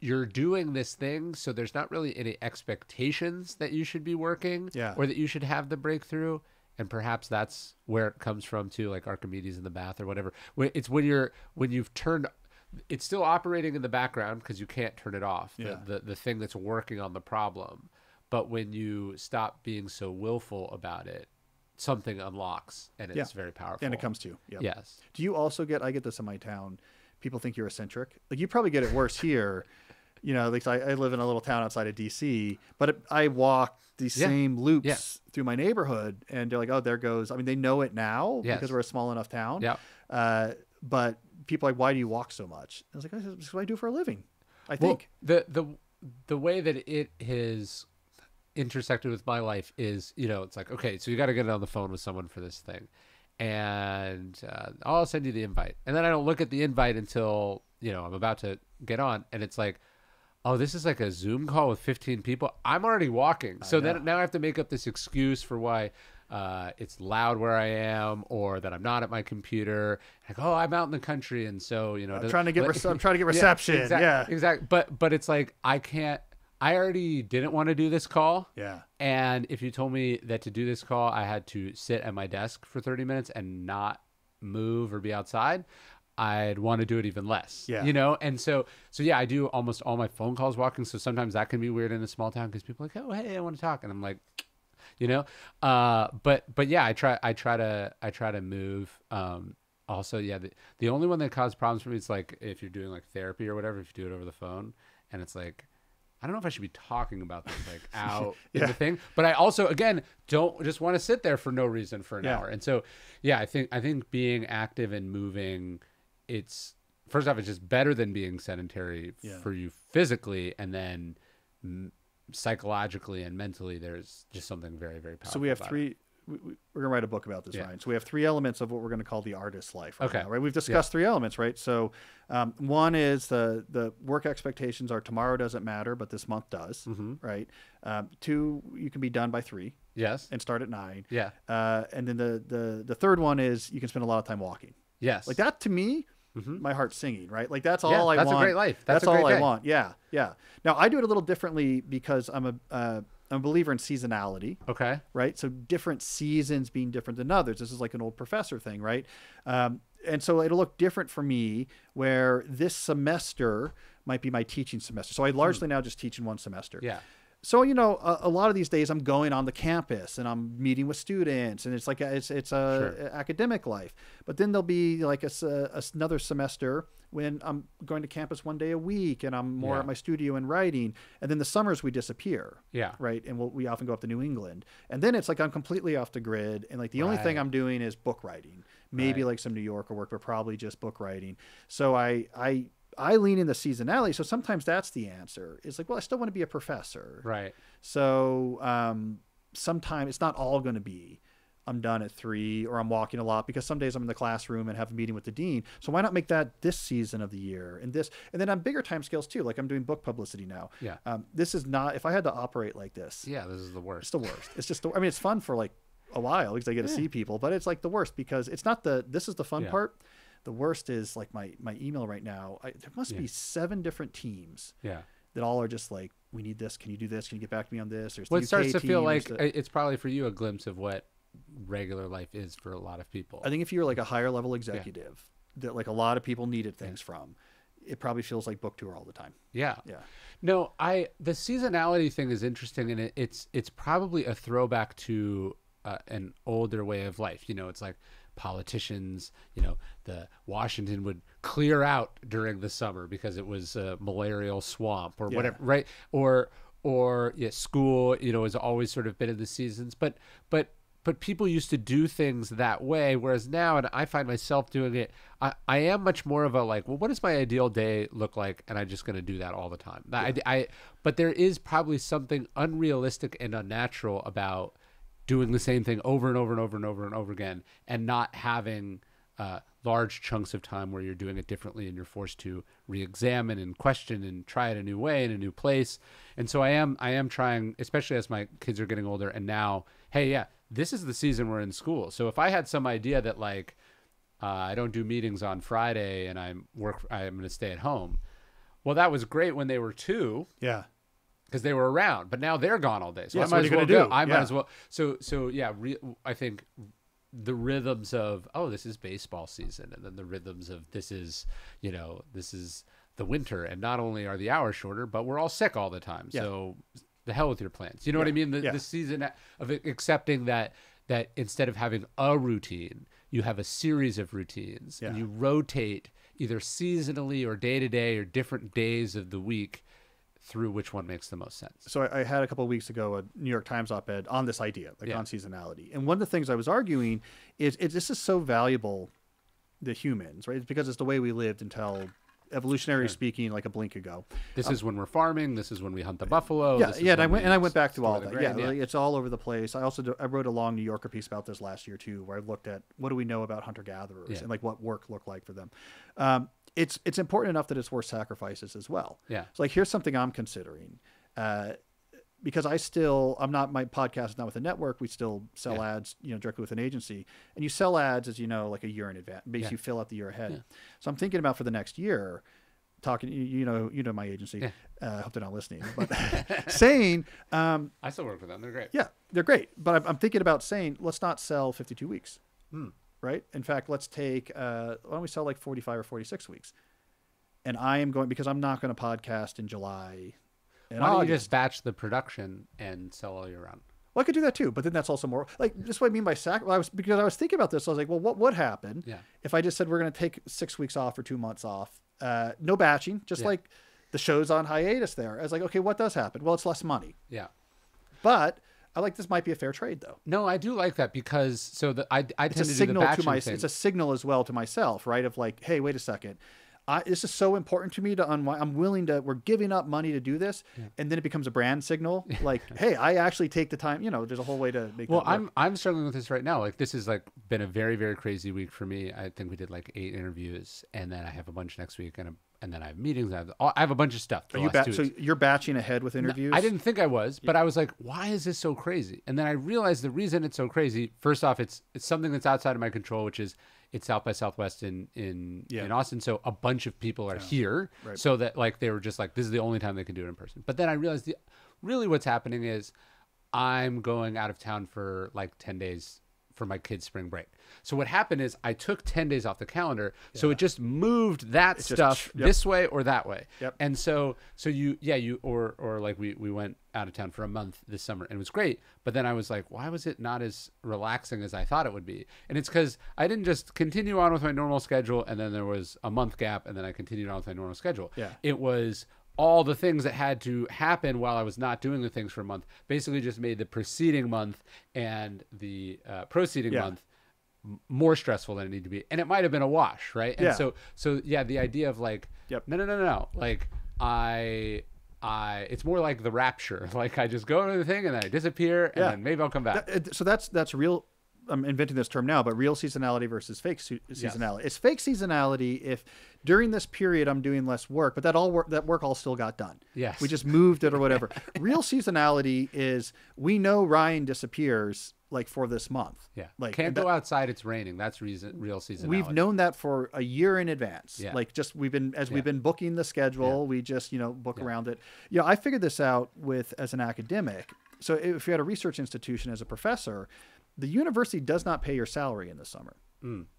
you're doing this thing, so there's not really any expectations that you should be working, Yeah. or that you should have the breakthrough and perhaps that's where it comes from too like archimedes in the bath or whatever it's when you're when you've turned it's still operating in the background because you can't turn it off the, the the thing that's working on the problem but when you stop being so willful about it something unlocks and it's Yeah. very powerful And it comes to you. Yep. yes Do you also get? I get this in my town. People think you're eccentric. Like you probably get it worse here. You know, least I, I live in a little town outside of DC, but it, I walk these Yeah. same loops Yeah. through my neighborhood, and they're like, "Oh, there goes." I mean, they know it now Yes. because we're a small enough town. Yeah. Uh, but people are like, "Why do you walk so much?" I was like, "This is what I do for a living." I Well, think. the the the way that it has intersected with my life is, you know, it's like okay, so you got to get on the phone with someone for this thing, and uh, I'll send you the invite, and then I don't look at the invite until you know I'm about to get on, and it's like. Oh, this is like a Zoom call with 15 people. I'm already walking. So then now I have to make up this excuse for why uh, it's loud where I am or that I'm not at my computer. Like, oh, I'm out in the country. And so, you know, I'm trying to get rece- I'm trying to get reception. exact- Yeah. exactly. But but it's like I can't. I already didn't want to do this call. Yeah. And if you told me that to do this call, I had to sit at my desk for 30 minutes and not move or be outside, I'd want to do it even less. Yeah. You know? And so, so yeah, I do almost all my phone calls walking. So sometimes that can be weird in a small town because people are like, oh, hey, I want to talk. And I'm like, you know? Uh, but, but yeah, I try, I try to, I try to move. Um, also, yeah, the, the only one that causes problems for me is like if you're doing like therapy or whatever, if you do it over the phone and it's like, I don't know if I should be talking about this like out in the thing, but I also again don't just want to sit there for no reason for an Yeah. hour. And so, yeah, I think I think being active and moving, it's first off, it's just better than being sedentary Yeah. for you physically, and then psychologically and mentally, there's just something very very powerful. So we have about it. We, we- we're gonna write a book about this, Yeah. Ryan. So we have three elements of what we're gonna call the artist's life. Right Okay. now, right? We've discussed three elements, right? So um, one is the the work expectations are tomorrow doesn't matter, but this month does, Mm-hmm. right? Um, two, you can be done by three Yes. and start at nine. Yeah. Uh, and then the the the third one is you can spend a lot of time walking. Yes. Like that to me, my heart's singing, right? Like that's all Mm-hmm. Yeah, I that's a great life. That's a all I want. Yeah, yeah. Now I do it a little differently because I'm a uh, I'm a believer in seasonality Okay. right? So different seasons being different than others. This is like an old professor thing, right? Um, and so it'll look different for me where this semester might be my teaching semester. So I largely now just teach in one semester. Hmm. Yeah. So you know, a, a lot of these days I'm going on the campus and I'm meeting with students, and it's like a, it's it's a, Sure. academic life. But then there'll be like a, a another semester when I'm going to campus one day a week, and I'm more Yeah. at my studio and writing. And then the summers we disappear Yeah. right? And we'll, we often go up to New England, and then it's like I'm completely off the grid, and like the only thing I'm doing is book writing, maybe Right. like some New Yorker work, but probably just book writing. So I I I lean in the seasonality. So sometimes that's the answer. It's like, well, I still want to be a professor, Right. so um, sometimes it's not all going to be. I'm done at three, or I'm walking a lot because some days I'm in the classroom and have a meeting with the dean. So why not make that this season of the year and this, and then on bigger time scales too. Like I'm doing book publicity now. Yeah. Um, this is not. If I had to operate like this, Yeah. This is the it's worst. the worst. It's just. The, I mean, it's fun for like a while because I get to see people, but it's like the worst because it's not the. This is the fun Yeah. part. The worst is like my my email right now. I, there must be seven different teams Yeah. that all are just like, we need this. Can you do this? Can you get back to me on this? There's Well, the it starts to feel like the- it's probably for you a glimpse of what regular life is for a lot of people. I think if you're like a higher level executive that like a lot of people needed things from, it probably feels like book tour all the time. yeah. Yeah. No, I the seasonality thing is interesting, and it, it's it's probably a throwback to uh, an older way of life. You know, it's like politicians. You know, the Washington would clear out during the summer because it was a malarial swamp or Yeah. whatever, right? Or or yeah, school. You know, has always sort of been in the seasons, but but but people used to do things that way whereas now and i find myself doing it i, I am much more of a like well what does my ideal day look like? And i'm just going to do that all the time. I, I but there is probably something unrealistic and unnatural about doing the same thing over and over and over and over and over again and not having uh, large chunks of time where you're doing it differently and you're forced to re-examine and question and try it a new way in a new place. And so i am i am trying especially as my kids are getting older and now hey yeah this is the season we're in school so if i had some idea that like uh, i don't do meetings on friday and i'm work i'm going to stay at home well that was great when they were two Yeah. because they were around, but now they're gone all day. So Yeah, I might as well gonna go. do? I might Yeah. as well. So so yeah, re- I think the rhythms of oh this is baseball season, and then the rhythms of this is you know this is the winter, and not only are the hours shorter, but we're all sick all the time. Yeah. So the hell with your plans. You know what I mean? The, Yeah. the season of accepting that that instead of having a routine, you have a series of routines, and you rotate either seasonally or day to day or different days of the week through which one makes the most sense. so I, I had a couple of weeks ago a New York Times op-ed on this idea, like Yeah. on seasonality. And one of the things I was arguing is it, this is so valuable to humans, right? It's because it's the way we lived until evolutionary speaking, like a blink ago. This is when we're farming. This is when we hunt the buffalo. Yeah, yeah, and I went and I went back to all that. grain, Yeah, like, it's all over the place. I also do, I wrote a long New Yorker piece about this last year too, where I looked at what do we know about hunter gatherers Yeah. and like what work looked like for them. Um, it's it's important enough that it's worth sacrifices as well. Yeah. So like here's something I'm considering. Uh, because I still I'm not my podcast is not with a network. We still sell Yeah. ads, you know, directly with an agency. And you sell ads as you know, like a year in advance. Basically Yeah. you fill out the year ahead. Yeah. So I'm thinking about for the next year, talking you, you know, you know my agency. Yeah. Uh, I hope they're not listening. But saying, um, I still work with them. They're great. yeah, they're great. But I'm, I'm thinking about saying, let's not sell 52 weeks. Hmm. Right? In fact, let's take uh, why don't we sell like 45 or 46 weeks? And I am going because I'm not going to podcast in July. And Why don't you just batch the production and sell all year round? Well, I could do that too, but then that's also more like just what I mean by sac. Well, I was because I was thinking about this. I was like, well, what would happen Yeah. if I just said we're going to take six weeks off or two months off, uh, no batching, just Yeah. like the show's on hiatus. There, I was like, okay, what does happen? Well, it's less money, Yeah. but I like this might be a fair trade though. No, I do like that because so the I I It's tend a to signal do the to batching my. thing. It's a signal as well to myself, right? Of like, hey, wait a second. I, this is so important to me to unwind. I'm willing to. We're giving up money to do this, and then it becomes a brand signal. Like, hey, I actually take the time. You know, there's a whole way to make. well. I'm I'm struggling with this right now. Like this has like been a very very crazy week for me. I think we did like eight interviews, and then I have a bunch next week, and a, and then I have meetings. I have I have a bunch of stuff. Are you ba- so you're batching ahead with interviews? I didn't think I was, but I was like, why is this so crazy? And then I realized the reason it's so crazy. First off, it's it's something that's outside of my control, which is it's South by Southwest in in Yeah. in Austin. So a bunch of people are here, Right. so that like they were just like, this is the only time they can do it in person. But then I realized the really what's happening is I'm going out of town for like ten days for my kids' spring break. So what happened is I took 10 days off the calendar. So it just moved that just- stuff yep. this way or that way. Yep. And so so you yeah, you or or like we we went out of town for a month this summer and it was great. But then I was like, why was it not as relaxing as I thought it would be? And it's cuz I didn't just continue on with my normal schedule and then there was a month gap and then I continued on with my normal schedule. Yeah. It was all the things that had to happen while I was not doing the things for a month basically just made the preceding month and the uh, proceeding Yeah. month more stressful than it needed to be and it might have been a wash right and Yeah. so so yeah the idea of like Yep. no no no no like i i it's more like the rapture like i just go into the thing and then i disappear and Yeah. then maybe i'll come back That- so that's that's real. I'm inventing this term now, but real seasonality versus fake se- seasonality. It's fake seasonality if during this period I'm doing less work, but that all work that work all still got done. Yes. we just moved it or whatever. real seasonality is we know Ryan disappears like for this month. yeah like can't and go outside it's raining that's reason real seasonality. We've known that for a year in advance. Yeah. Like just we've been as Yeah. we've been booking the schedule, we just, you know, book around it. You know, I figured this out with as an academic. So if you had a research institution as a professor, the university does not pay your salary in the summer.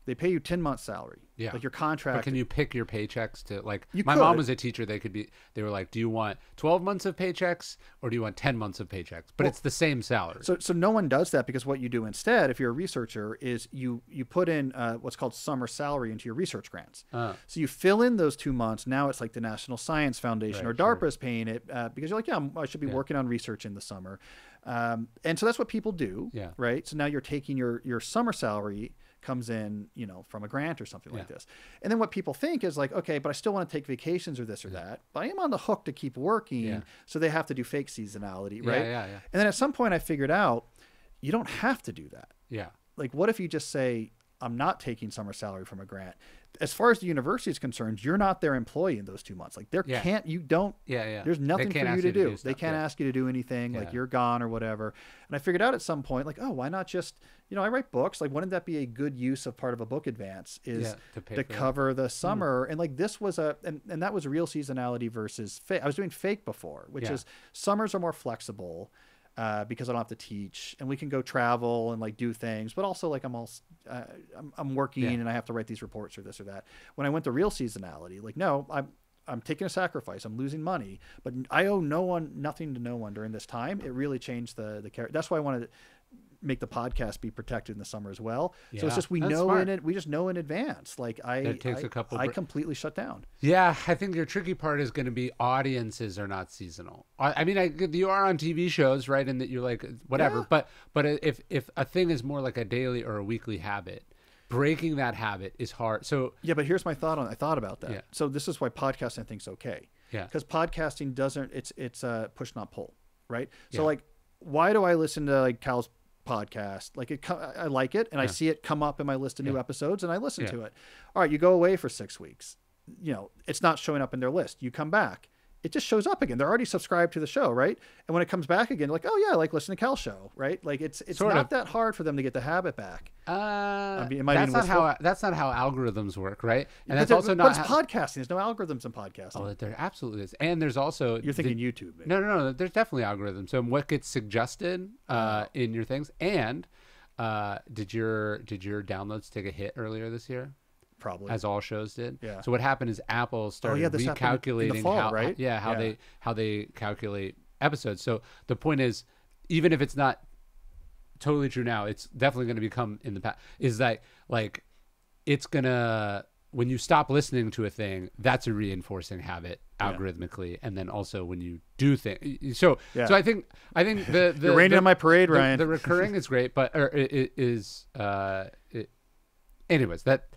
They pay you 10 months salary. Mm. Yeah. Like your contract. but can you pick your paychecks to like You my mom was a teacher they could be they were like do you want 12 months of paychecks or do you want 10 months of paychecks but it's the same salary So, so no one does that because what you do instead, if you're a researcher, is you you put in uh, what's called summer salary into your research grants. Ah. So you fill in those two months. Now it's like the National Science Foundation Right, or DARPA is paying it uh, because you're like, yeah, I should be Yeah. working on research in the summer, um, and so that's what people do. Yeah. Right. So now you're taking your your summer salary comes in, you know, from a grant or something like this. And then what people think is like, okay, but I still want to take vacations or this or that. But I am on the hook to keep working, Yeah. so they have to do fake seasonality, Yeah, right? yeah, yeah. And then at some point I figured out you don't have to do that. yeah Like what if you just say I'm not taking summer salary from a grant? As far as the university is concerned, you're not their employee in those two months. Like there Yeah. can't you don't Yeah, yeah. There's nothing for you to do. do they can't yeah. ask you to do anything. Yeah. Like you're gone or whatever. And I figured out at some point, like, oh, why not just you know, I write books. Like, wouldn't that be a good use of part of a book advance? Is Yeah, to pay to cover the hmm. summer and like this was a and, and that was real seasonality versus fake. I was doing fake before, which is summers are more flexible uh, because I don't have to teach and we can go travel and like do things, but also like I'm all uh, I'm, I'm working Yeah. and I have to write these reports or this or that. When I went to real seasonality, like no, I'm I'm taking a sacrifice. I'm losing money, but I owe no one nothing to no one during this time. It really changed the the character. That's why I wanted to make the podcast be protected in the summer as well. so it's just we that's know smart. in it. We just know in advance. Like I, That takes I, a couple I completely shut down. Yeah, I think your tricky part is going to be audiences are not seasonal. I, I mean, I, you are on TV shows, right? And that you're like whatever. Yeah. But but if if a thing is more like a daily or a weekly habit, breaking that habit is hard. So Yeah, but here's my thought on. I thought about that. Yeah. So this is why podcasting I think is okay. Yeah. Because podcasting doesn't. It's it's uh, push not pull, right? So Yeah. like, why do I listen to like Cal's podcast? Like it, I like it, and I see it come up in my list of new Yeah. episodes, and I listen Yeah. to it. All right, you go away for six weeks. You know, it's not showing up in their list. You come back. It just shows up again. They're already subscribed to the show, right? And when it comes back again, like, oh yeah, I like listening to Cal's show, right? Like it's it's Sort not of. that hard for them to get the habit back. uh, mean, that's not how that's not how algorithms work, right? And that's but, also but not it's how, podcasting. There's no algorithms in podcasting. Oh, there absolutely is. And there's also You're thinking YouTube. maybe. No, no, no. There's definitely algorithms. So what gets suggested uh, in your things, and uh, did your did your downloads take a hit earlier this year, Probably. as all shows did? Yeah. So what happened is Apple started Oh, yeah, this happened in the recalculating fall, how, right? yeah, how Yeah. they how they calculate episodes. So the point is, even if it's not totally true now, it's definitely going to become in the past. Is that like it's gonna when you stop listening to a thing, that's a reinforcing habit Yeah. algorithmically, and then also when you do things. So, Yeah. so I think I think the the You're raining the, on my parade, the, Ryan. The recurring is great, but or it, it is uh, it, anyways that.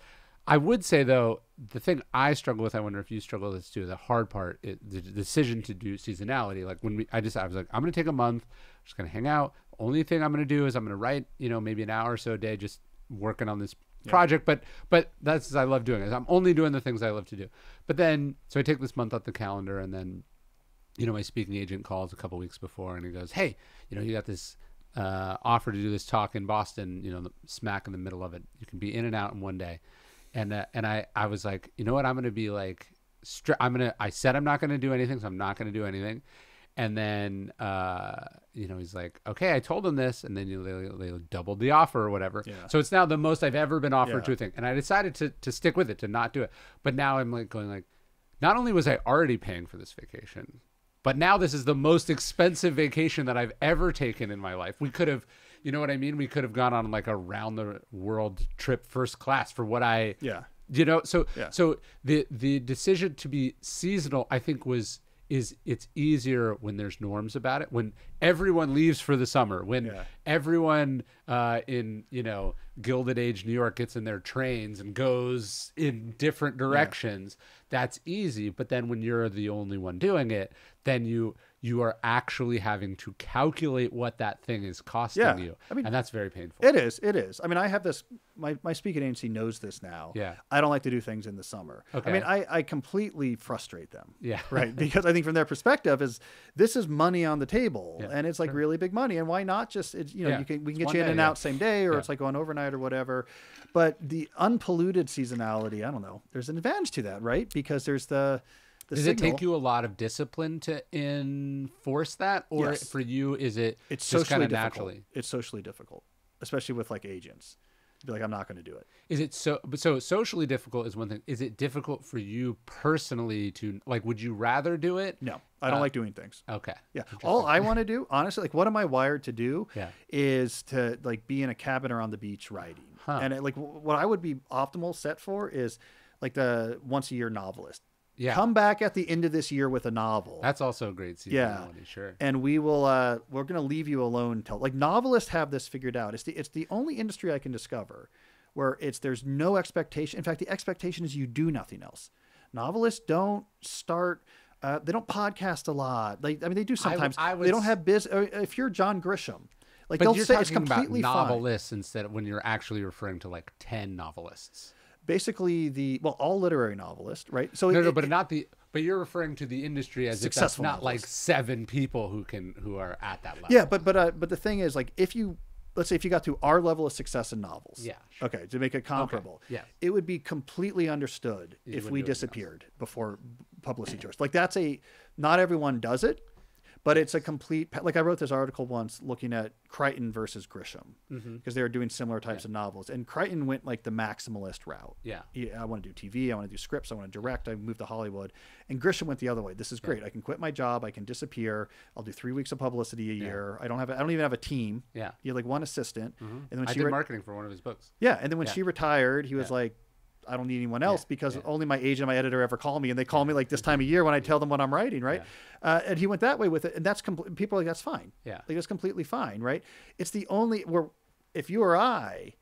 I would say though, the thing I struggle with, I wonder if you struggle with this too. The hard part, is the decision to do seasonality. Like when we, I just, I was like, I'm gonna take a month, I'm just gonna hang out. Only thing I'm gonna do is I'm gonna write, you know, maybe an hour or so a day, just working on this project. But, but that's I love doing it. I'm only doing the things I love to do. But then, so I take this month off the calendar, and then, you know, my speaking agent calls a couple weeks before, and he goes, Hey, you know, you got this uh, offer to do this talk in Boston. You know, the, smack in the middle of it. You can be in and out in one day and uh, and I I was like, you know what, I'm gonna be like, str- I'm gonna. I said I'm not gonna do anything, so I'm not gonna do anything. And then uh, you know he's like, okay, I told him this, and then you they, they doubled the offer or whatever. Yeah. So it's now the most I've ever been offered Yeah. to a thing, and I decided to to stick with it, to not do it. But now I'm like going like, not only was I already paying for this vacation, but now this is the most expensive vacation that I've ever taken in my life. We could have, you know what I mean? We could have gone on like a round the world trip first class for what I, Yeah. you know. So Yeah. so the the decision to be seasonal, I think, was is it's easier when there's norms about it. When everyone leaves for the summer, when Yeah. everyone uh, in you know Gilded Age New York gets in their trains and goes in different directions, that's easy. But then when you're the only one doing it, then you you are actually having to calculate what that thing is costing Yeah. you, I mean, and that's very painful. It is. It is. I mean, I have this. My my speaking agency knows this now. Yeah. I don't like to do things in the summer. Okay. I mean, I I completely frustrate them. Yeah. Right. Because I think from their perspective is this is money on the table, Yeah, and it's like really big money, and why not just it, you know Yeah, you can we can it's get you in and day, yeah. out same day, or it's like going overnight or whatever. But the unpolluted seasonality, I don't know. There's an advantage to that, right? Because there's the the Does signal. it take you a lot of discipline to enforce that, or Yes. for you is it It's just kind socially of naturally? It's socially difficult, especially with like agents. Be like, I'm not going to do it. Is it so? But so socially difficult is one thing. Is it difficult for you personally to like? Would you rather do it? No, I don't Uh, like doing things. Okay. Yeah. All I want to do, honestly, like what am I wired to do Yeah. is to like be in a cabin or on the beach writing. Huh. And it, like w- what I would be optimal set for is like the once a year novelist. Yeah. Come back at the end of this year with a novel. That's also a great Yeah. seasonality. Sure. and we will uh we're going to leave you alone till like novelists have this figured out. It's the it's the only industry I can discover where it's there's no expectation. In fact, the expectation is you do nothing else. Novelists don't start uh, they don't podcast a lot. Like I mean, they do sometimes. I they would don't have biz. uh, If you're John Grisham, like they'll say it's talking about completely fine. novelists instead of when you're actually referring to like ten novelists. Basically, the well, all literary novelists, right? So No, it- no, it- but not the. But you're referring to the industry as Successful if that's not like seven people who can who are at that level. Yeah, but but uh, but the thing is, like, if you let's say if you got to our level of success in novels, Yeah, okay, to make it comparable, yeah. it would be completely understood You if we else. disappeared before publicity tours. Like that's a not everyone does it, but it's a complete. Like I wrote this article once looking at Crichton versus Grisham because Mm-hmm. they were doing similar types of novels, and Crichton went like the maximalist route. Yeah. Yeah, I want to do TV. I want to do scripts. I want to direct. I moved to Hollywood. And Grisham went the other way. This is great. I can quit my job. I can disappear. I'll do three weeks of publicity a year. I don't have. I don't even have a team. Yeah. You have like one assistant. And then when I she did re- marketing for one of his books. yeah, and then when Yeah. she retired, he was Yeah. like, I don't need anyone else Yeah, because yeah. only my agent, and my editor ever call me, and they call me like this time of year when I tell them what I'm writing, right? Uh, and he went that way with it, and that's. People are like that's fine. Yeah. like that's completely fine, right? It's the only where if you or I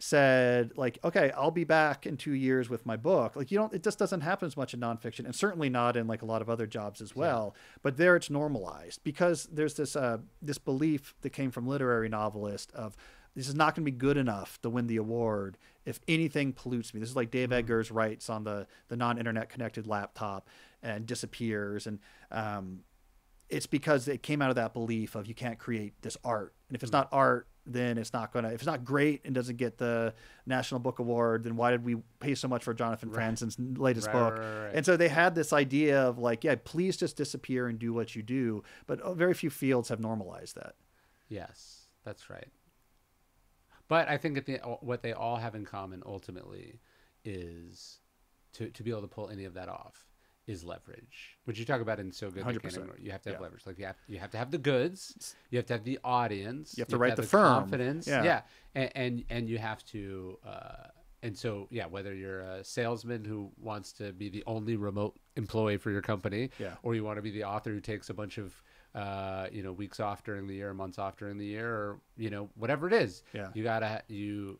said like, okay, I'll be back in two years with my book. Like you don't, it just doesn't happen as much in nonfiction, and certainly not in like a lot of other jobs as well. But there, it's normalized because there's this uh, this belief that came from literary novelists of this is not going to be good enough to win the award if anything pollutes me. This is like Dave Eggers writes on the the non-internet connected laptop and disappears, and um, it's because it came out of that belief of you can't create this art, and if it's not art, then it's not gonna. If it's not great and doesn't get the National Book Award, then why did we pay so much for Jonathan Franzen's latest Right, book? right, right, right. And so they had this idea of like, yeah, please just disappear and do what you do. But uh, very few fields have normalized that. Yes, that's right. But I think at the, what they all have in common ultimately is to, to be able to pull any of that off is leverage, which you talk about in so good. They 100%. You have to have Yeah. leverage. Like you have you have to have the goods. You have to have the audience. You have to write the firm. confidence. Yeah. Yeah, And, and and you have to. Uh, and so yeah, whether you're a salesman who wants to be the only remote employee for your company, Yeah. or you want to be the author who takes a bunch of uh, you know weeks off during the year, months off during the year, or you know whatever it is. Yeah. You gotta you.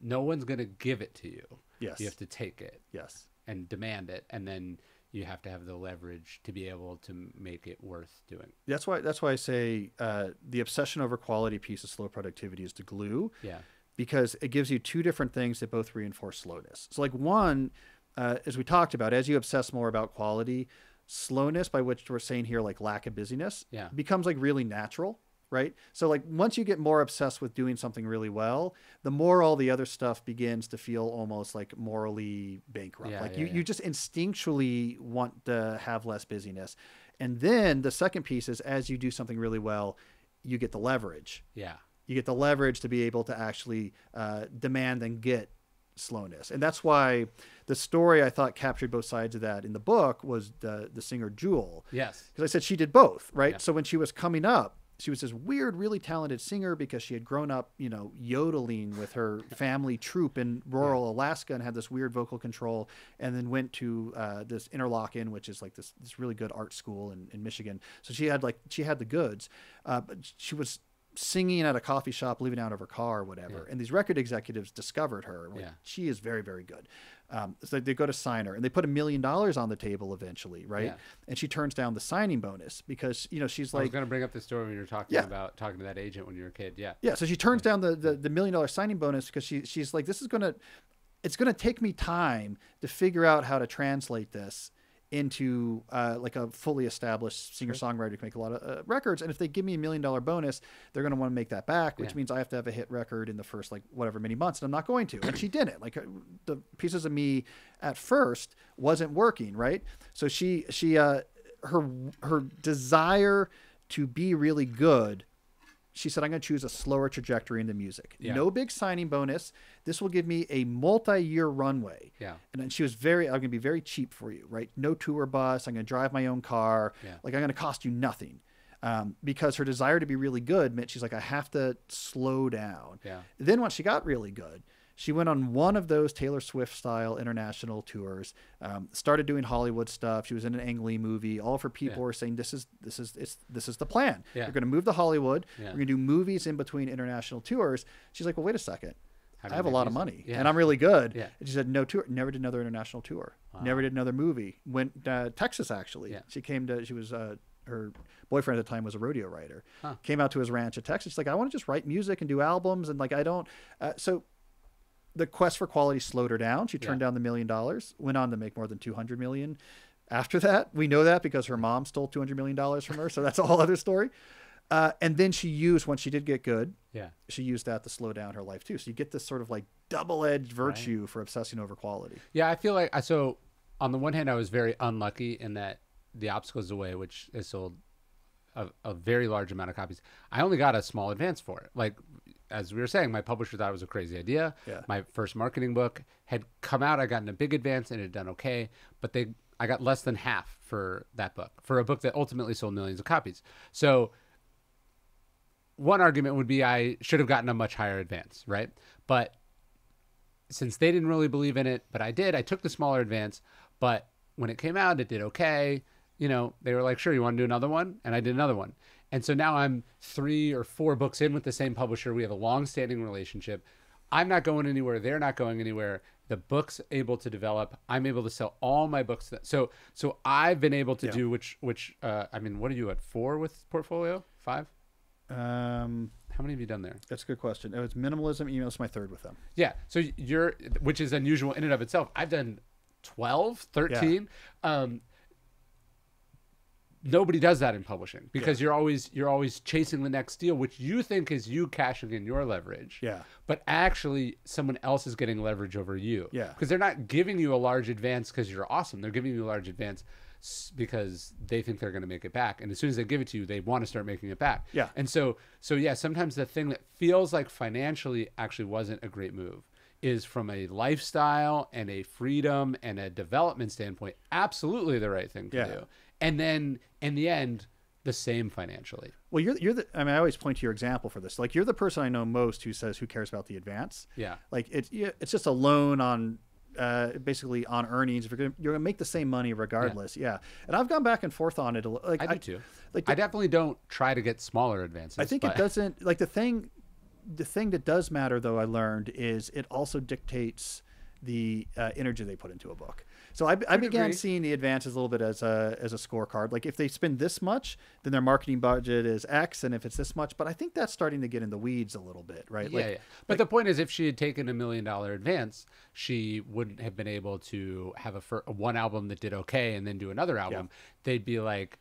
No one's gonna give it to you. Yes. You have to take it Yes. and demand it, and then you have to have the leverage to be able to make it worth doing. That's why. That's why I say uh, the obsession over quality piece of slow productivity is the glue. Yeah. because it gives you two different things that both reinforce slowness. So, like one, uh, as we talked about, as you obsess more about quality, slowness, by which we're saying here, like lack of busyness, Yeah. becomes like really natural, right? So, like once you get more obsessed with doing something really well, the more all the other stuff begins to feel almost like morally bankrupt. Yeah, like yeah, you, you just instinctually want to have less busyness. And then the second piece is as you do something really well, you get the leverage Yeah. you get the leverage to be able to actually uh, demand and get slowness. And that's why the story i thought captured both sides of that in the book was the the singer jewel. Yes. because i said she did both right? Yeah. so when she was coming up she was this weird really talented singer because she had grown up you know yodeling with her family troupe in rural alaska and had this weird vocal control and then went to uh, this interlochen which is like this this really good art school in, in michigan. So she had like she had the goods. Uh, but she was singing at a coffee shop leaving out of her car or whatever and these record executives discovered her like, Yeah. she is very very good um, so they go to sign her and they put a million dollars on the table eventually right Yeah. and she turns down the signing bonus because you know she's I was like going to bring up the story when you were talking Yeah. about talking to that agent when you were a kid. Yeah. yeah so she turns down the, the, the million dollar signing bonus because she, she's like this is gonna it's gonna take me time to figure out how to translate this into uh, like a fully established singer songwriter who can make a lot of uh, records. And if they give me a million dollar bonus they're going to want to make that back which Yeah. means i have to have a hit record in the first like whatever many months and i'm not going to. And she didn't. Like uh, the pieces of me at first wasn't working right? So she she uh her her desire to be really good she said, I'm going to choose a slower trajectory in the music. Yeah. No big signing bonus. This will give me a multi year runway. Yeah. And then she was very, I'm going to be very cheap for you, right? No tour bus. I'm going to drive my own car. Yeah. Like, I'm going to cost you nothing. Um, because her desire to be really good meant she's like, I have to slow down. Yeah. Then once she got really good, she went on one of those Taylor Swift style international tours. Um, started doing Hollywood stuff. She was in an Ang Lee movie. All of her people Yeah. were saying, "This is this is it's this is the plan. Yeah. You're going to move to Hollywood. Yeah. We're going to do movies in between international tours." She's like, "Well, wait a second. I have a lot of money, Yeah. and I'm really good." Yeah. And she said, "No tour. Never did another international tour. Never did another movie. Went uh, Texas actually. Yeah. She came to. She was." Uh, her boyfriend at the time was a rodeo writer. Huh. Came out to his ranch at Texas. She's like, I want to just write music and do albums, and like I don't. Uh, so the quest for quality slowed her down. She turned Yeah. down the million dollars, went on to make more than 200 million. After that, we know that because her mom stole 200 million dollars from her. So that's a whole other story. Uh, and then she used, once she did get good, Yeah. she used that to slow down her life too. So you get this sort of like double edged virtue for obsessing over quality. Yeah, I feel like I so on the one hand I was very unlucky in that the Obstacle Is the Way, which has sold a, a very large amount of copies. I only got a small advance for it. Like as we were saying, my publisher thought it was a crazy idea. Yeah. My first marketing book had come out. I got in a big advance and it had done okay, but they I got less than half for that book for a book that ultimately sold millions of copies. So one argument would be I should have gotten a much higher advance, right? But since they didn't really believe in it, but I did, I took the smaller advance. But when it came out, it did okay. You know, they were like, sure, you want to do another one? And I did another one. And so now I'm three or four books in with the same publisher. We have a long standing relationship. I'm not going anywhere. They're not going anywhere. The book's able to develop. I'm able to sell all my books. That, so so I've been able to Yeah. do which which uh, I mean, what are you at four with portfolio? Five? Um, How many have you done there? that's a good question. It was minimalism. Email my third with them. Yeah. So you're, which is unusual in and of itself. I've done 12, 13. Um, nobody does that in publishing because you're always you're always chasing the next deal, which you think is you cashing in your leverage. Yeah. But actually, someone else is getting leverage over you. Yeah. Because they're not giving you a large advance because you're awesome. They're giving you a large advance because they think they're going to make it back and as soon as they give it to you they want to start making it back Yeah. and so so yeah sometimes the thing that feels like financially actually wasn't a great move is from a lifestyle and a freedom and a development standpoint absolutely the right thing to Yeah. do and then in the end the same financially Well, you're you're the. I mean, I always point to your example for this. Like, you're the person I know most who says who cares about the advance. yeah Like, it's yeah, it's just a loan on. Uh, basically on earnings, if you're gonna, you're gonna make the same money regardless. Yeah. and I've gone back and forth on it. Like i do too Like i definitely don't try to get smaller advances I think but- it doesn't like the thing. The thing that does matter, though, I learned is it also dictates the uh, energy they put into a book. So I, I began agree. seeing the advances a little bit as a as a scorecard. Like if they spend this much, then their marketing budget is X, and if it's this much, but I think that's starting to get in the weeds a little bit, right? Yeah, like, yeah. But the point is, if she had taken a million dollar advance, she wouldn't have been able to have a, fir- one album that did okay and then do another album. They'd be like,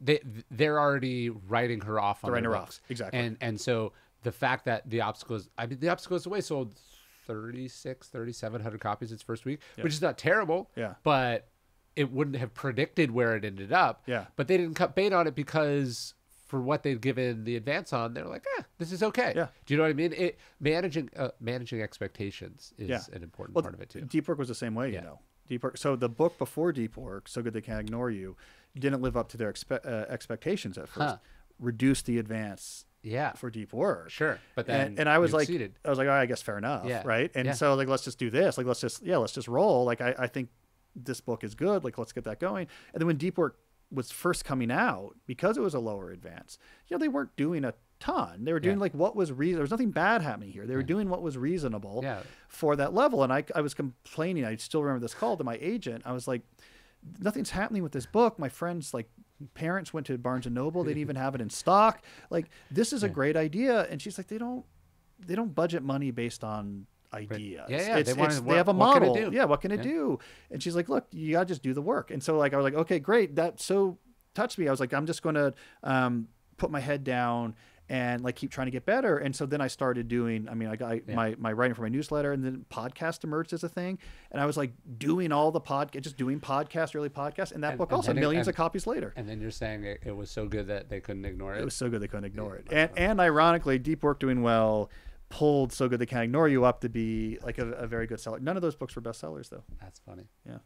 they they're already writing her off on They're writing her books. off, exactly. And and so the fact that the obstacles, I mean, the Obstacle Is the Way sold 36, 3,700 copies its first week, which is not terrible. Yeah. But it wouldn't have predicted where it ended up. Yeah. But they didn't cut bait on it because for what they'd given the advance on, they're like, eh, this is okay. Yeah. Do you know what I mean? It managing uh, managing expectations is Yeah. an important Well, part of it too. Deep Work was the same way, Yeah. you know. Deep Work. So the book before Deep Work, So Good They Can't Ignore You, didn't live up to their expe- uh, expectations at first. Huh. Reduced the advance Yeah. for Deep Work. Sure. But then and, and I was like, exceeded. I was like, oh, I guess fair enough, Yeah. right? And Yeah. so like, let's just do this. Like, let's just yeah, let's just roll. Like, I, I think this book is good. Like, let's get that going. And then when Deep Work was first coming out, because it was a lower advance, you know, they weren't doing a ton. They were doing Yeah. like what was reason There was nothing bad happening here. They were doing what was reasonable Yeah. for that level. And I, I was complaining. I still remember this call to my agent. I was like, nothing's happening with this book. My friends, like parents went to Barnes and Noble. They didn't even have it in stock. Like this is a great idea. And she's like, they don't, they don't budget money based on ideas. Yeah, yeah, It's, they it's- what- have a what can it model. Yeah. What can it Yeah. do? And she's like, look, you gotta just do the work. And so like, I was like, okay, great. That so touched me. I was like, I'm just going to, um, put my head down and like keep trying to get better. And so then I started doing, I mean, I got Yeah. my, my writing for my newsletter and then podcast emerged as a thing. And I was like doing all the podcast, just doing podcasts, early podcasts. And that And- book and also then it- millions and- of copies later. And then you're saying it, it was so good that they couldn't ignore it. It was so good they couldn't ignore it. And and ironically, Deep Work doing well pulled so good they can't ignore you up to be like a, a very good seller. None of those books were bestsellers though. That's funny. Yeah.